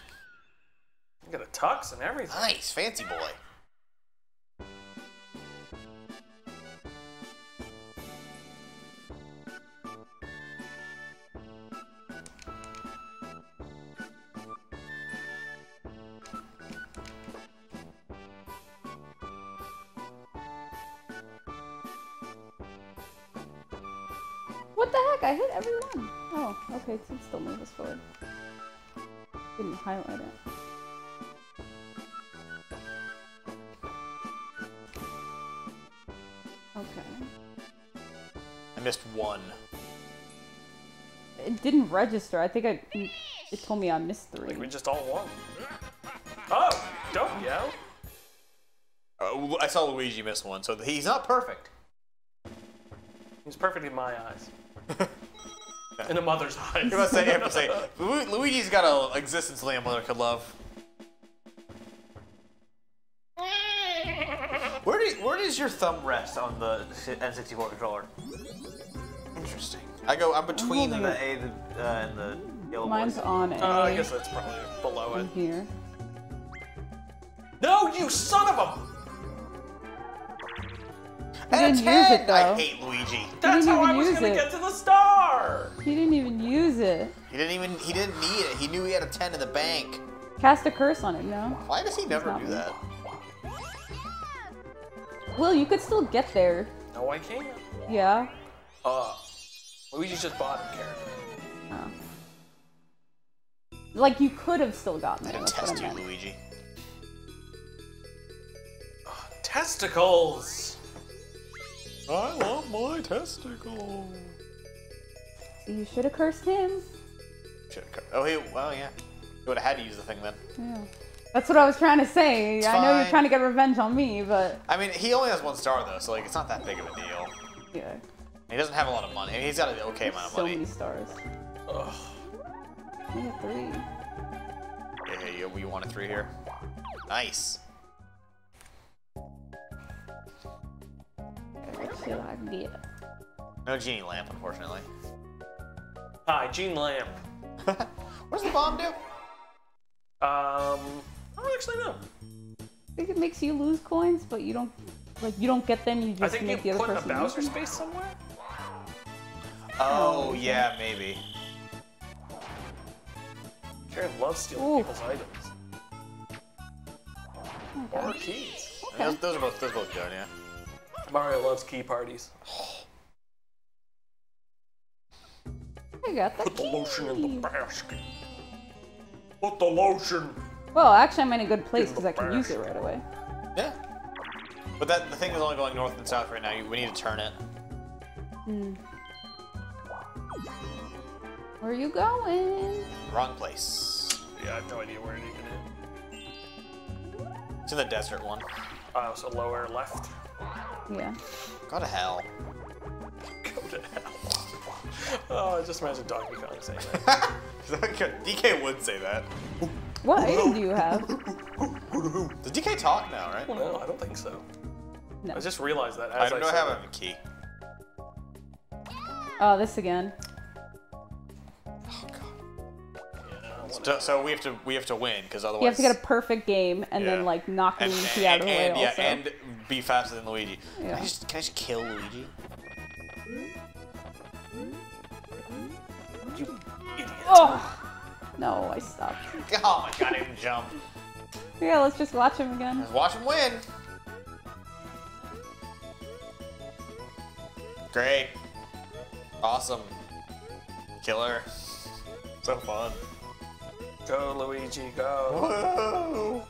You got a tux and everything. Nice, fancy boy. What the heck? I hit every one. Oh, okay, so it still move us forward. Didn't highlight it. Okay. I missed one. It didn't register. I think I It told me I missed three. Like we just all won. [laughs] Oh, don't yell. Uh, I saw Luigi miss one, so he's not perfect. He's perfect in my eyes. [laughs] in a mother's eyes. You must say, you have to say, [laughs] Lu- Luigi's got an existence only a mother could love. Where, do, where does your thumb rest on the N64 controller? Interesting. I go, I'm between holding the. A the, uh, and the yellow Mine's boys. on A. Uh, I guess that's probably below it. here. No, you son of a! And didn't a use it, though. I hate Luigi. That's how I was gonna it. get to the star. He didn't even use it. He didn't even, he didn't need it. He knew he had a 10 in the bank. Cast a curse on it, no? Why does he never not do me. that? Will, you could still get there. No, I can't. Yeah. Uh, Luigi's just bottom character. Oh. Like you could have still gotten I there. didn't That's what test you, meant. Luigi. Testicles. I love my testicles. So you should have cursed him. Should've cut- Oh, he, well, yeah. You would have had to use the thing then. Yeah. That's what I was trying to say. I know you're trying to get revenge on me, but I mean, he only has one star though, so like it's not that big of a deal. yeah. He doesn't have a lot of money. He's got an okay amount of So money. many stars. Ugh. I got three. Yeah, yeah, you, you wanted three here. Nice. What should No genie lamp, unfortunately. Hi, genie Lamp. [laughs] What does the bomb do? Um, I don't actually know. I think it makes you lose coins, but you don't like you don't get them. You just I think make you the other put in a person lose Bowser space somewhere. Oh, yeah, maybe. Karen loves stealing Ooh. people's items or keys. And Those, those are both those are both good, yeah. Mario loves key parties. I got the Put the lotion in the basket. Put the lotion. Well, actually, I'm in a good place because I can use it right away. Yeah. But that the thing is only going north and south right now. You, we need to turn it. Hmm. Where are you going? Wrong place. Yeah, I have no idea where it even is. It's in the desert one. Uh, so lower left. Yeah. Go to hell. [laughs] Go to hell. [laughs] Oh, I just imagine Donkey Kong saying that. [laughs] DK would say that. What item do you have? Does DK talk now, right? well, no, I don't think so. No. I just realized that I as I, don't know said have a key. Oh, this again. Oh god. Yeah, So, so we have to we have to win because otherwise You have to get a perfect game and Yeah. then like knock and, Luigi out of the way and, yeah, also. and be faster than Luigi. Can I just can I just kill Luigi? You idiot. Oh! No, I stopped. [laughs] Oh my god, I didn't jump. Yeah, let's just watch him again. Let's watch him win. Great. Awesome. Killer. So fun. Go, Luigi, go. Whoa.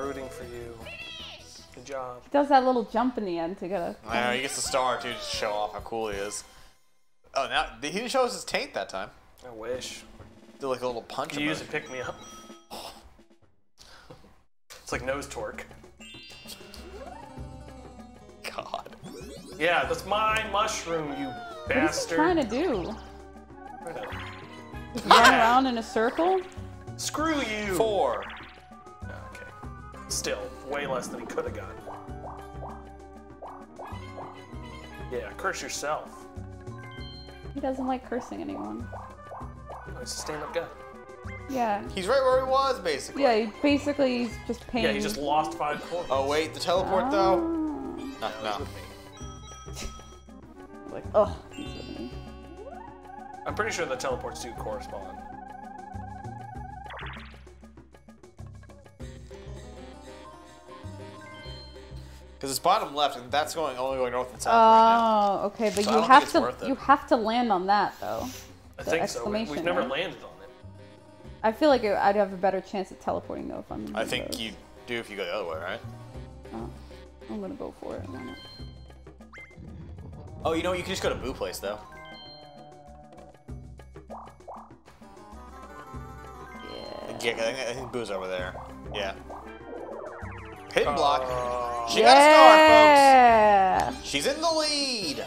Rooting for you. Good job. He does that little jump in the end to get a. I know, he gets the star too, to show off how cool he is. Oh, now he didn't show us his taint that time. I wish. Did like a little punch. You use emoji. it, pick me up. It's like nose torque. God. Yeah, that's my mushroom, you bastard. What is he bastard. trying to do? Right run around in a circle? Screw you! Four. Okay. Still, way less than he could have gotten. Yeah, curse yourself. He doesn't like cursing anyone. Oh, he's a stand-up guy. Yeah. He's right where he was, basically. Yeah, he basically he's just paying. Yeah, he just lost five coins. Oh wait, the teleport though. Oh. No, no. [laughs] Like, oh, he's with me. I'm pretty sure the teleports do correspond. Because it's bottom left, and that's going only going north and south right Oh, okay, but So you have to you have have to land on that though. I The think so. We, exclamation, we've never right? landed on it. I feel like I'd have a better chance at teleporting though if I'm. I think you do if you go the other way, right? Oh, I'm gonna go for it. Why not? Oh, you know what? You can just go to Boo Place though. Yeah, I think, I think Boo's over there. Yeah. Hidden block. Uh, she got yeah. a star, folks. She's in the lead.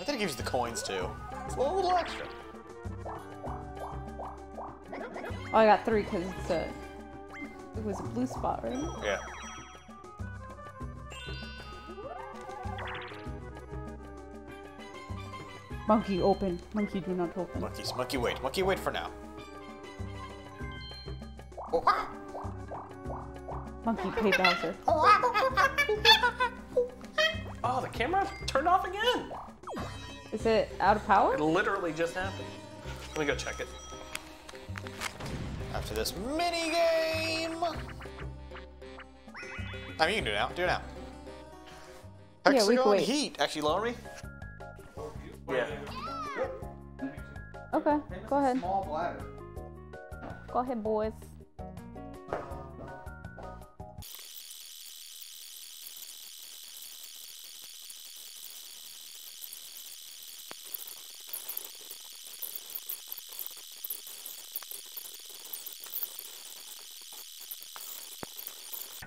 I think it gives you the coins too. It's a little, little extra. Oh, I got three because it's a. It was a blue spot, right? Yeah. Monkey open. Monkey do not open. Monkeys, monkey wait. Monkey wait for now. Monkey pay Bowser. [laughs] Oh, the camera turned off again. Is it out of power? It literally just happened. Let me go check it. After this mini game. I mean, you can do it now. Do it now. Yeah, we can Hexagon heat. Actually, lower me. Yeah. Okay, go ahead. Small bladder. Go ahead, boys.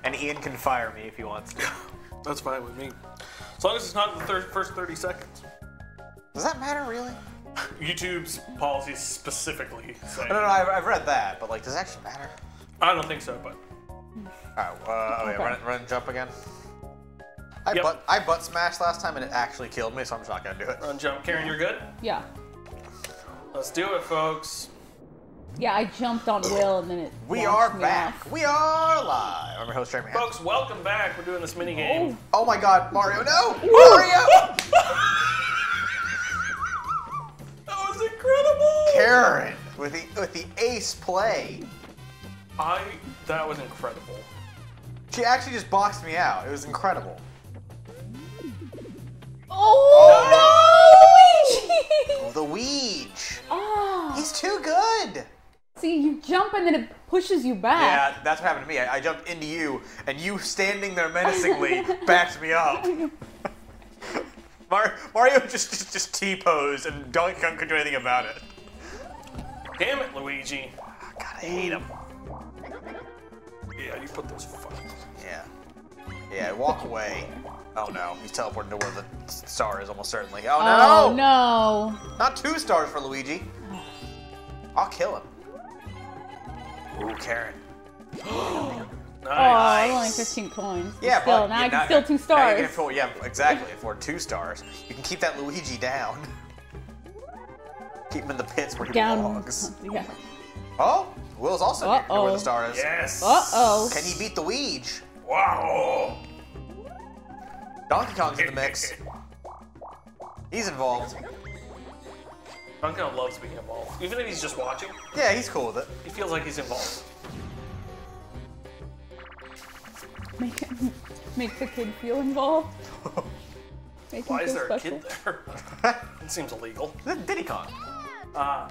And Ian can fire me if he wants to. [laughs] That's fine with me. As long as it's not the thir- first 30 seconds. Does that matter, really? [laughs] YouTube's policies specifically say. No, no, no I've, I've read that, but like, does it actually matter? I don't think so, but Alright, uh, oh yeah, Okay. run, run and jump again. I, Yep. butt, I butt smashed last time and it actually killed me, so I'm just not gonna do it. run, jump. Karen, you're good? Yeah. Let's do it, folks. Yeah, I jumped on Will and then it. We are me back. off. We are live. I'm your host, Jeremy. Folks, welcome back. We're doing this mini game. Oh, oh my god, Mario, no! Mario! [laughs] That was incredible. Karen with the with the ace play. I. That was incredible. She actually just boxed me out. It was incredible. Oh, Oh, the Weege. oh. Ah. He's too good. See, you jump and then it pushes you back. Yeah, that's what happened to me. I, I jumped into you, and you standing there menacingly [laughs] backed me up. [laughs] Mar- Mario just just, just T-posed, and Donkey Kong couldn't do anything about it. Damn it, Luigi. God, I hate him. Yeah, you put those fucking. Yeah. Yeah, walk away. Oh no, he's teleporting to where the star is almost certainly. Oh no! Oh no. Not two stars for Luigi. I'll kill him. Ooh, Karen. Oh, Nice. only 15 coins. Yeah, still, but now yeah, I can steal two stars. can afford, yeah, exactly. Afford two stars. You can keep that Luigi down. [laughs] Keep him in the pits where he Down. belongs. Yeah. Oh, Will's also near to where Uh-oh. the star is. Yes. Uh oh. Can he beat the Weege? Wow. Donkey Kong's in the mix. [laughs] He's involved. Donkey Kong loves being involved. Even if he's just watching, Yeah, he's cool with it. he feels like he's involved. [laughs] Make, him- make the kid feel involved. [laughs] Make him Why is feel there a special. kid there? [laughs] it seems illegal. Diddy Kong. Uh,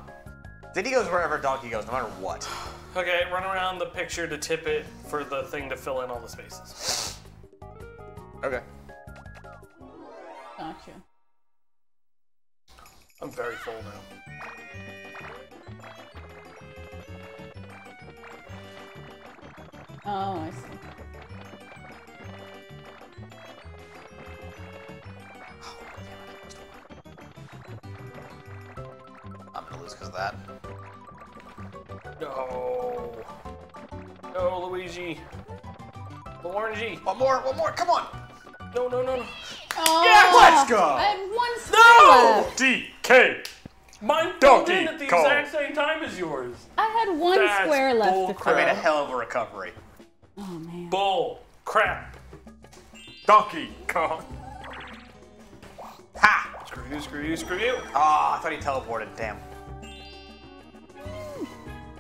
Diddy goes wherever Donkey goes, no matter what. okay, run around the picture to tip it for the thing to fill in all the spaces. Okay. Gotcha. I'm very full now. Oh, I see. I'm gonna lose because of that. No. No, Luigi. Luigi. One more, one more, come on! No, no, no, no. Oh, let's go! I had one star left. DK. Mine filled in at the Kong. exact same time as yours. I had one That's square left to bullcrap. fill. I made a hell of a recovery. Oh man. Bull. Crap. Donkey Kong. Ha! Screw you, screw you, screw you. Ah, I thought he teleported, damn.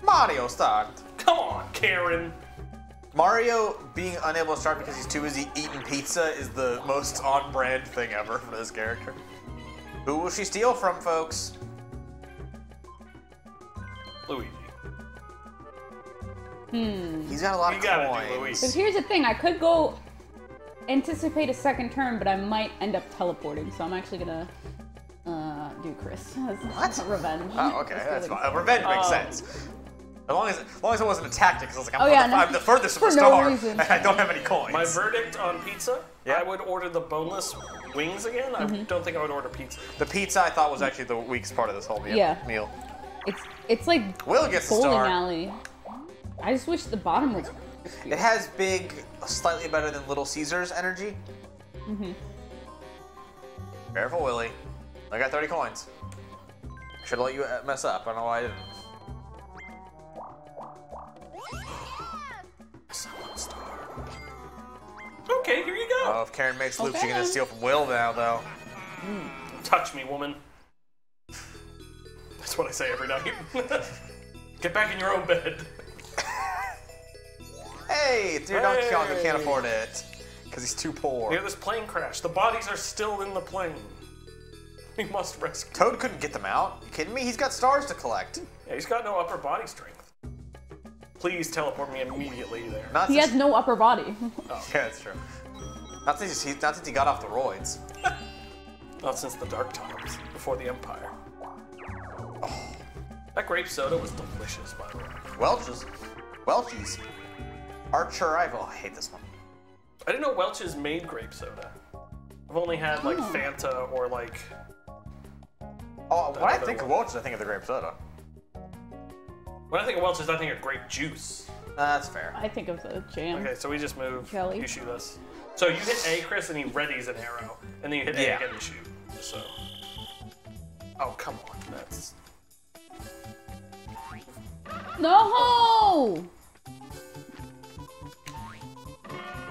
Mario start. Come on, Karen. Mario being unable to start because he's too busy eating pizza is the most on-brand thing ever for this character. Who will she steal from, folks? Luigi. Hmm. He's got a lot You of gotta do coins. Luigi. But here's the thing, I could go anticipate a second turn, but I might end up teleporting, so I'm actually gonna uh, do Chris. As [laughs] What? Revenge. Oh, okay, that's fine. Revenge makes Um, sense. As long as, as long as it wasn't a tactic, because I was like, I'm, Oh, the- no. I'm the furthest from For the no star, reason. and I don't have any coins. My verdict on pizza, Yeah. I would order the boneless wings again. I Mm-hmm. don't think I would order pizza. the pizza I thought was actually the weakest part of this whole meal. Yeah. meal. It's it's like Will gets the bowling star. alley. I just wish the bottom was. It has big, slightly better than Little Caesars energy. Mm-hmm. Careful, Willie. I got 30 coins. Should have let you uh, mess up. I don't know why I didn't. Someone star. Okay, here you go. Oh, if Karen makes oh, loops, Okay. you're gonna steal from Will now, though. Hmm. Touch me, woman. That's what I say every night. [laughs] Get back in your own bed. Hey, it's your Donkey Kong who can't afford it. Because he's too poor. Near this plane crash, the bodies are still in the plane. We must rescue. Toad couldn't get them out. You kidding me? He's got stars to collect. Yeah, he's got no upper body strength. Please teleport me immediately there. Not He has no upper body. [laughs] Oh, yeah, that's true. Not since, he, not since he got off the roids. [laughs] Not since the dark times, before the Empire. Oh, that grape soda was delicious, by the way. Welch's. Welch's. Archer-ific. I hate this one. I didn't know Welch's made grape soda. I've only had like Oh. Fanta or like. Oh, when I think of. Welch's, I think of the grape soda. When I think of Welch's, I think of grape juice. Uh, that's fair. I think of the jam. Okay, so we just move. Kelly. You shoot us. So you hit A, Chris, and he readies an arrow, and then you hit Yeah. A again to shoot. So. Oh come on, that's. No!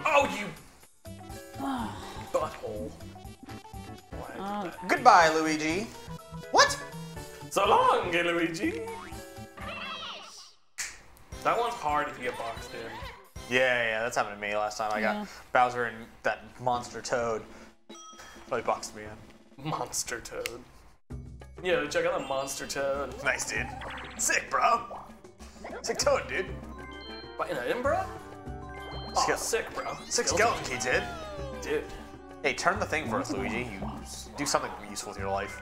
Oh you. [sighs] Butthole. Why Oh. Goodbye, Luigi. What? So long, Luigi. That one's hard if you get boxed in. Yeah, yeah, that's happened to me last time. I got Bowser and that monster Toad. Really boxed me in. Monster Toad. Yeah, check out the Monster Toad. Nice, dude. Sick, bro. Sick Toad, dude. What, in Edinburgh? Oh, Ske- sick, bro. Sick Skeleton skeleton key, dude. Dude. Hey, turn the thing for us, Luigi. You do something useful with your life.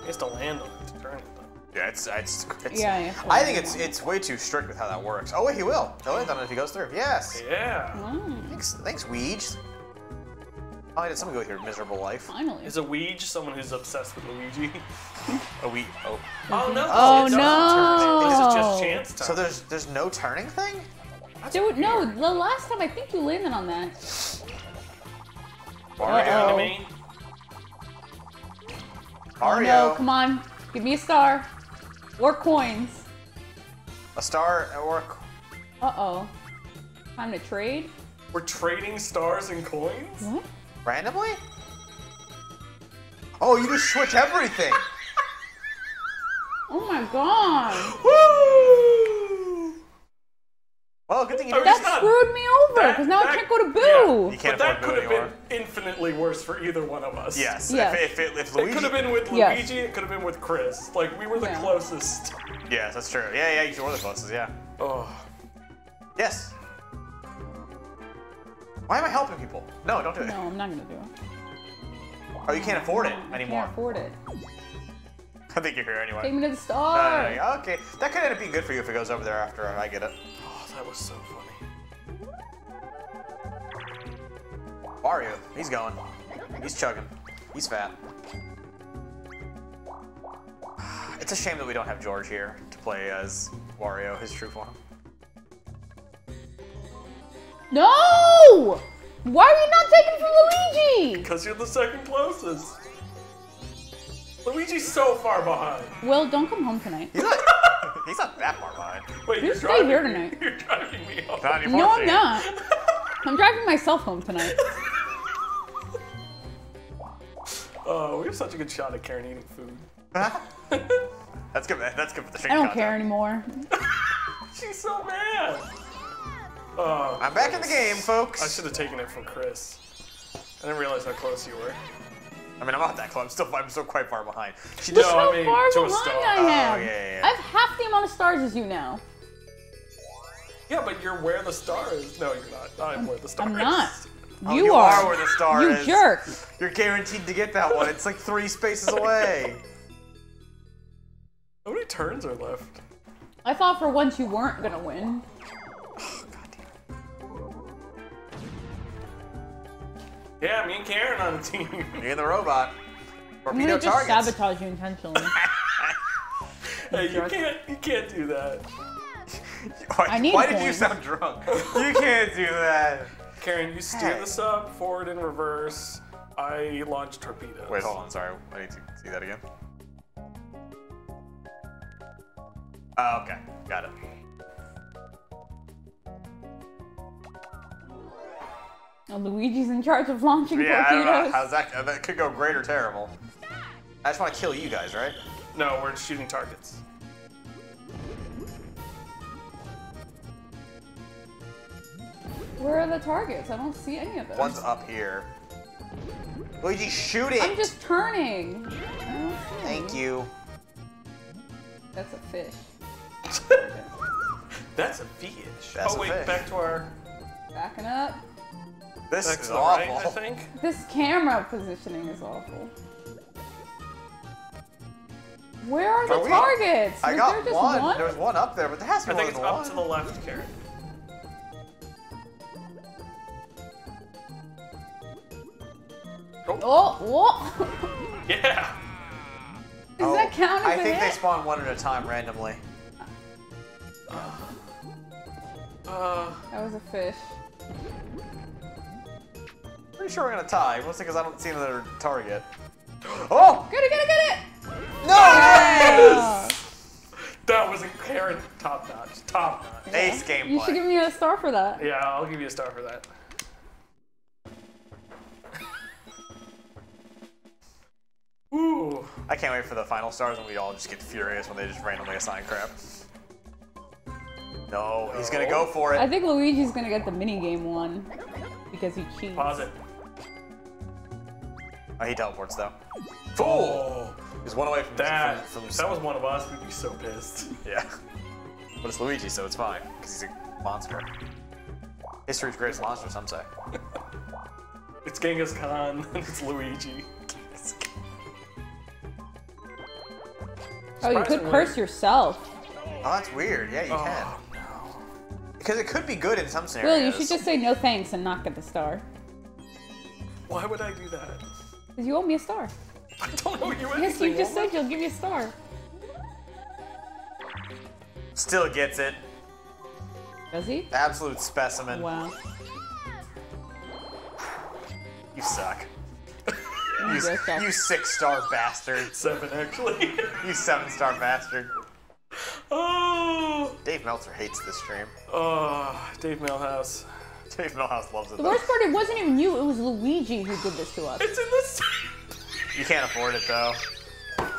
He has to land on it to turn it, though. Yeah, it's it's. it's Yeah, yeah. I think it's it's way too strict with how that works. Oh wait, he will. He'll land on it if he goes through. Yes. Yeah. Mm, Thanks, thanks, Weege. Oh, did someone go with your miserable life? finally. Is a Weege someone who's obsessed with Luigi? [laughs] Oh, we. Oh. Oh no! Oh, it doesn't no. This is just chance time. So there's there's no turning thing. Dude, no, the last time I think you landed on that. What are you doing Uh-oh. Mario. Oh, no, come on. Give me a star. Or coins. A star or Uh-oh. Time to trade? We're trading stars and coins? What? randomly. Oh, you just switch everything. [laughs] Oh my god. Woo! Well, good thing you Oh, didn't. That not- screwed me over, because now I can't go to yeah. Boo. You can't But that could have been infinitely worse for either one of us. Yes. Yes. If, if, if It Luigi. could have been with Yes. Luigi, it could have been with Chris. Like, we were the Yeah. closest. Yes, that's true. Yeah, yeah, you were the closest. Yeah. Oh. Yes. Why am I helping people? No, don't do it. No, I'm not gonna do it. Oh, you can't afford it I anymore. can't afford it. [laughs] I think you're here anyway. Take me to the No, star. no, no, Okay, that could end up being good for you if it goes over there after I get it. That was so funny. Mario, he's going. He's chugging. He's fat. [sighs] It's a shame that we don't have George here to play as Wario, his true form. No! Why are you not taking from Luigi? Because you're the second closest. Luigi's so far behind. Will, don't come home tonight. He's not. [laughs] he's not that far behind. Wait, You stay driving here tonight. [laughs] You're driving me home. No, I'm not. I'm driving myself home tonight. [laughs] Oh, we have such a good shot at Karen eating food. That's good. man. That's good for the stream I don't content. care anymore. She's so mad. Oh, I'm back in the game, folks. I should have taken it from Chris. I didn't realize how close you were. I mean, I'm not that close. I'm still, I'm still quite far behind. She Look just. No, I how mean, far to a behind star. I Oh, am. yeah, yeah, yeah. I have half the amount of stars as you now. Yeah, but you're where the star is. No, you're not. I'm where the star I'm is. not. [laughs] Oh, you, you are. are where the star you is. jerk. You're guaranteed to get that one. It's like three spaces away. How many turns are left? I thought for once you weren't gonna win. Yeah, me and Karen on the team. [laughs] Me and the robot. I'm Torpedo gonna just targets. sabotage you intentionally. [laughs] hey, you can't, you can't do that. [laughs] Why, I need why did you sound drunk? you can't do that. Karen, you steer Hey. this up, forward and reverse. I launch torpedoes. Wait, hold on. Sorry. I need to see that again. Oh, okay. Got it. Luigi's in charge of launching Yeah, I don't know. torpedoes. How's that? That could go great or terrible. I just want to kill you guys, right? No, we're shooting targets. Where are the targets? I don't see any of those. One's up here. Luigi, shoot it! I'm just turning. I don't see Thank any. you. That's a fish. [laughs] That's a fish. That's oh a wait, fish. back to our. Backing up. This Back is to the right, I think. This camera positioning is awful. Where are the Are we- targets? I Was got there just one. one? There was one up there, but there has to be I think it's up one. to the left, Karen. Oh, what? [laughs] Yeah. Does Oh, that count as I a think they spawn one at a time randomly. Uh, That was a fish. I'm pretty sure we're gonna tie, mostly because I don't see another target. [gasps] Oh! Get it, get it, get it! No! Ah. [laughs] that was a Karen top notch. Top notch. Ace game. You should give me a star for that. Yeah, I'll give you a star for that. [laughs] Ooh. I can't wait for the final stars and we all just get furious when they just randomly assign crap. No, he's gonna go for it. I think Luigi's gonna get the minigame one because he cheats. Pause it. Oh, he teleports though. Fool! He's one away from that, from, if from that was one of us, we'd be so pissed. Yeah. But it's Luigi, so it's fine, because he's a monster. History's greatest monster, some say. [laughs] It's Genghis Khan and [laughs] it's Luigi. Oh, you could curse yourself. Oh, that's weird. Yeah, you can. Oh, no. Because it could be good in some Will, scenarios. you should just say no thanks and not get the star. Why would I do that? Because you owe me a star. I don't know you Yes, you just said you'll give me a star. Still gets it. Does he? Absolute specimen. Wow. You suck. You You, you six star bastard. Seven, actually. [laughs] You seven star bastard. oh, Dave Meltzer hates this stream. oh, Dave Milhouse. Dave Milhouse loves it The though. worst part, it wasn't even you. It was Luigi who did this to us. It's in this. You can't afford it though.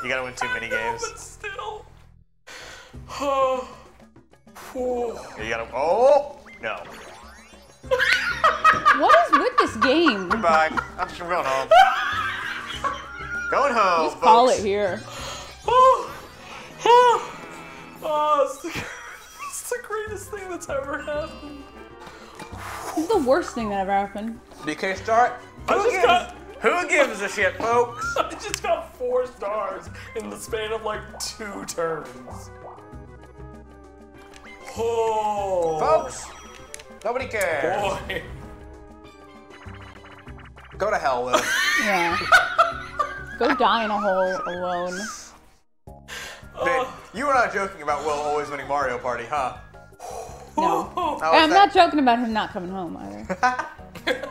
You gotta win too many games. but still. Oh. Oh. You gotta. Oh! No. [laughs] What is with this game? Bye. I'm just going home. [laughs] Going home. Just call it here. Oh, oh, oh it's, the, [laughs] it's the greatest thing that's ever happened. This is the worst thing that ever happened. BK start. Who just gives, got- who gives a shit, folks? [laughs] I just got four stars in the span of like two turns. Oh, Folks, nobody cares. boy. Go to hell, Will. [laughs] Yeah. Go die in a hole alone. Babe, uh. you were not joking about Will always winning Mario Party, huh? No. Oh, How And is I'm that- not joking about him not coming home either. [laughs]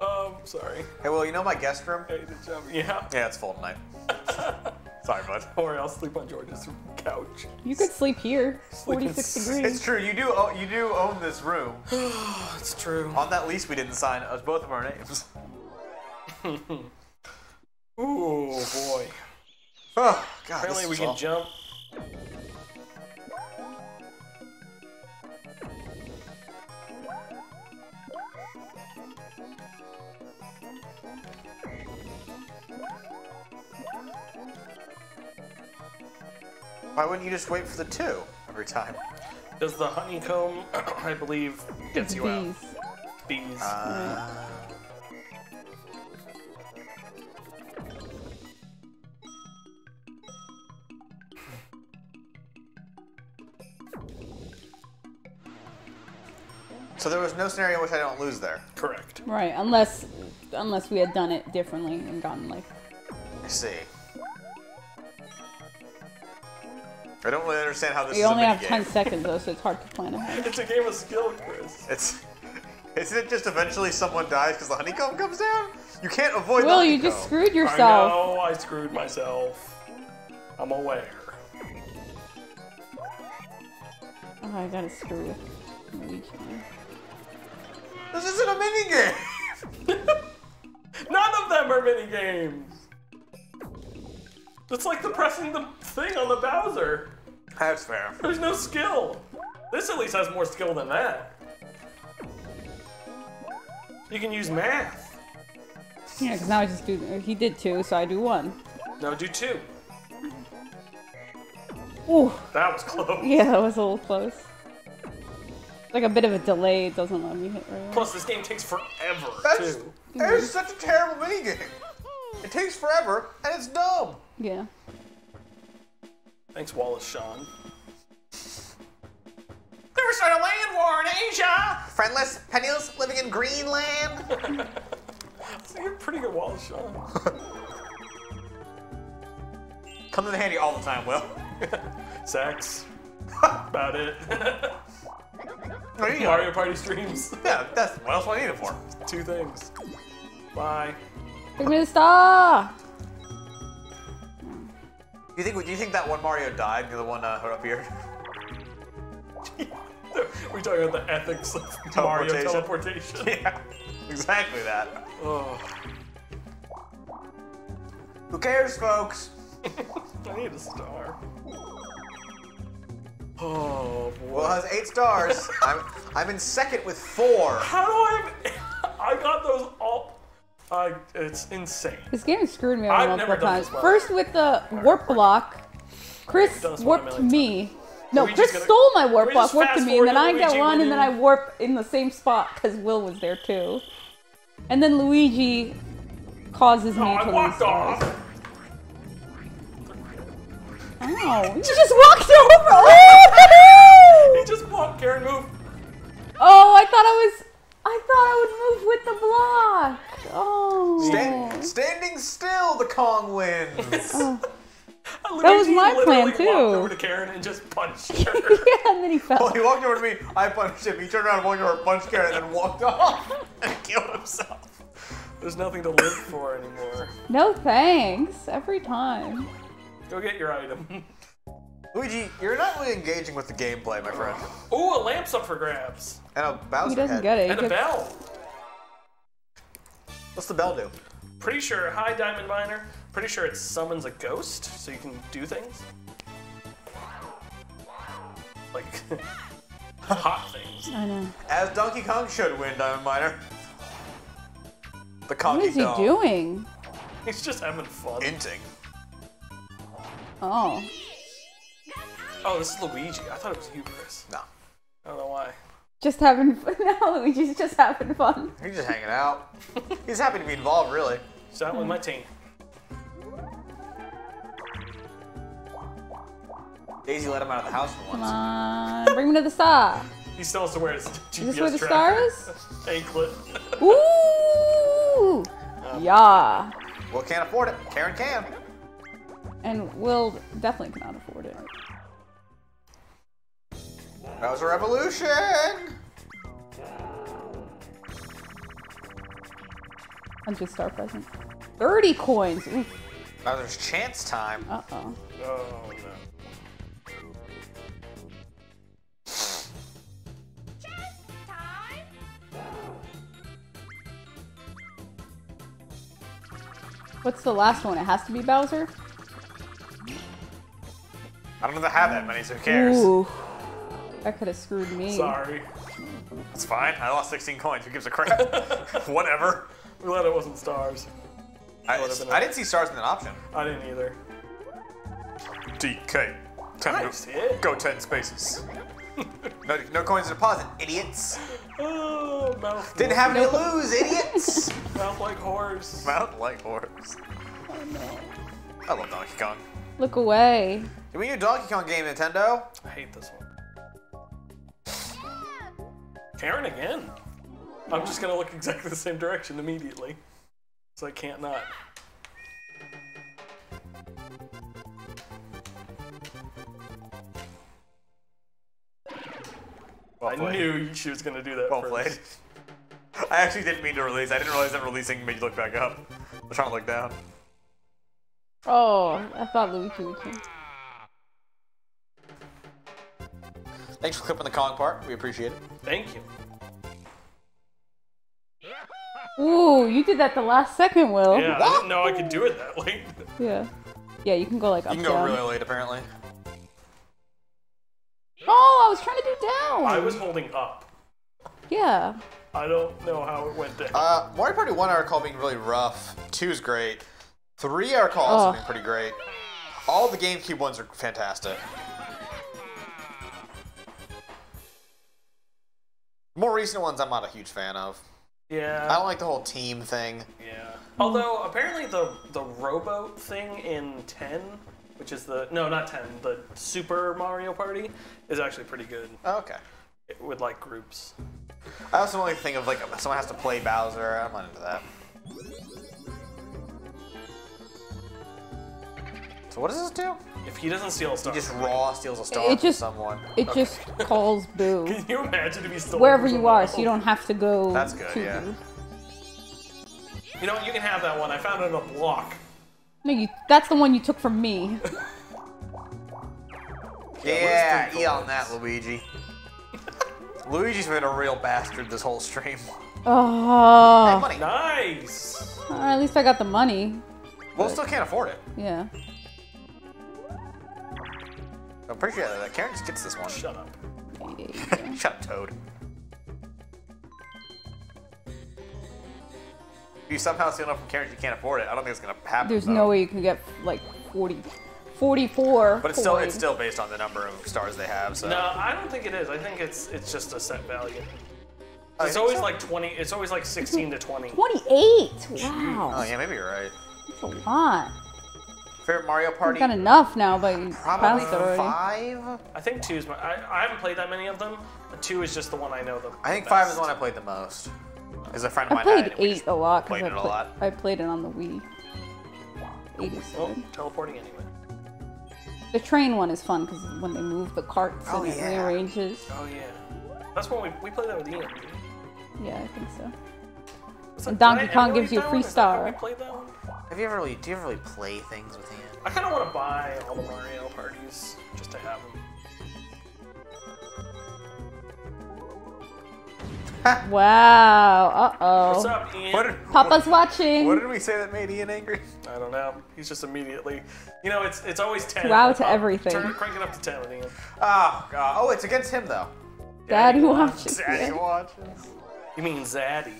um, sorry. Hey, Will, you know my guest room? Hey, the jump. Yeah. Yeah, it's full tonight. [laughs] Sorry, bud. Or I'll sleep on George's couch. You could sleep here. Sleep in degrees. It's true. You do. o- You do own this room. [sighs] it's true. On that lease, we didn't sign us both of our names. [laughs] Ooh, boy. [sighs] Oh God. Apparently we can awful. jump. Why wouldn't you just wait for the two every time? Does the honeycomb, [clears throat] I believe, gets you out? Bees. bees. Uh, so there was no scenario in which I don't lose there. Correct. Right, unless unless we had done it differently and gotten like I see. I don't really understand how this we is only a have minigame. 10 seconds though, so it's hard to plan ahead. It's a game of skill, Chris. It's isn't it just eventually someone dies because the honeycomb comes down? You can't avoid. Will, the you just screwed yourself? I yourself. know I screwed myself. I'm aware. Oh, I gotta screw with Luigi. This isn't a minigame. [laughs] None of them are mini games. It's like the pressing the thing on the Bowser. That's fair. There's no skill. This at least has more skill than that. You can use math. Yeah, because now I just do. He did two, so I do one. No, do two. Ooh, That was close. yeah, that was a little close. Like a bit of a delay. It doesn't let me hit right. away. Plus, this game takes forever That's too. it's such a terrible minigame. It takes forever and it's dumb. Yeah. Thanks, Wallace Shawn. There was a land war in Asia. Friendless, penniless, living in Greenland. So [laughs] you're pretty good, Wallace Shawn. [laughs] Comes in handy all the time, Will. [laughs] Sex. About it. There you. Mario Party streams. Yeah, that's what else do I need it for? Two things. Bye. Pick me the star! You think? Do you think that one Mario died? The other one uh, up here. We're talking about the ethics of [laughs] Mario Teleportation. teleportation. [laughs] yeah, exactly that. Oh, Who cares, folks? [laughs] I need a star. Oh boy. Will has eight stars. I'm I'm in second with four. How do I? I got those all. I. it's insane. This game screwed me over multiple times. well. First with the warp block, Chris done this one a warped me. No, Chris gonna- stole my warp block, warped to me, and then I get one, and then I warp in the same spot because Will was there too. And then Luigi causes me Oh, I to lose walked stars. off. Ow, you just walked over! [laughs] Oh! He just walked. Karen, move. Oh, I thought I was. I thought I would move with the block. Oh. Stand, standing still, the Kong wins. [laughs] Oh. That was my plan, literally too. Walked over to Karen and just punched [laughs] her. yeah, and then he fell. well, he walked over to me. I punched him. He turned around, walked over, punched Karen, and then walked [laughs] off and killed himself. There's nothing to live for anymore. No thanks. Every time. Go get your item. Luigi, you're not really engaging with the gameplay, my friend. Ooh, a lamp's up for grabs. And a Bowser He doesn't head. get it. He And a bell. What's the bell do? Pretty sure, hi Diamond Miner. Pretty sure it summons a ghost, so you can do things. Like, [laughs] hot things. I know. As Donkey Kong should win, Diamond Miner. The What Conky is he Dog. doing? He's just having fun. Inting. Oh. Oh, this is Luigi. I thought it was you, Chris. No. I don't know why. Just having [laughs] fun. No, Luigi's just having fun. He's just hanging out. He's happy to be involved, really. Just out with my team. Daisy let him out of the house for once. Come on. Bring him to the star. He still has to wear his GPS Is this where the star is? [laughs] Anklet. Ooh. Yeah. Will can't afford it. Karen can. And Will definitely cannot afford it. Bowser Revolution! Hundred star present. Thirty coins. Oof. Bowser's chance time. Uh oh. No. What's the last one? It has to be Bowser. I don't know if they have that many, so who cares? Ooh. That could have screwed me. Sorry. It's fine. I lost 16 coins. Who gives a crap? [laughs] [laughs] Whatever. I'm glad it wasn't stars. I, Would've I didn't see stars in that option. I didn't either. DK. Ten Nice hit. Go 10 spaces. [laughs] no, no coins to deposit, idiots. Oh. Oh, mouth. Didn't have any to lose, idiots! mouth like horse. Mount like horse. I love Donkey Kong. Look away. Did we do Donkey Kong game, Nintendo? I hate this one. Karen again. I'm just gonna look exactly the same direction immediately. So I can't not. Well I knew she was gonna do that Well first. played. [laughs] I actually didn't mean to release. I didn't realize that releasing made you look back up. I was trying to look down. Oh, I thought Luigi would change. Thanks for clipping the Kong part. We appreciate it. Thank you. Ooh, you did that the last second, Will. Yeah, I didn't know I could do it that late. Yeah. Yeah, you can go like up You can go down. really late, apparently. Oh, I was trying to do down. I was holding up. Yeah. I don't know how it went down. Uh, Mario Party 1 I recall being really rough. 2 is great. 3 I recall also Oh. being pretty great. All the GameCube ones are fantastic. More recent ones I'm not a huge fan of. yeah. I don't like the whole team thing. Yeah. Although apparently the the rowboat thing in 10, which is the no not 10, the Super Mario Party is actually pretty good Oh, okay. with like groups. I also only think of like someone has to play Bowser. I'm not into that. So what does this do? If he doesn't steal a star, He just raw steals a star It from just- someone. It Okay. just calls [laughs] Boo can you imagine if he stole wherever you are, so you don't have to go. That's good, to yeah. Boo. You know what? You can have that one. I found it in a block. No, you. That's the one you took from me. [laughs] Yeah, pretty eat on that, Luigi. Luigi's been a real bastard this whole stream. Oh. Money. Nice. Uh, at least I got the money. Well, still can't afford it. Yeah. I'm pretty sure that Karen just gets this one. Shut up. [laughs] Shut up, Toad. If you somehow steal enough from Karen, you can't afford it. I don't think it's gonna happen. There's though. no way you can get like 40, 44. But it's still it's still based on the number of stars they have. So No, I don't think it is. I think it's it's just a set value. You It's always so? like 20. It's always like 16 to 20. 28. Wow. Oh yeah, maybe you're right. That's a lot. Favorite Mario Party? Got enough now, but you Probably passed already. five. I think two is my. I, I haven't played that many of them. But two is just the one I know the. I think the five is the one I played the most. Is a friend of mine had played it, eight a lot because played I, it a lot. I played it on the Wii. Eight is Oh, teleporting anyway. The train one is fun because when they move the carts Oh, and it yeah. rearranges. Oh yeah. That's when we we played that with Ian. didn't? Yeah, I think so. Was And Donkey I Kong gives you a free one? That star. We played that one. Have you ever really? Do you ever really play things with Ian? I kind of want to buy all the Mario parties just to have them. [laughs] Wow. Uh oh. What's up, Ian? What did, Papa's watching. what did we say that made Ian angry? I don't know. He's just immediately. You know, it's it's always ten. Wow to Up- everything. Turn, crank it up to ten with Ian. Oh, God. oh, it's against him though. Daddy watches. Daddy watches. You mean Zaddy?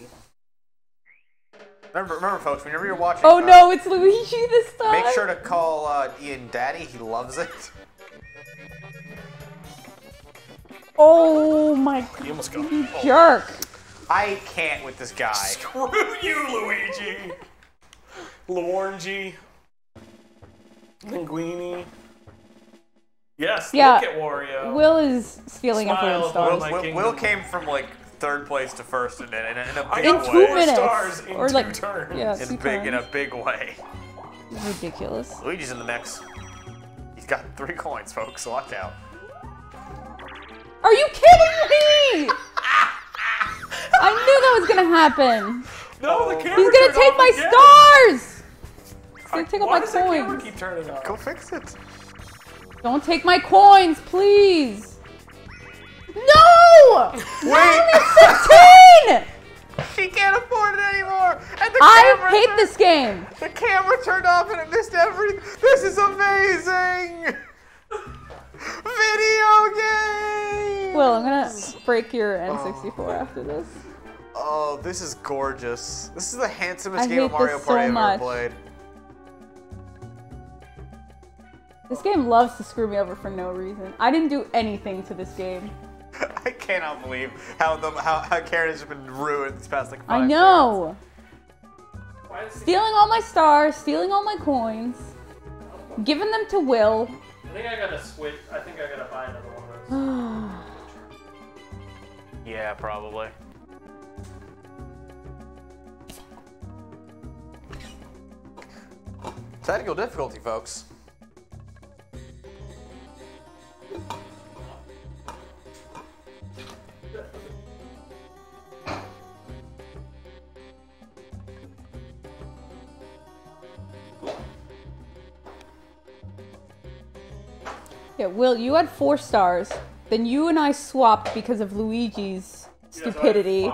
Remember, remember, folks, whenever you're watching, Oh uh, no, it's Luigi this time. make sure to call uh, Ian Daddy. He loves it. [laughs] Oh my god. You almost got. you Oh, jerk. I can't with this guy. screw you, Luigi. Luigi. Linguini. Yes, Yeah, look at Wario. Will is stealing Smile everyone's of Will. Will. Will came from like third place to first in, in, in a I big In two way. minutes. stars in or two like turns. yeah, In two big in a big way. ridiculous. Luigi's in the mix. He's got three coins, folks. Watch out. Are you kidding me? I knew that was gonna happen. No, the oh. camera He's gonna take my again. stars. He's gonna take all Why my does the camera coins. keep turning off? Go fix it. Don't take my coins, please. No! Wait, 15! she [laughs] can't afford it anymore. And the I hate turned- this game. The camera turned off and it missed everything. This is amazing. Video game. Well, I'm gonna break your N64 after this. Oh, this is gorgeous. This is the handsomest I game of Mario Party so I've much. ever played. This game loves to screw me over for no reason. I didn't do anything to this game. [laughs] I cannot believe how the how, how Karen has been ruined this past like five I know. Why Stealing all my stars, stealing all my coins, giving them to Will. I think I gotta switch. I think I gotta buy another one of those. [gasps] Yeah, probably. Technical difficulty, folks. Yeah, Will, you had four stars. Then you and I swapped because of Luigi's stupidity.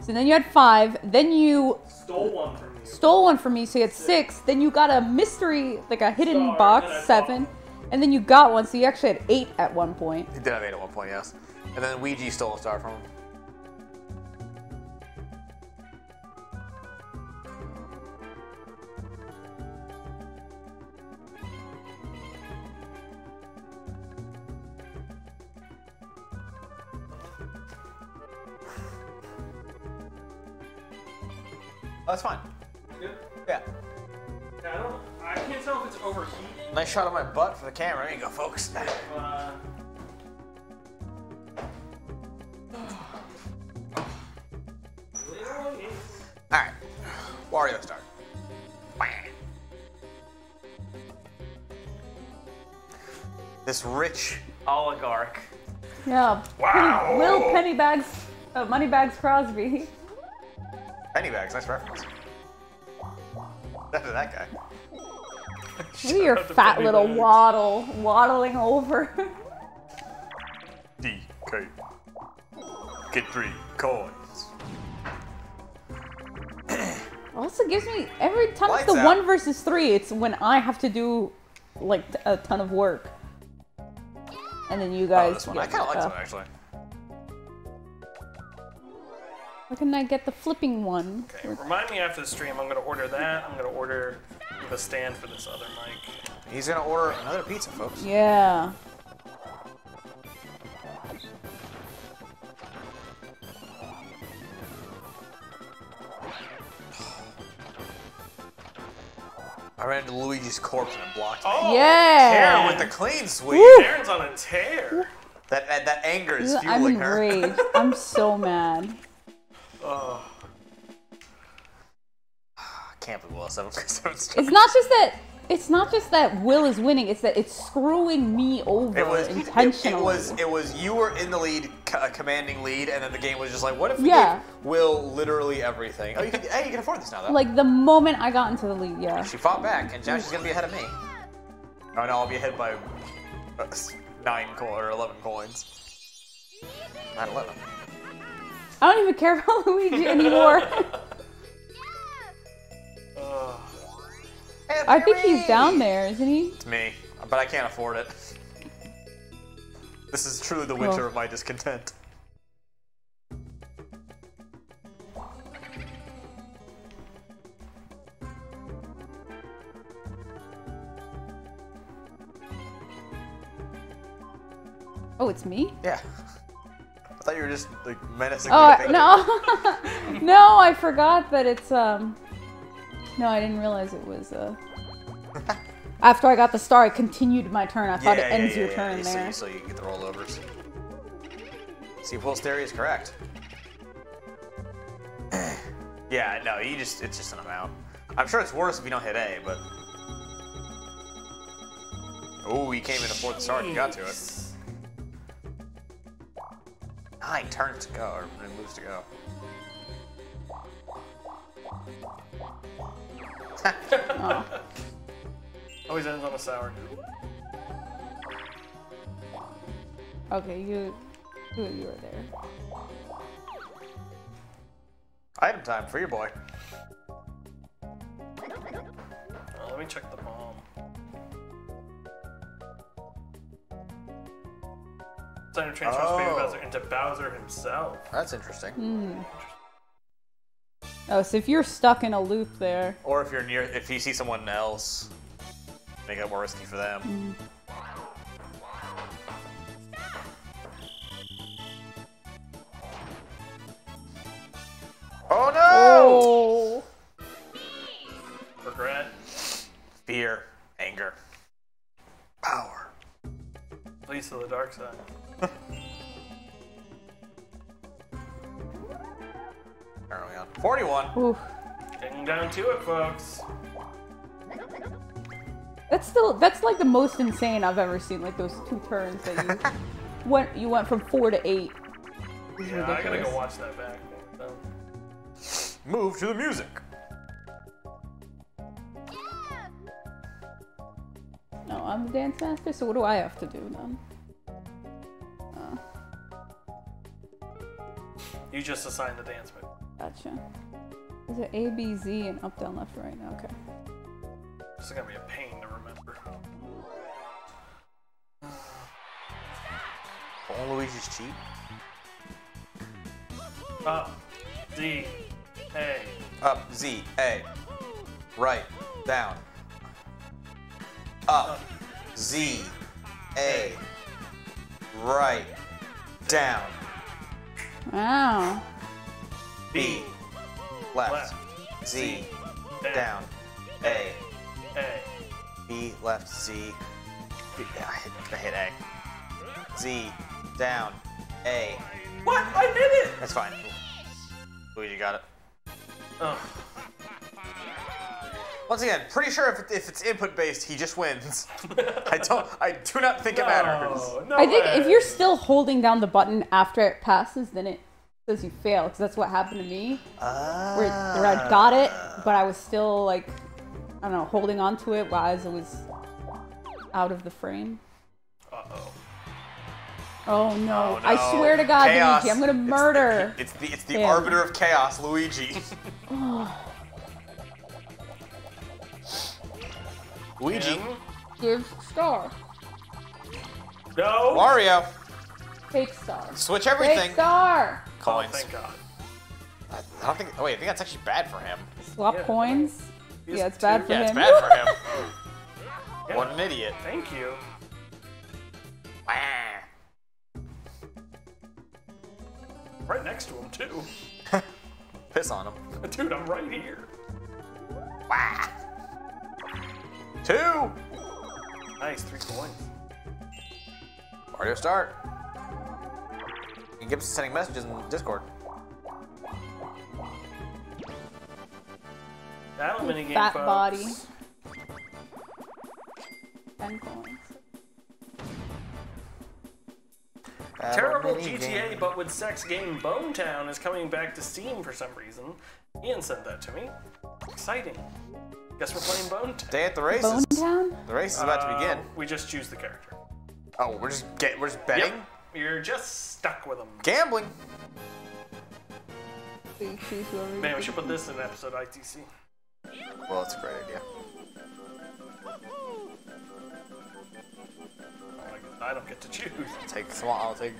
So then you had five. Then you Stole one from you. stole one from me, so you had six. Then you got a mystery, like a hidden Star, box, and seven. And then you got one, so you actually had eight at one point. He did have eight at one point, yes. And then Weege stole a star from him. Oh, that's fine. Good. Yeah. Yeah, I don't. I can't tell if it's overheating. Nice shot of my butt for the camera. There you go, folks. Uh, Alright. Wario star. This rich oligarch. Yeah. Wow. Penny, Will Pennybags, uh, Moneybags Crosby. [laughs] Pennybags, nice reference. That's that guy. Look at your fat little Pennybags. waddle, waddling over. DK. Get three coins. [clears throat] also gives me every time Lights it's the out. one versus three. It's when I have to do like t- a ton of work, and then you Oh, guys. this one. I get kind of like this stuff. one actually. Why couldn't I get the flipping one? okay, remind me after the stream. I'm gonna order that. I'm gonna order the stand for this other mic. He's gonna order another pizza, folks. Yeah. I ran into Luigi's corpse and it blocked me. Oh, Yeah. Karen with the clean sweep. Woo. Karen's on a tear. That, that that anger is fueling I'm fueling her. enraged. [laughs] I'm so mad. Oh, I can't believe Will seven seven. It's not just that. It's not just that Will is winning. It's that it's screwing me over It was intentionally. It, it was it was you were in the lead, c- uh, commanding lead, and then the game was just like, what if Yeah. Will literally everything? Oh, you can, hey, you can afford this now, though. like the moment I got into the lead. Yeah. she fought back, and now she's gonna be ahead of me. Oh no, I'll be ahead by uh, nine co- or eleven coins. Nine eleven. I don't even care about [laughs] Luigi anymore. [sighs] I think he's down there, isn't he? It's me, but I can't afford it. This is truly the winter Well. of my discontent. Oh, it's me. Yeah. I thought you were just like menacing. Oh me I- to think [laughs] no, [laughs] no, I forgot that it's um. No, I didn't realize it was uh. [laughs] After I got the star, I continued my turn. I thought it ends your turn so, there. you- So you get the rollovers. See if Will's theory is correct. [clears throat] yeah, no, you just it's just an amount. I'm sure it's worse if you don't hit A, but. Oh, he came in a fourth star. and got to it. Nine turns to go, or nine moves to go. Oh. [laughs] always ends on a sour note. Okay, you, you, you were there. Item time for your boy. Uh, let me check the bomb. Sign transforms Baby Oh. Bowser into Bowser himself. That's interesting. Hmm. Oh, so if you're stuck in a loop there, Or if you're near, if you see someone else, make it more risky for them. Oh no! Oh. Regret. Fear, anger, power. Leads to the dark side. Where are we on? 41. Oof. Getting down to it, folks. That's still that's like the most insane I've ever seen. Like those two turns that you [laughs] went you went from four to eight. This is Yeah, I gotta go watch that back. So. Move to the music. No, I'm the dance master, so what do I have to do then? You just assigned the dance move. Gotcha. Is it A, B, Z, and up, down, left, right? Okay. This is gonna be a pain to remember. Don't Luigi's cheat. Up, D, A. Up, Z, A. Right, down. Up, Z, A. Right, down. Wow. B, left, Left. Z, down, down. A, A. B, left, Z. B, yeah, I hit, I hit A. Z, down. A. What? I did it! That's fine. Luigi got it. Ugh. Once again, pretty sure if, if it's input based, he just wins. [laughs] I don't. I do not think it matters. No, no I think if you're still holding down the button after it passes, then it says you fail, because that's what happened to me. Where, where I got it, but I was still like, I don't know, holding on to it while as it was out of the frame. Uh-oh. Oh no! Oh, I swear to God, Chaos. Luigi, I'm gonna It's the- murder. It's the it's the arbiter of chaos, Luigi. [laughs] [laughs] Luigi, Him? Give star. No. Wario, Take star. switch everything. Take everything. star. Oh, Coins. thank God. I I don't think. Oh wait, I think that's actually bad for him. Swap Yeah. coins. He's Yeah, it's bad two- for Yeah, it's bad for him. [laughs] Yeah. What an idiot. Thank you. Wah. Right next to him too. [laughs] Piss on him. Dude, I'm right here. Wah. Two. Nice, three coins. Mario start. You can give us sending messages in Discord. Battle minigame, Fat folks. body. Ten coins. Terrible GTA, game. but with sex game Bone Town is coming back to Steam for some reason. Ian sent that to me. Exciting. Guess we're playing Bone Town. Day at the races. Bone Town? The race is about to Uh, begin. we just choose the character. Oh, we're just get we're just betting, Yep. You're just stuck with them. gambling. So you choose whoever you Man, we should put this in episode ITC. Well, that's a great idea. I don't get to choose. Take Thwomp. I'll take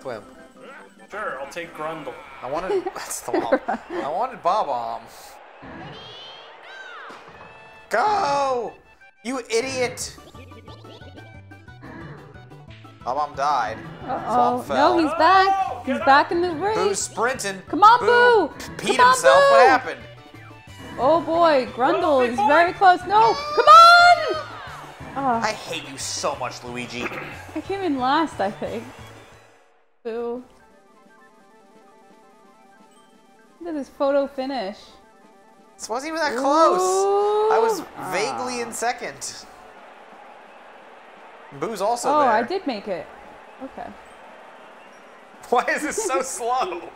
Twim. Sure, I'll take Grundle. I wanted that's Thwomp. [laughs] I wanted Bob-omb. Go! You idiot! Bob-omb died. Uh-oh. No, he's back. Oh, He's get back in the race. Boo's sprinting. Come on, Boo! Peed Come on, himself. Boo! What happened? Oh boy, Grundle Oh, is very close. No, come on! Ah, I hate you so much, Luigi. I came in last, I think. Boo. Look at this photo finish. This wasn't even that close. I was Ooh. vaguely in second. Boo's also Oh, there. I did make it. Okay. [laughs] Why is this so [laughs] slow?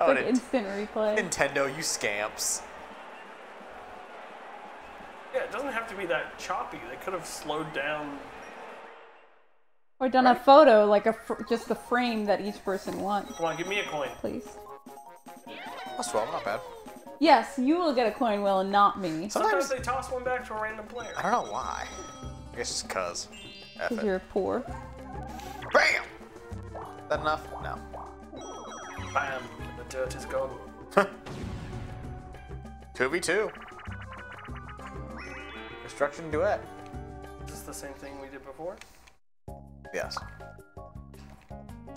Oh, Like Nin- instant replay. Nintendo, you scamps. Yeah, it doesn't have to be that choppy. They could have slowed down. Or done a photo, like a fr- just the frame that each person wants, Come on, give me a coin. please. Plus 12, not bad. Yes, you will get a coin, Will, and not me. Sometimes they toss one back to a random player. I don't know why. I guess just cuz. Because you're poor. Bam! Is That enough? No. Bam, the dirt is gone. [laughs] 2v2. Destruction duet. Is this the same thing we did before? Yes.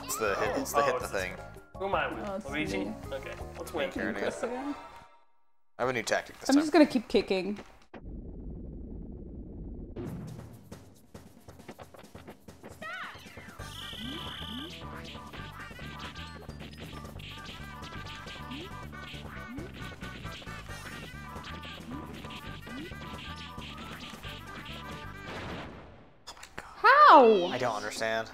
It's the hit, it's the Oh, hit oh, it's the thing. Who am I with? Oh, Luigi? me. Okay. Let's win. Karen again. This again. I have a new tactic this I'm time. just gonna keep kicking. Oh How? I don't understand.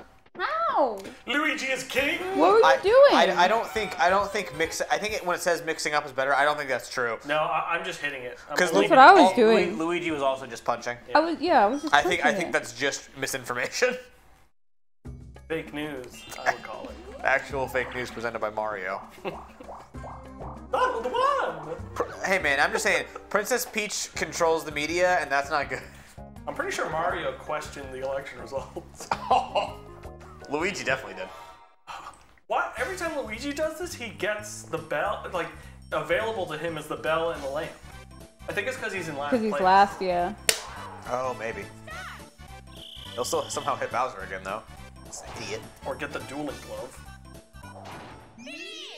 How? Luigi is king. What were you I, doing? I, I don't think I don't think mix. I think it, when it says mixing up is better. I don't think that's true. No, I, I'm just hitting it. Because That's what I was doing. Luigi was also just punching. I was yeah, I was just. I think I think it. that's just misinformation. [laughs] fake news. I would call it. Actual fake news presented by Mario. Donald won. Hey man, I'm just saying, Princess Peach controls the media, and that's not good. I'm pretty sure Mario questioned the election results. [laughs] Luigi definitely did. What? Every time Luigi does this, he gets the bell, like, available to him as the bell and the lamp. I think it's because he's in last Because he's place. last, yeah. Oh, maybe. He'll still somehow hit Bowser again, though. This idiot. Or get the dueling glove.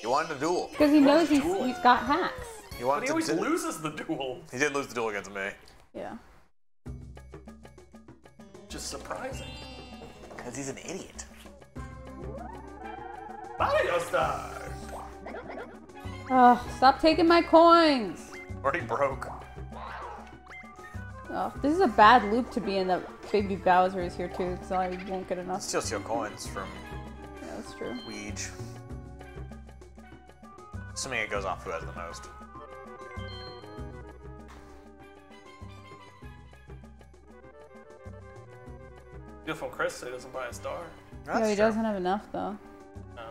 You wanted a duel. Because he knows he's, dueling. he's got hacks. You But he to always di- loses the duel. He did lose the duel against me. Yeah. Just surprising. Because he's an idiot. Mario Star! Oh, stop taking my coins. Already broke. Oh, this is a bad loop to be in that Baby Bowser is here too, because I won't get enough. Still steal coins from Yeah, that's true. Weege. Assuming it goes off who has the most. Good from Chris, so he doesn't buy a star. That's no, he true. doesn't have enough though. No.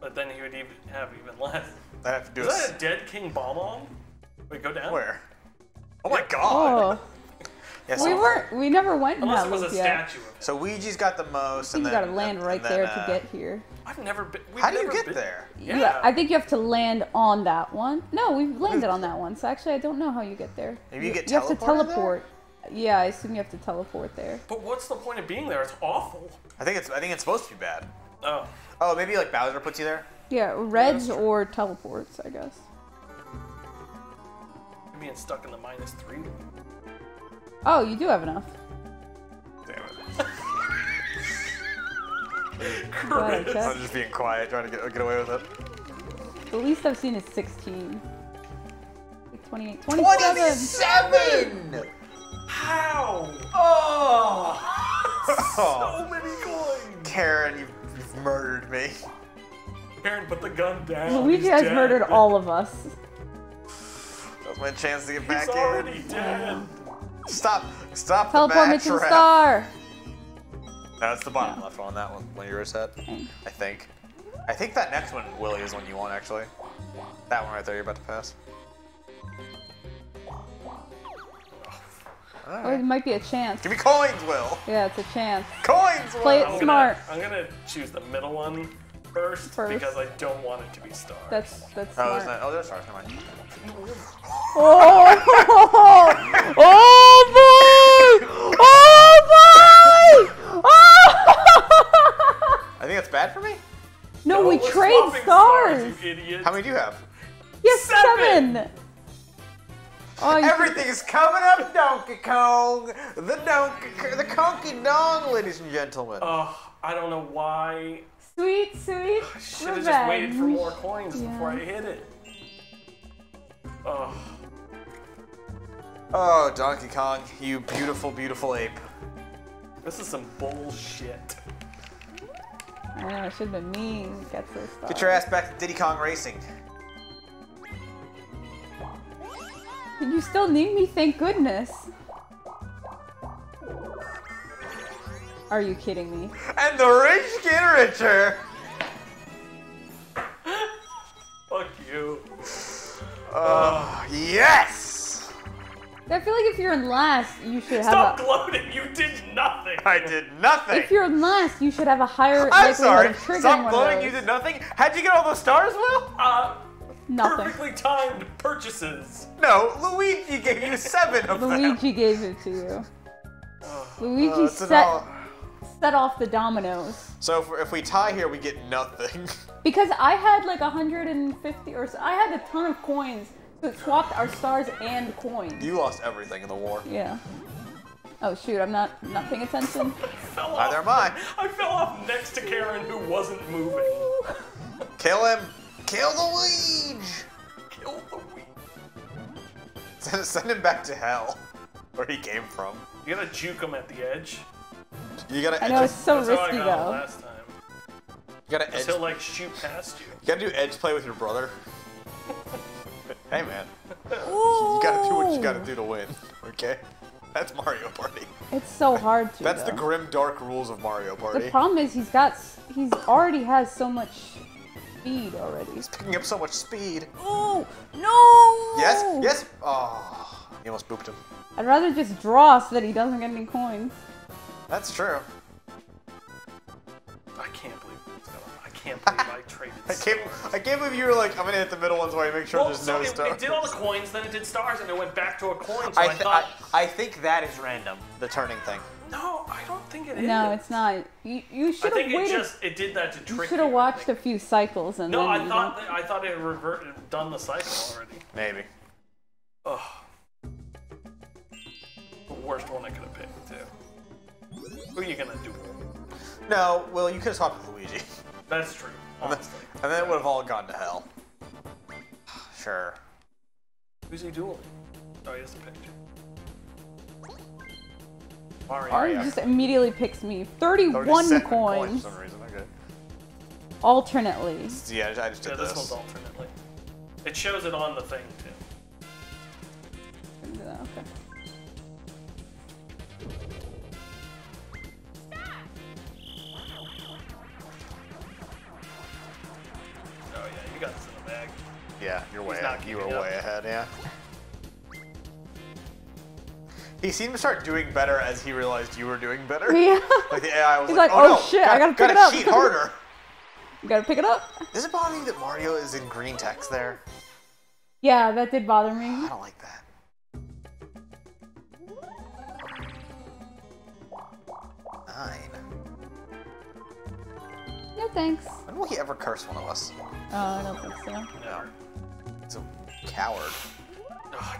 But then he would even have even less. I have to do Is a s- that a dead King Bob-omb? Wait, go down. Where? Oh my god! Oh, [laughs] Yeah, we so- weren't. We never went in Unless that it was a loop yet. statue. So Weege's got the most, I think and you then gotta land and- right and then, there uh, to get here. I've never been. we've How do you never get been- there? Yeah. You- I think you have to land on that one. No, we've landed on that one. So actually, I don't know how you get there. Maybe you get You have to teleported there? teleport. Yeah, I assume you have to teleport there. But what's the point of being there? It's awful. I think it's I think it's supposed to be bad. Oh. Oh, maybe like Bowser puts you there. Yeah, reds true. or teleports, I guess. I'm being stuck in the minus three. Oh, you do have enough. Damn it! [laughs] Gotta Chris. I'm just being quiet, trying to get get away with it. The least I've seen is 16. Like 28, 27. Twenty-seven. How? Oh. [laughs] So oh. many coins. Karen, you've, you've murdered me. Karen, put the gun down. Luigi He's has dead. murdered all of us. That was my chance to get back in. He's already in. dead. Stop! Stop Teleport the me bad to the star. No, it's the bottom Yeah. left one on that one when you reset. Okay. I think. I think that next one, Willie, is one you want actually. That one right there, you're about to pass. Or it might be a chance. Give me coins, Will. Yeah, it's a chance. Coins, Will. Play it I'm smart. Gonna, I'm gonna choose the middle one first, First. because I don't want it to be stars. That's that's Oh, smart. there's not, oh, there's stars. Never mind. Oh! [laughs] oh boy! Oh boy! Oh! I think that's bad for me. no, we we're trade swapping stars. you idiot. How many do you have? Yes, Seven. seven. Oh, you Everything's coming up, Donkey Kong. The Donkey, the Conky Dong, ladies and gentlemen. Oh, I don't know why. sweet, sweet I Should have just waited for more coins Yeah. before I hit it. Oh, Oh, Donkey Kong, you beautiful, beautiful ape. this is some bullshit. I know, it should have been me who gets those stars. Get your ass back to Diddy Kong Racing. You still need me, thank goodness. Are you kidding me? And the rich get richer. Fuck you. Oh, yes! I feel like if you're in last, you should have Stop a. gloating. You did nothing. I did nothing. If you're in last, you should have a higher I'm likelihood sorry. of triggering Stop gloating. You did nothing. How'd you get all those stars, Will? Uh, Nothing. perfectly timed purchases. No, Luigi gave you seven of them. Luigi gave it to you. [sighs] Luigi Uh, it's an set all- set off the dominoes. So if, if we tie here, we get nothing. [laughs] Because I had like 150 or so, I had a ton of coins. So it swapped our stars and coins. you lost everything in the war. Yeah. Oh shoot, I'm not not paying attention. [laughs] fell Neither off. am I. I fell off next to Karen who wasn't moving. Kill him! Kill the Weege! Kill the weed. Send, send him back to hell, where he came from. You gotta juke him at the edge. You gotta I edge. know it's so That's how I risky got though. last time. You gotta edge. he'll like shoot past you. You gotta do edge play with your brother. [laughs] hey man, you gotta do what you gotta do to win. Okay, that's Mario Party. It's so hard to. That's the grim dark rules of Mario Party. The problem is he's got he's already has so much speed already. He's Picking up so much speed. Oh no! Yes, yes. Ah, oh, you almost booped him. I'd rather just draw so that he doesn't get any coins. That's true. I can't believe I can't [laughs] believe I traded. I can't. I can't believe you were like, I'm gonna hit the middle one so I make sure Well, there's so no it, stars. it did all the coins, then it did stars, and it went back to a coin. So I, I, thought, I, I think that is random. The turning thing. No, I don't think it is. No, it's not. You you I should have think it just it did that to trick. you should have watched a few cycles and No, then. I thought know- that, I thought it reverted, done the cycle already. Maybe. Ugh. The worst one I could have picked too. Who are you gonna do? No. Well, you could have swapped with Luigi, [laughs] That's true. and then, Honestly, and then it would have all gone to hell. [sighs] Sure. who's he dueling? Oh, he has a picture. Mario. Mario Mario. just immediately picks me. 31 37 coins for some reason. Okay. alternately. Yeah, I just Yeah, did this this. one's alternately. It shows it on the thing too. Okay. Oh yeah, you got this in the bag. Yeah, you're way. Not ahead. You were way ahead. Yeah. He seemed to start doing better as he realized you were doing better. Yeah. Like the AI was He's like, like, "Oh, "Oh, no, shit, I gotta pick gotta it up." cheat harder." You [laughs] gotta pick it up. Does it bother you that Mario is in green text there? Yeah, that did bother me. I don't like that. Nine. No thanks. When will he ever curse one of us? Oh, I don't think so. No. He's a coward. Oh, I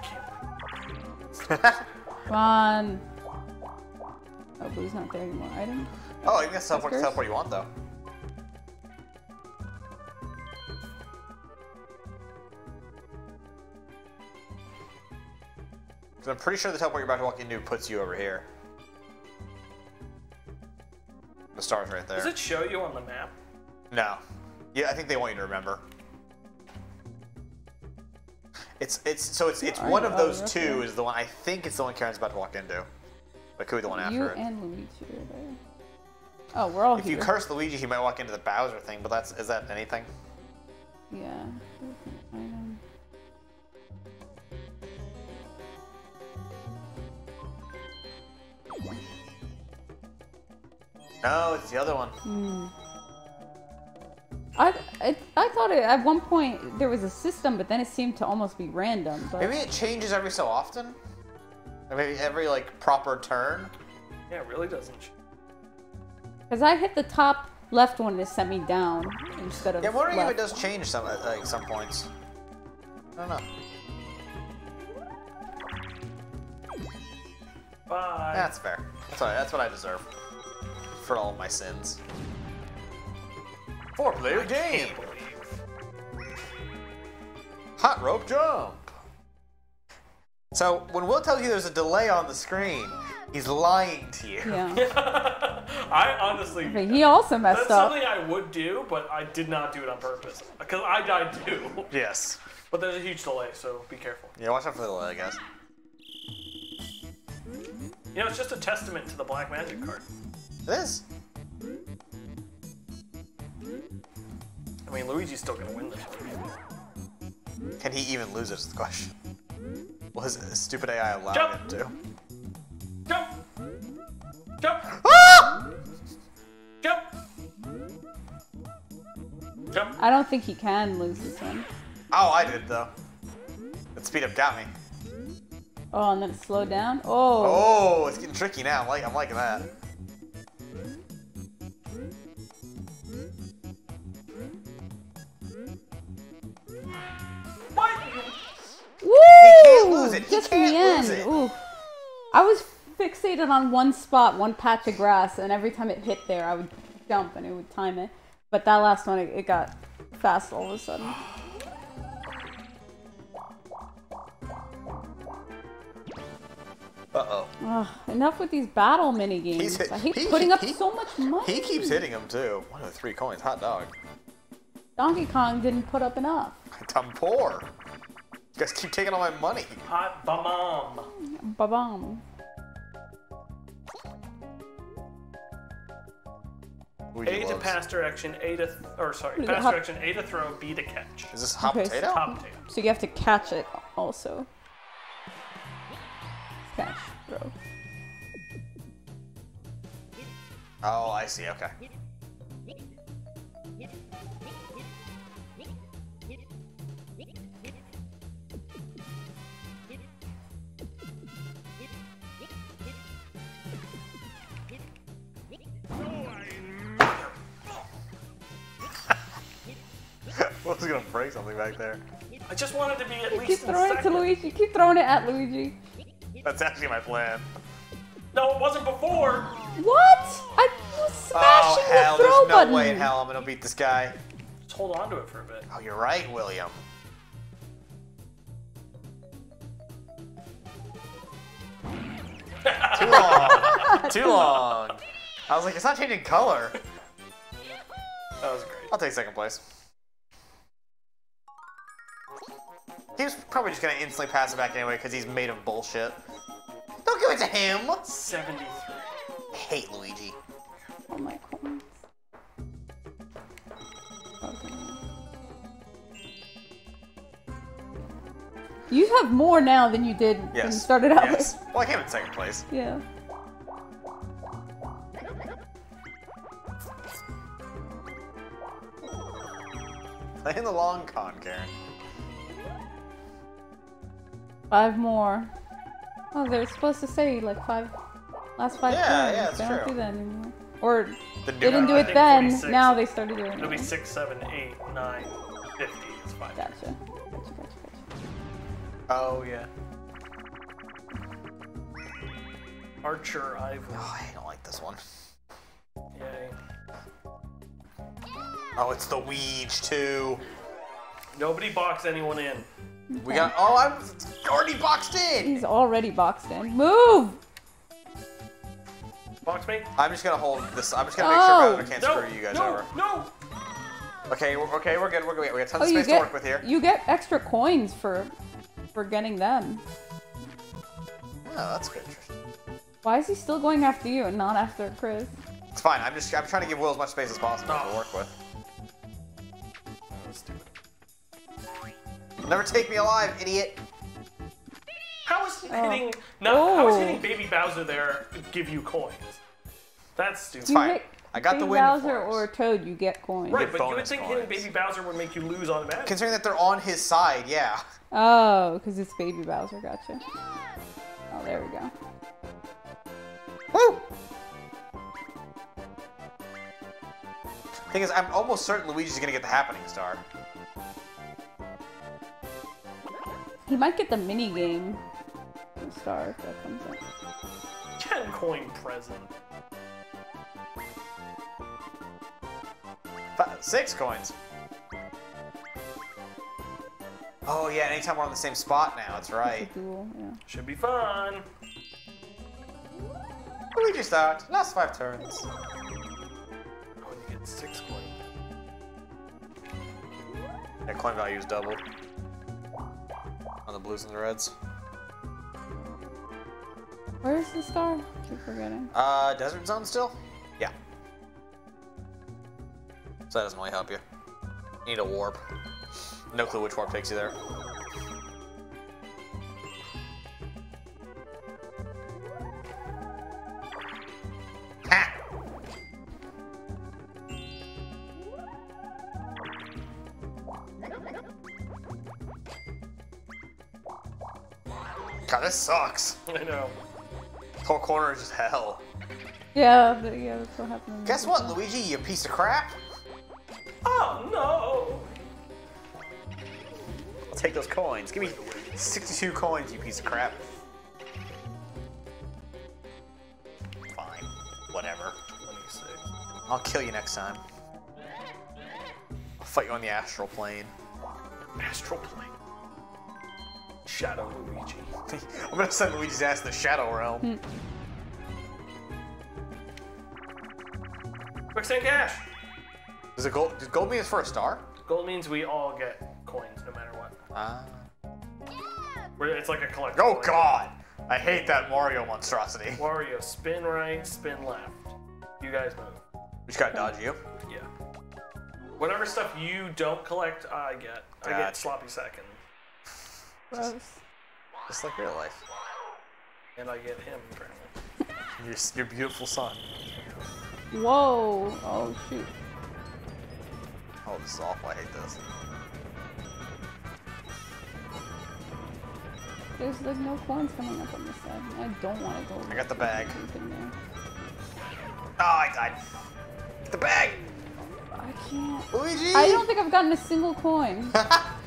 can't. [laughs] Come on. Oh, Boo's not there anymore. Item? oh, you can teleport, curse? teleport you want though. Because I'm pretty sure the teleport you're about to walk into puts you over here. The star's right there. Does it show you on the map? No. Yeah, I think they want you to remember. It's it's so it's it's one of those two is the one I think it's the one Karen's about to walk into. But could be the one after You it. and Luigi are there. Oh, we're all if here. you curse Luigi, he might walk into the Bowser thing, but that's is that anything? Yeah. No, it's the other one. Hmm. I, I, I thought it, at one point there was a system, but then it seemed to almost be random. But Maybe it changes every so often. Or maybe every like proper turn. Yeah, it really doesn't. sh- Because I hit the top left one and it sent me down instead of Yeah, I'm wondering left. if it does change some at like some points. I don't know. Bye. That's fair. That's what that's what I deserve for all of my sins. Four player game. Hot rope jump. So when Will tells you there's a delay on the screen, he's lying to you. Yeah. [laughs] I honestly. But he also That's messed up. something I would do, but I did not do it on purpose. Because I died too. [laughs] Yes. But there's a huge delay, so be careful. Yeah, watch out for the delay, I guess. You know, it's just a testament to the black magic card. It is. I mean, Luigi's still gonna win this one. Can he even lose it is the question. Will his stupid AI allow Jump. him to? Jump! Jump! Ah! Jump! Jump! I don't think he can lose this one. Oh, I did though. That speed up got me. Oh, and then it slowed down. Oh. Oh, it's getting tricky now. I'm like I'm liking that. Lose it. He just in can't end. lose it. Ooh. I was fixated on one spot, one patch of grass, and every time it hit there, I would jump and it would time it. But that last one, it, it got fast all of a sudden. [gasps] Uh-oh. Ugh, enough with these battle mini games. He's hit- I hate he- putting up he- so much money. He keeps hitting them too. One of the three coins. Hot dog. Donkey Kong didn't put up enough. I'm poor. You guys keep taking all my money. Hot bomb. Ba-bum. Luigi A to pass direction, A to, or sorry, What is it, pass hot- direction, A to throw, B to catch. Is this hot Okay, so- potato? Top potato. So you have to catch it also. Catch, throw. Oh, I see. Okay. [laughs] I was gonna break something back there. I just wanted to be at least Keep in throwing it to second. Luigi. Keep throwing it at Luigi. That's actually my plan. No, it wasn't before. What? I was oh, smashing Oh hell! the throw There's no button. way in hell I'm gonna beat this guy. Just hold on to it for a bit. Oh, you're right, William. Too [laughs] long. Too long. I was like, it's not changing color. That was great. I'll take second place. He was probably just gonna instantly pass it back anyway because he's made of bullshit. Don't give it to him. 73. I hate Luigi. Oh my coins. Okay. You have more now than you did when you started out Yes. with. Well, I came in second place. Yeah. Playing the long con, Karen. Five more. Oh, they're supposed to say like five, last five Yeah, turns. yeah, that's they don't true. do that anymore. Or The they didn't do I it then. 46. Now they started doing It'll be it. 6, 7, 8, 9, 50 is fine. Gotcha. Gotcha, gotcha, gotcha. Oh yeah. Archer-ific. Oh, I don't like this one. Yay. Oh, it's the Weege too. Nobody box anyone in. We got. Oh, I'm already boxed in. He's already boxed in. Move! Box me? I'm just gonna hold this. I'm just gonna make Oh. sure Bowser can't No, screw you guys no, over. no. Okay, we're, okay, we're good. We're good. We got tons Oh, of you space get to work with here. you get extra coins for for getting them. Oh, that's good. Why is he still going after you and not after Chris? It's fine. I'm just. I'm trying to give Will as much space as possible to Oh. work with. Never take me alive, idiot. How is oh. hitting no? How is Oh. hitting Baby Bowser there give you coins? That's stupid. You fine. I got the Baby win Bowser for us. or Toad, you get coins. Right, get but you would bonus think hitting. Baby Bowser would make you lose automatically. Considering that they're on his side, yeah. Oh, because it's Baby Bowser. Gotcha. Oh, there we go. Woo! Thing is, I'm almost certain Luigi's gonna get the happening star. He might get the mini game star if that comes up. 10 coin present. Fi six coins. Oh yeah, anytime we're on the same spot now, that's right. Duel, yeah. Should be fun. Luigi start. Last five turns. Oh, you get 6 coins. Yeah, coin value is doubled. On the blues and the reds. Where's the star? Keep forgetting. Uh, desert zone still? Yeah. So that doesn't really help you. You need a warp. No clue which warp takes you there. Ha! God, this sucks. I know. This whole corner is just hell. Yeah, but yeah, that's what happened. Guess what, Luigi, you piece of crap? Oh no! I'll take those coins. Give me, 62 coins, you piece of crap. Fine. Whatever. I'll kill you next time. I'll fight you on the astral plane. Astral plane. Shadow Luigi. [laughs] I'm gonna send Luigi's ass to the Shadow Realm. Quicksand Cash. Does it gold? Does gold mean it's for a star? Gold means we all get coins no matter what. Ah. We're- It's like a collectible. oh God! I hate that Mario monstrosity. Wario, spin right, spin left. You guys move. We just gotta dodge you. Yeah. Whatever stuff you don't collect, I get. I get sloppy second, Gross. Just like real life. and I get him apparently. [laughs] Your, your beautiful son. Whoa. Oh shoot. Oh, this is awful. I hate this. There's like no coins coming up on this side. I don't want to go. I got the bag. deep in there. Oh, I died. The bag! I can't. Luigi! I don't think I've gotten a single coin. [laughs]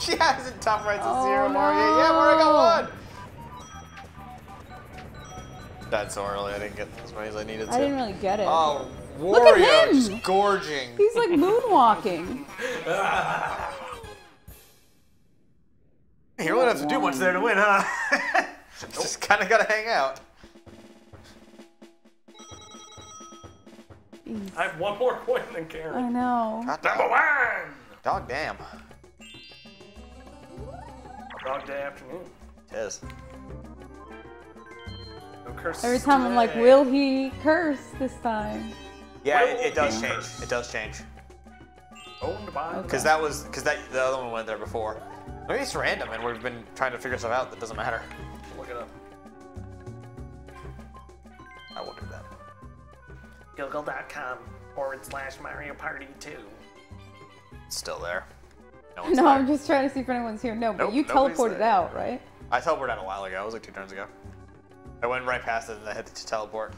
[laughs] She hasn't top right to Oh, zero Mario yet. Mario no. got one! Died so early, I didn't get as many as I needed to. I didn't really get it. Oh, Look at him! just gorging. He's like moonwalking. [laughs] You don't have to do much there to win, huh? [laughs] just kind of gotta hang out. I have one more point than Karen. I Karen. know. Hot Number dog. one. Dog damn. Dog day afternoon. It is. No curses Every time I'm like, will he curse this time? Yeah, it, it does change. It does change. Owned by. Okay. Because that was, because that the other one went there before. Maybe it's random and we've been trying to figure stuff out that doesn't matter. Look it up. I will do that. Google.com forward slash Mario Party 2. It's still there. No, No. I'm just trying to see if anyone's here. No, but you teleported there. out, right? I teleported out a while ago. It was like two turns ago. I went right past it and I had to teleport.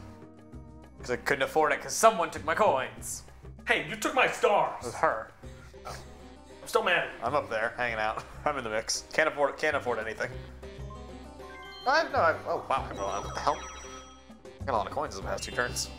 Because I couldn't afford it because someone took my coins. Hey, you took my stars. It was her. I'm still mad. I'm up there, hanging out. [laughs] I'm in the mix. Can't afford can't afford anything. I no, I, oh wow, I have a lot. What the hell? I got a lot of coins in the past two turns.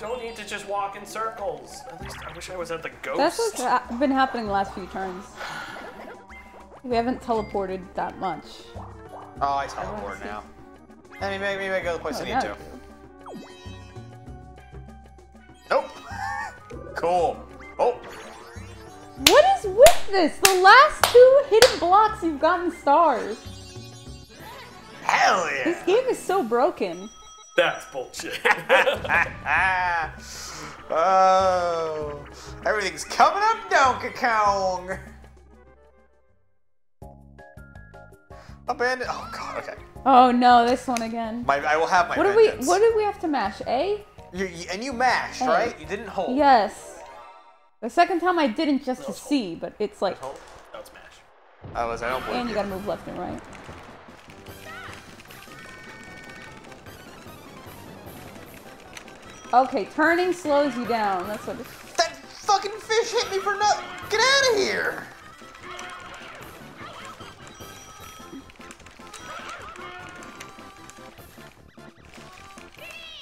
Don't need to just walk in circles. At least I wish I was at the ghost. That's what's ha- been happening the last few turns. We haven't teleported that much. Oh, I teleport now. Hey, maybe, maybe I go to the place Oh, I need to. Do. Nope. [laughs] Cool. Oh, What is with this? The last two hidden blocks you've gotten stars. hell yeah. This game is so broken. That's bullshit. [laughs] [laughs] oh, everything's coming up, Donkey Kong. Abandoned. Oh god. Okay. Oh no, this one again. My, I will have my What did we? What did we have to mash? A? You, you- and you mashed, Hey. right? You didn't hold. Yes. The second time I didn't just to see, but it's like, Hold. Now it's mash. I was. I don't believe and you you. gotta move left and right. Okay, turning slows you down. That's what. That fucking fish hit me for nothing. Get out of here.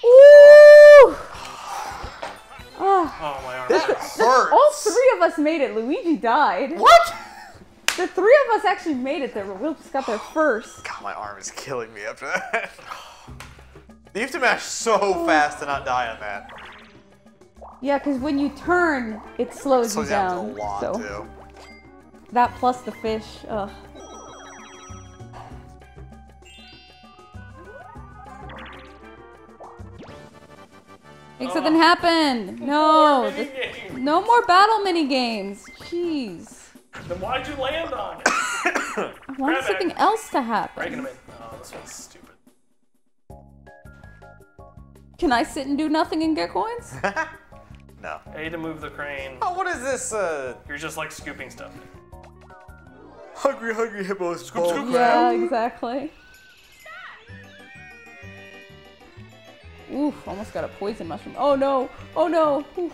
Ooh! Ah, Oh, my arm. That hurts. all three of us made it. Luigi died. What? The three of us actually made it there, but Will just got there first. God, my arm is killing me after that. You have to mash so fast to not die on that. Yeah, because when you turn, it slows Slows you down down. a lot so too. that plus the fish. Ugh. Make something oh. happen! No, More no more battle mini games. Jeez, Then why'd you land on it? [coughs] I want Grab it. something else to happen. Breaking them in. Oh, this one's stupid. Can I sit and do nothing and get coins? [laughs] No. A to move the crane. Oh, what is this? Uh, You're just like scooping stuff. hungry, hungry hippos. Scoop, scoop. yeah, exactly. Oof, almost got a poison mushroom. Oh no! Oh no! Oof.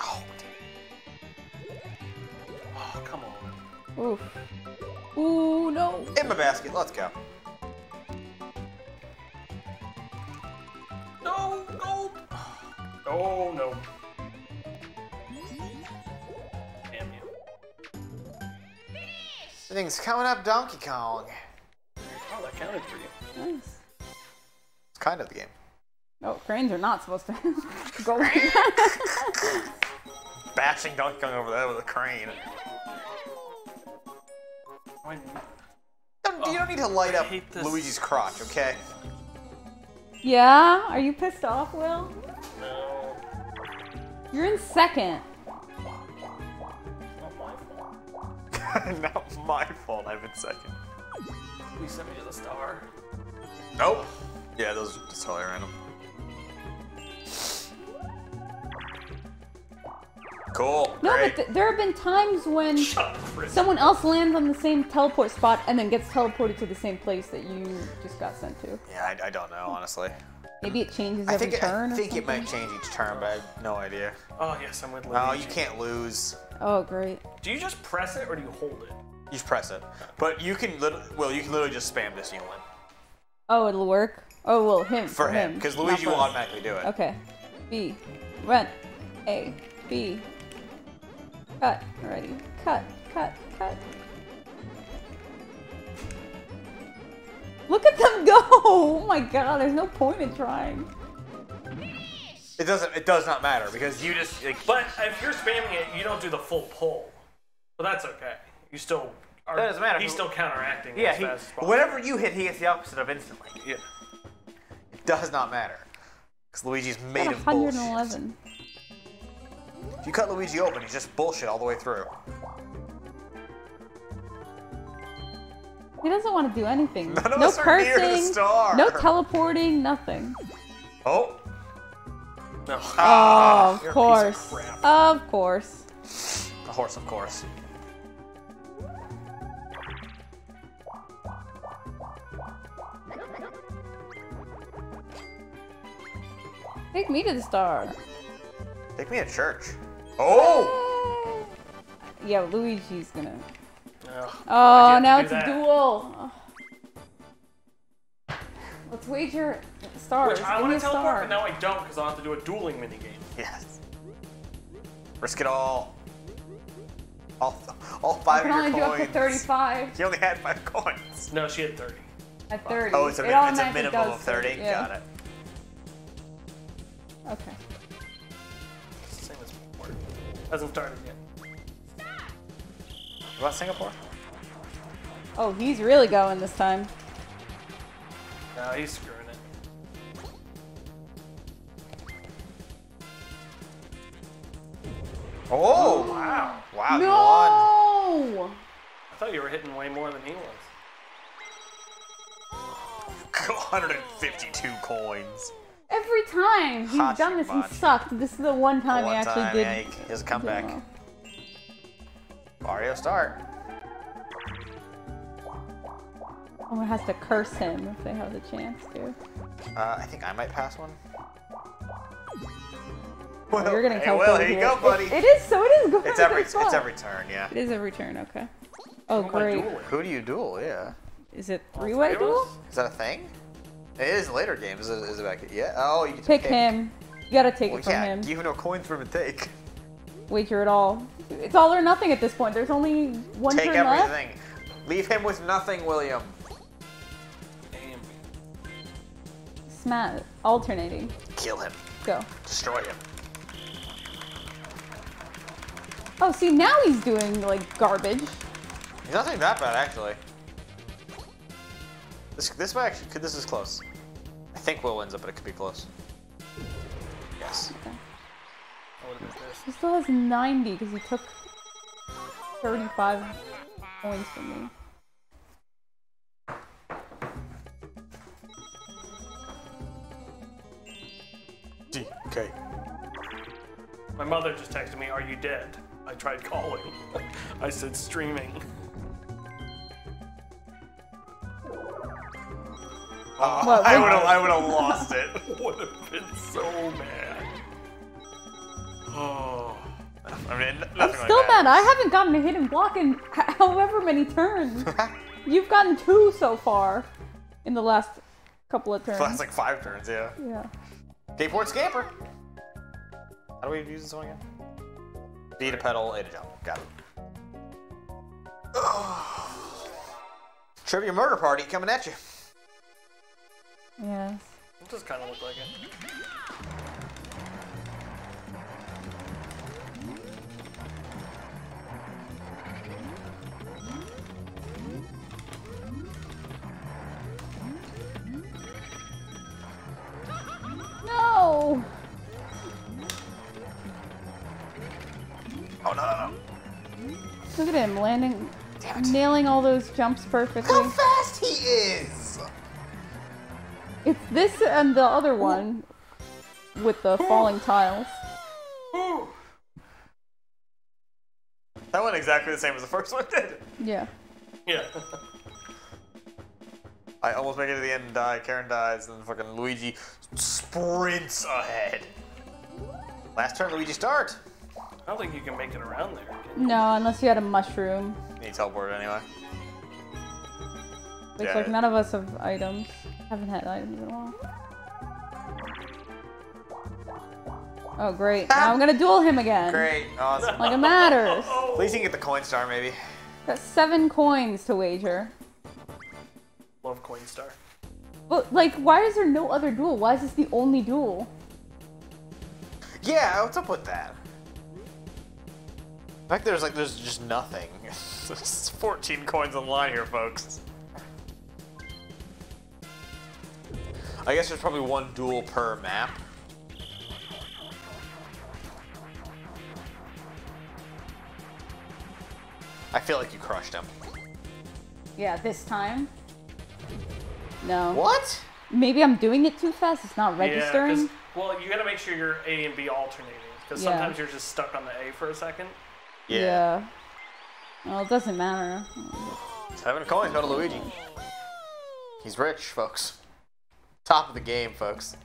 Oh, Oh, come on. Oof. Ooh, no! in my basket. Let's go. No, no. Oh, no. Damn you. Everything's coming up Donkey Kong. Oh, that counted for you. Nice. It's kind of the game. No, cranes are not supposed to [laughs] go. [laughs] Bashing Donkey Kong over the head with a crane. Why- Don't- you don't need to light oh, up. Luigi's crotch, okay? yeah? Are you pissed off, Will? No. You're in second. [laughs] Not my fault. My fault. I've been second. Please send me to the star. Nope. Yeah, those are just totally random. Cool. No, Great. but th- there have been times when up, someone else lands on the same teleport spot and then gets teleported to the same place that you just got sent to. yeah, I, I don't know honestly. Maybe it changes I every think turn. I or think it might change each turn, but I have no idea. Oh, yes, I'm with Oh, you can't lose. Oh, great. Do you just press it or do you hold it? You just press it. But you can literally, well, you can literally just spam this and you'll win. Oh, it'll work. Oh, well, him. For him, because not Luigi will automatically do it. Okay. B. Run. A. B. Cut. Already. Cut. Cut. Cut. Look at them go! [laughs] Oh my god, there's no point in trying. It doesn't. It does not matter because you just like. But if you're spamming it, you don't do the full pull. But that's okay. You still are. That doesn't matter. He's still counteracting Yeah, as he, fast as whatever you hit, he gets the opposite of instantly. Yeah. It does not matter. Because Luigi's made Got of bullshit. 111. If you cut Luigi open, he's just bullshit all the way through. He doesn't want to do anything. None of no us are cursing. near the star. No teleporting. Nothing. Oh, No. Oh, ah, of you're a piece of course. crap. Of course. a horse, of course. Take me to the star. Take me to church. Oh, Yeah, Luigi's gonna. Ugh. Oh, now do it's a that? duel. Let's wager stars. Which I Give want to teleport, star. but now I don't because I'll have to do a dueling minigame. yes. Risk it all. All, all I five can of only your do up coins. to 35 You only had five coins. No, she had 30. at 30. Oh, it's a, It min- it's a minimum of 30. Yeah. Got it. Okay. Same as before. Hasn't started yet. What about Singapore? Oh, he's really going this time. No, he's screwing it. Oh, Wow. wow, you won. no! I thought you were hitting way more than he was. [laughs] 152 coins. Every time he's Hot done this, bot. he sucked. This is the one time One he actually time, did. yeah, he has a comeback. well. Mario start. Someone has to curse him if they have the chance to. Uh, I think I might pass one. Oh, you're getting hey, teleported Will, here you go, It- buddy. it is, so it is going it's every the it's every turn, yeah. It is every turn, okay. Oh, Who great. Who do you duel? Yeah. Is it three-way duel? Is that a thing? It is later game. Is it, is it back? Yeah. Oh, you can Pick him. You gotta take Well, it from yeah. him. You have no coins for him to take. Wager it all. It's all or nothing at this point. There's only one Take turn left. everything. Leave him with nothing, William. Damn. Smash. Alternating. Kill him. Go. Destroy him. Oh, see, now he's doing, like, garbage. He's not doing that bad, actually. This this might actually could this is close. I think Will wins it, but it could be close. Yes. I would have been pissed. He still has 90 because he took 35 points from me. DK. My mother just texted me, Are you dead? I tried calling. [laughs] I said streaming. Uh, what, I would- would have I would have lost it. [laughs] would have been so mad. Oh. I mean, nothing I'm like still that. mad. I haven't gotten a hidden block in however many turns. [laughs] You've gotten two so far in the last couple of turns. That's like five turns, yeah. yeah. Skateboard scamper. How do we use this one again? B to pedal, A to jump. Got it. [sighs] Trivia murder party coming at you. Yes. It does kind of look like it. No. Oh no no no! Look at him landing, Damn it. nailing all those jumps perfectly. How fast he is! It's this and the other one with the falling tiles. Ooh. That went exactly the same as the first one did. Yeah. Yeah. [laughs] I almost make it to the end and die. Karen dies, and fucking Luigi sprints ahead. Last turn, Luigi start. I don't think you can make it around there. No, unless you had a mushroom. He teleported anyway. Which Yeah. like none of us have items. Haven't had items in a while. Oh great. Now I'm gonna duel him again. Great, awesome. Like it matters. At least you can get the coin star, maybe. Got seven coins to wager. Love coin star. But like, why is there no other duel? Why is this the only duel? Yeah, what's up with that? In fact, there's like there's just nothing. [laughs] There's 14 coins on the line here, folks. I guess there's probably one duel per map. I feel like you crushed him. Yeah, this time. No. What? Maybe I'm doing it too fast. It's not registering. Yeah, registering. 'cause- well, you gotta make sure you're A and B alternating. Because Yeah. sometimes you're just stuck on the A for a second. yeah. Well, it doesn't matter. Seven coins, go to Luigi. He's rich, folks. Top of the game, folks.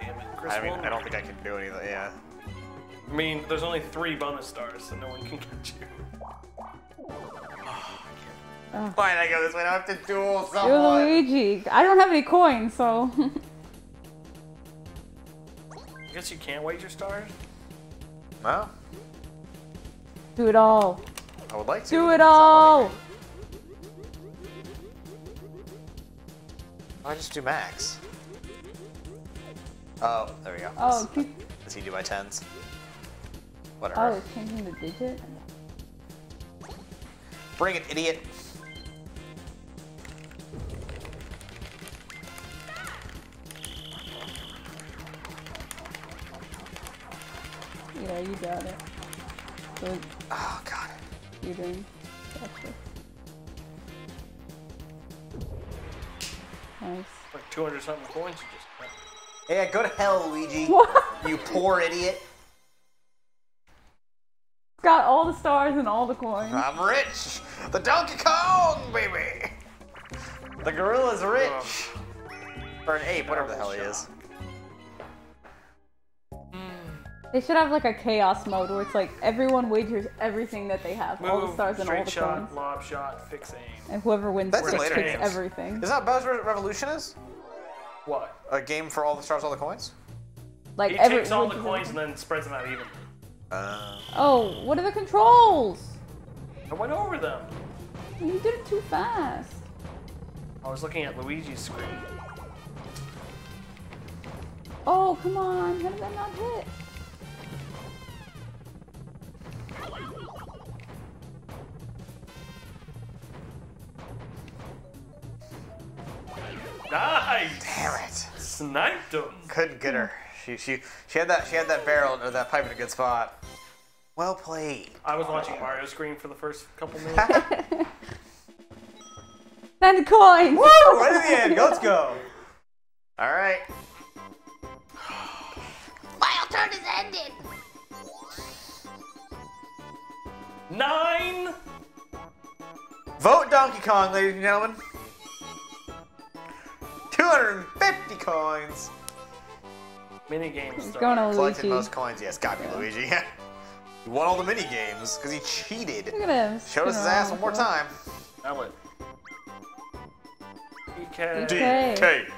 Damn it, Chris I mean. I don't think I can do anything. Yeah. I mean, there's only three bonus stars, so no one can [laughs] get you. Why did I go this way? I have to duel You're. Luigi. I don't have any coins, so. I guess you can't wager stars. No, Do it all. I would like to. Do it all. I just do max. Oh, there we go. Oh, keep. Does he do my tens? Whatever. Oh, it's changing the digit. Bring it, idiot. Yeah, you got it. So Oh god. you're doing. Gotcha. Nice. Like 200 something coins you just got. Yeah, go to hell, Luigi. What? You poor idiot. Got all the stars and all the coins. I'm rich. The Donkey Kong, baby. The gorilla's rich. Or an ape, whatever the hell he is. They should have like a chaos mode where it's like everyone wagers everything that they have, all the stars and all the shot, coins, lob shot, fix aim. and whoever wins That's in picks later picks games. everything. Is that Bowser Revolution is? What? A game for all the stars, all the coins? Like He every takes all the coins and then spreads them out evenly. Uh, Oh, what are the controls? I went over them. You did it too fast. I was looking at Luigi's screen. Oh, come on. How did that not hit? Nice! damn it. Sniped him. Couldn't get her. She she she had that she had that barrel or that pipe in a good spot. Well played. I was watching Mario's screen for the first couple minutes. [laughs] [laughs] Ten coins! Woo! Right at the end. Let's go. All right. [sighs] Final turn is ended. Nine. Vote Donkey Kong, ladies and gentlemen. 250 coins. Mini games. It's start. going to Collected Luigi. most coins. Yes, got me, Luigi. [laughs] he won all the mini games because he cheated. Look at him. Showed us his ass one more with time. Now what? DK. DK.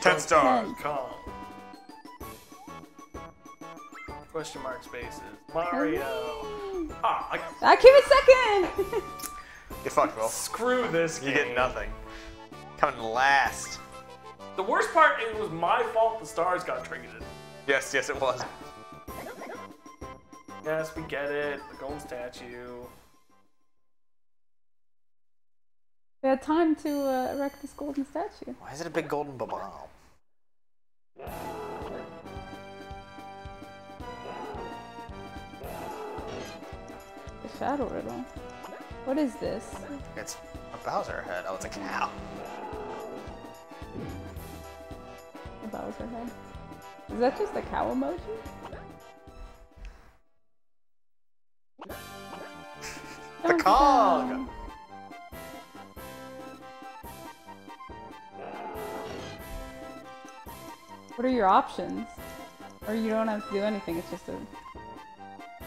10 stars. Ten. Kong. Question mark spaces. Mario. Ah, I, I came in second. [laughs] Get fucked, Will. screw this game. You get nothing. Coming last. The worst part, it was my fault the stars got triggered. Yes, yes, it was. Yes, we get it. The golden statue. we had time to uh, erect this golden statue. Why is it a big golden bubble? The shadow riddle. What is this? It's a Bowser head. Oh, it's a cow. The Bowser head. Is that just a cow emoji? The! Kong. What are your options? Or you don't have to do anything, it's just a...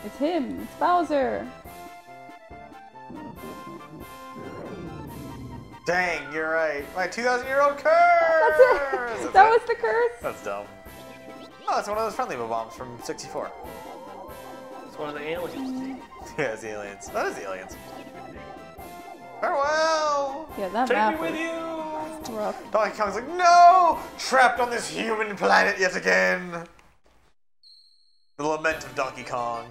It's him! It's Bowser! Dang, you're right. My 2,000 year old curse! That's it! [laughs] That was the curse? That's dumb. Oh, it's one of those friendly bombs from 64. It's one of the aliens. [laughs] Yeah, it's the aliens. That is the aliens. Farewell! Yeah, that Take map me with was you. rough. Oh, Donkey Kong's like, no! Trapped on this human planet yet again! The lament of Donkey Kong.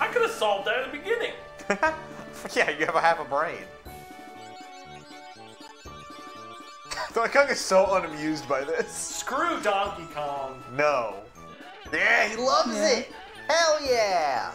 I could have solved that at the beginning. [laughs] [laughs] yeah, you have a half a brain. [laughs] Donkey Kong is so unamused by this. Screw Donkey Kong. No. Yeah, he loves Yeah. it! Hell yeah!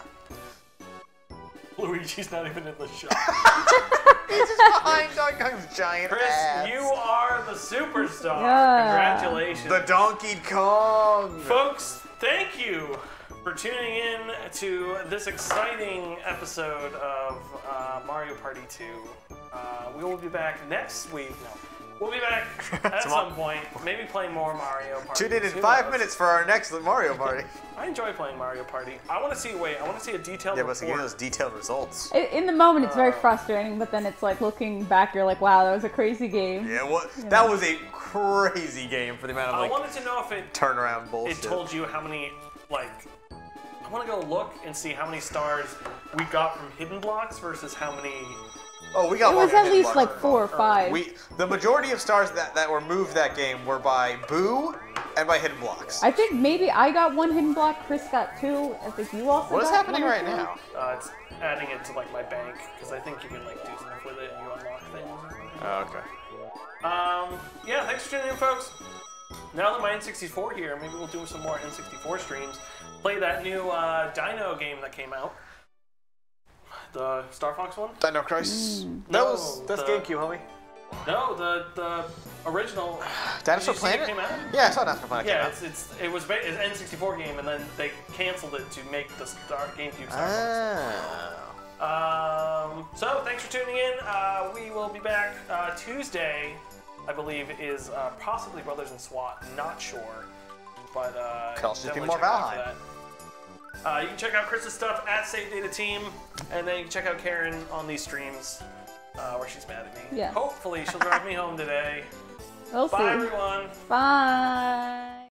Luigi's not even in the shot. [laughs] He's just behind Donkey Kong's giant Chris, ass. you are the superstar. Yeah. Congratulations. The Donkey Kong! Folks, thank you for tuning in to this exciting episode of uh, Mario Party 2. Uh, we will be back next week. No, we'll be back [laughs] at Tomorrow. some point, maybe playing more Mario Party. Tune in in five knows? minutes for our next Mario Party. [laughs] I enjoy playing Mario Party. I want to see. Wait, I want to see a detailed yeah, but give report. those detailed results. I- In the moment, it's very frustrating, but then it's like looking back, you're like, wow, that was a crazy game. Yeah, what? That was a crazy game for the amount of I like wanted to know if it turnaround bullshit. it told you how many like I want to go look and see how many stars we got from hidden blocks versus how many oh, we got It was at least blocks. like four or five. We the majority of stars that, that were moved that game were by Boo and by hidden blocks. I think maybe I got one hidden block, Chris got two. I think you also what is got happening one right two. now? uh, it's adding it to like my bank because I think you can like do stuff with it and you unlock things. Oh, okay. Um, yeah, thanks for tuning in, folks. Now that my N64 here, maybe we'll do some more N64 streams. Play that new uh, Dino game that came out. The Star Fox one? Dino Crisis. Mm. That No, was that's the- GameCube, homie. No, the the original. [sighs] Dinosaur Did you see it Planet. came out? Yeah, I saw Dinosaur Planet. Yeah, came it's, it's it was an N64 game, and then they canceled it to make the Star GameCube out. Star Fox. Oh. Um, so thanks for tuning in. Uh, we will be back uh, Tuesday. I believe is uh, possibly Brothers in SWAT. Not sure, but uh, Could also just be more check for Valheim. Uh, you can check out Chris's stuff at Save Data Team, and then you can check out Karen on these streams uh, where she's mad at me. Yes. Hopefully she'll drive me home today. We'll Bye see. everyone. Bye.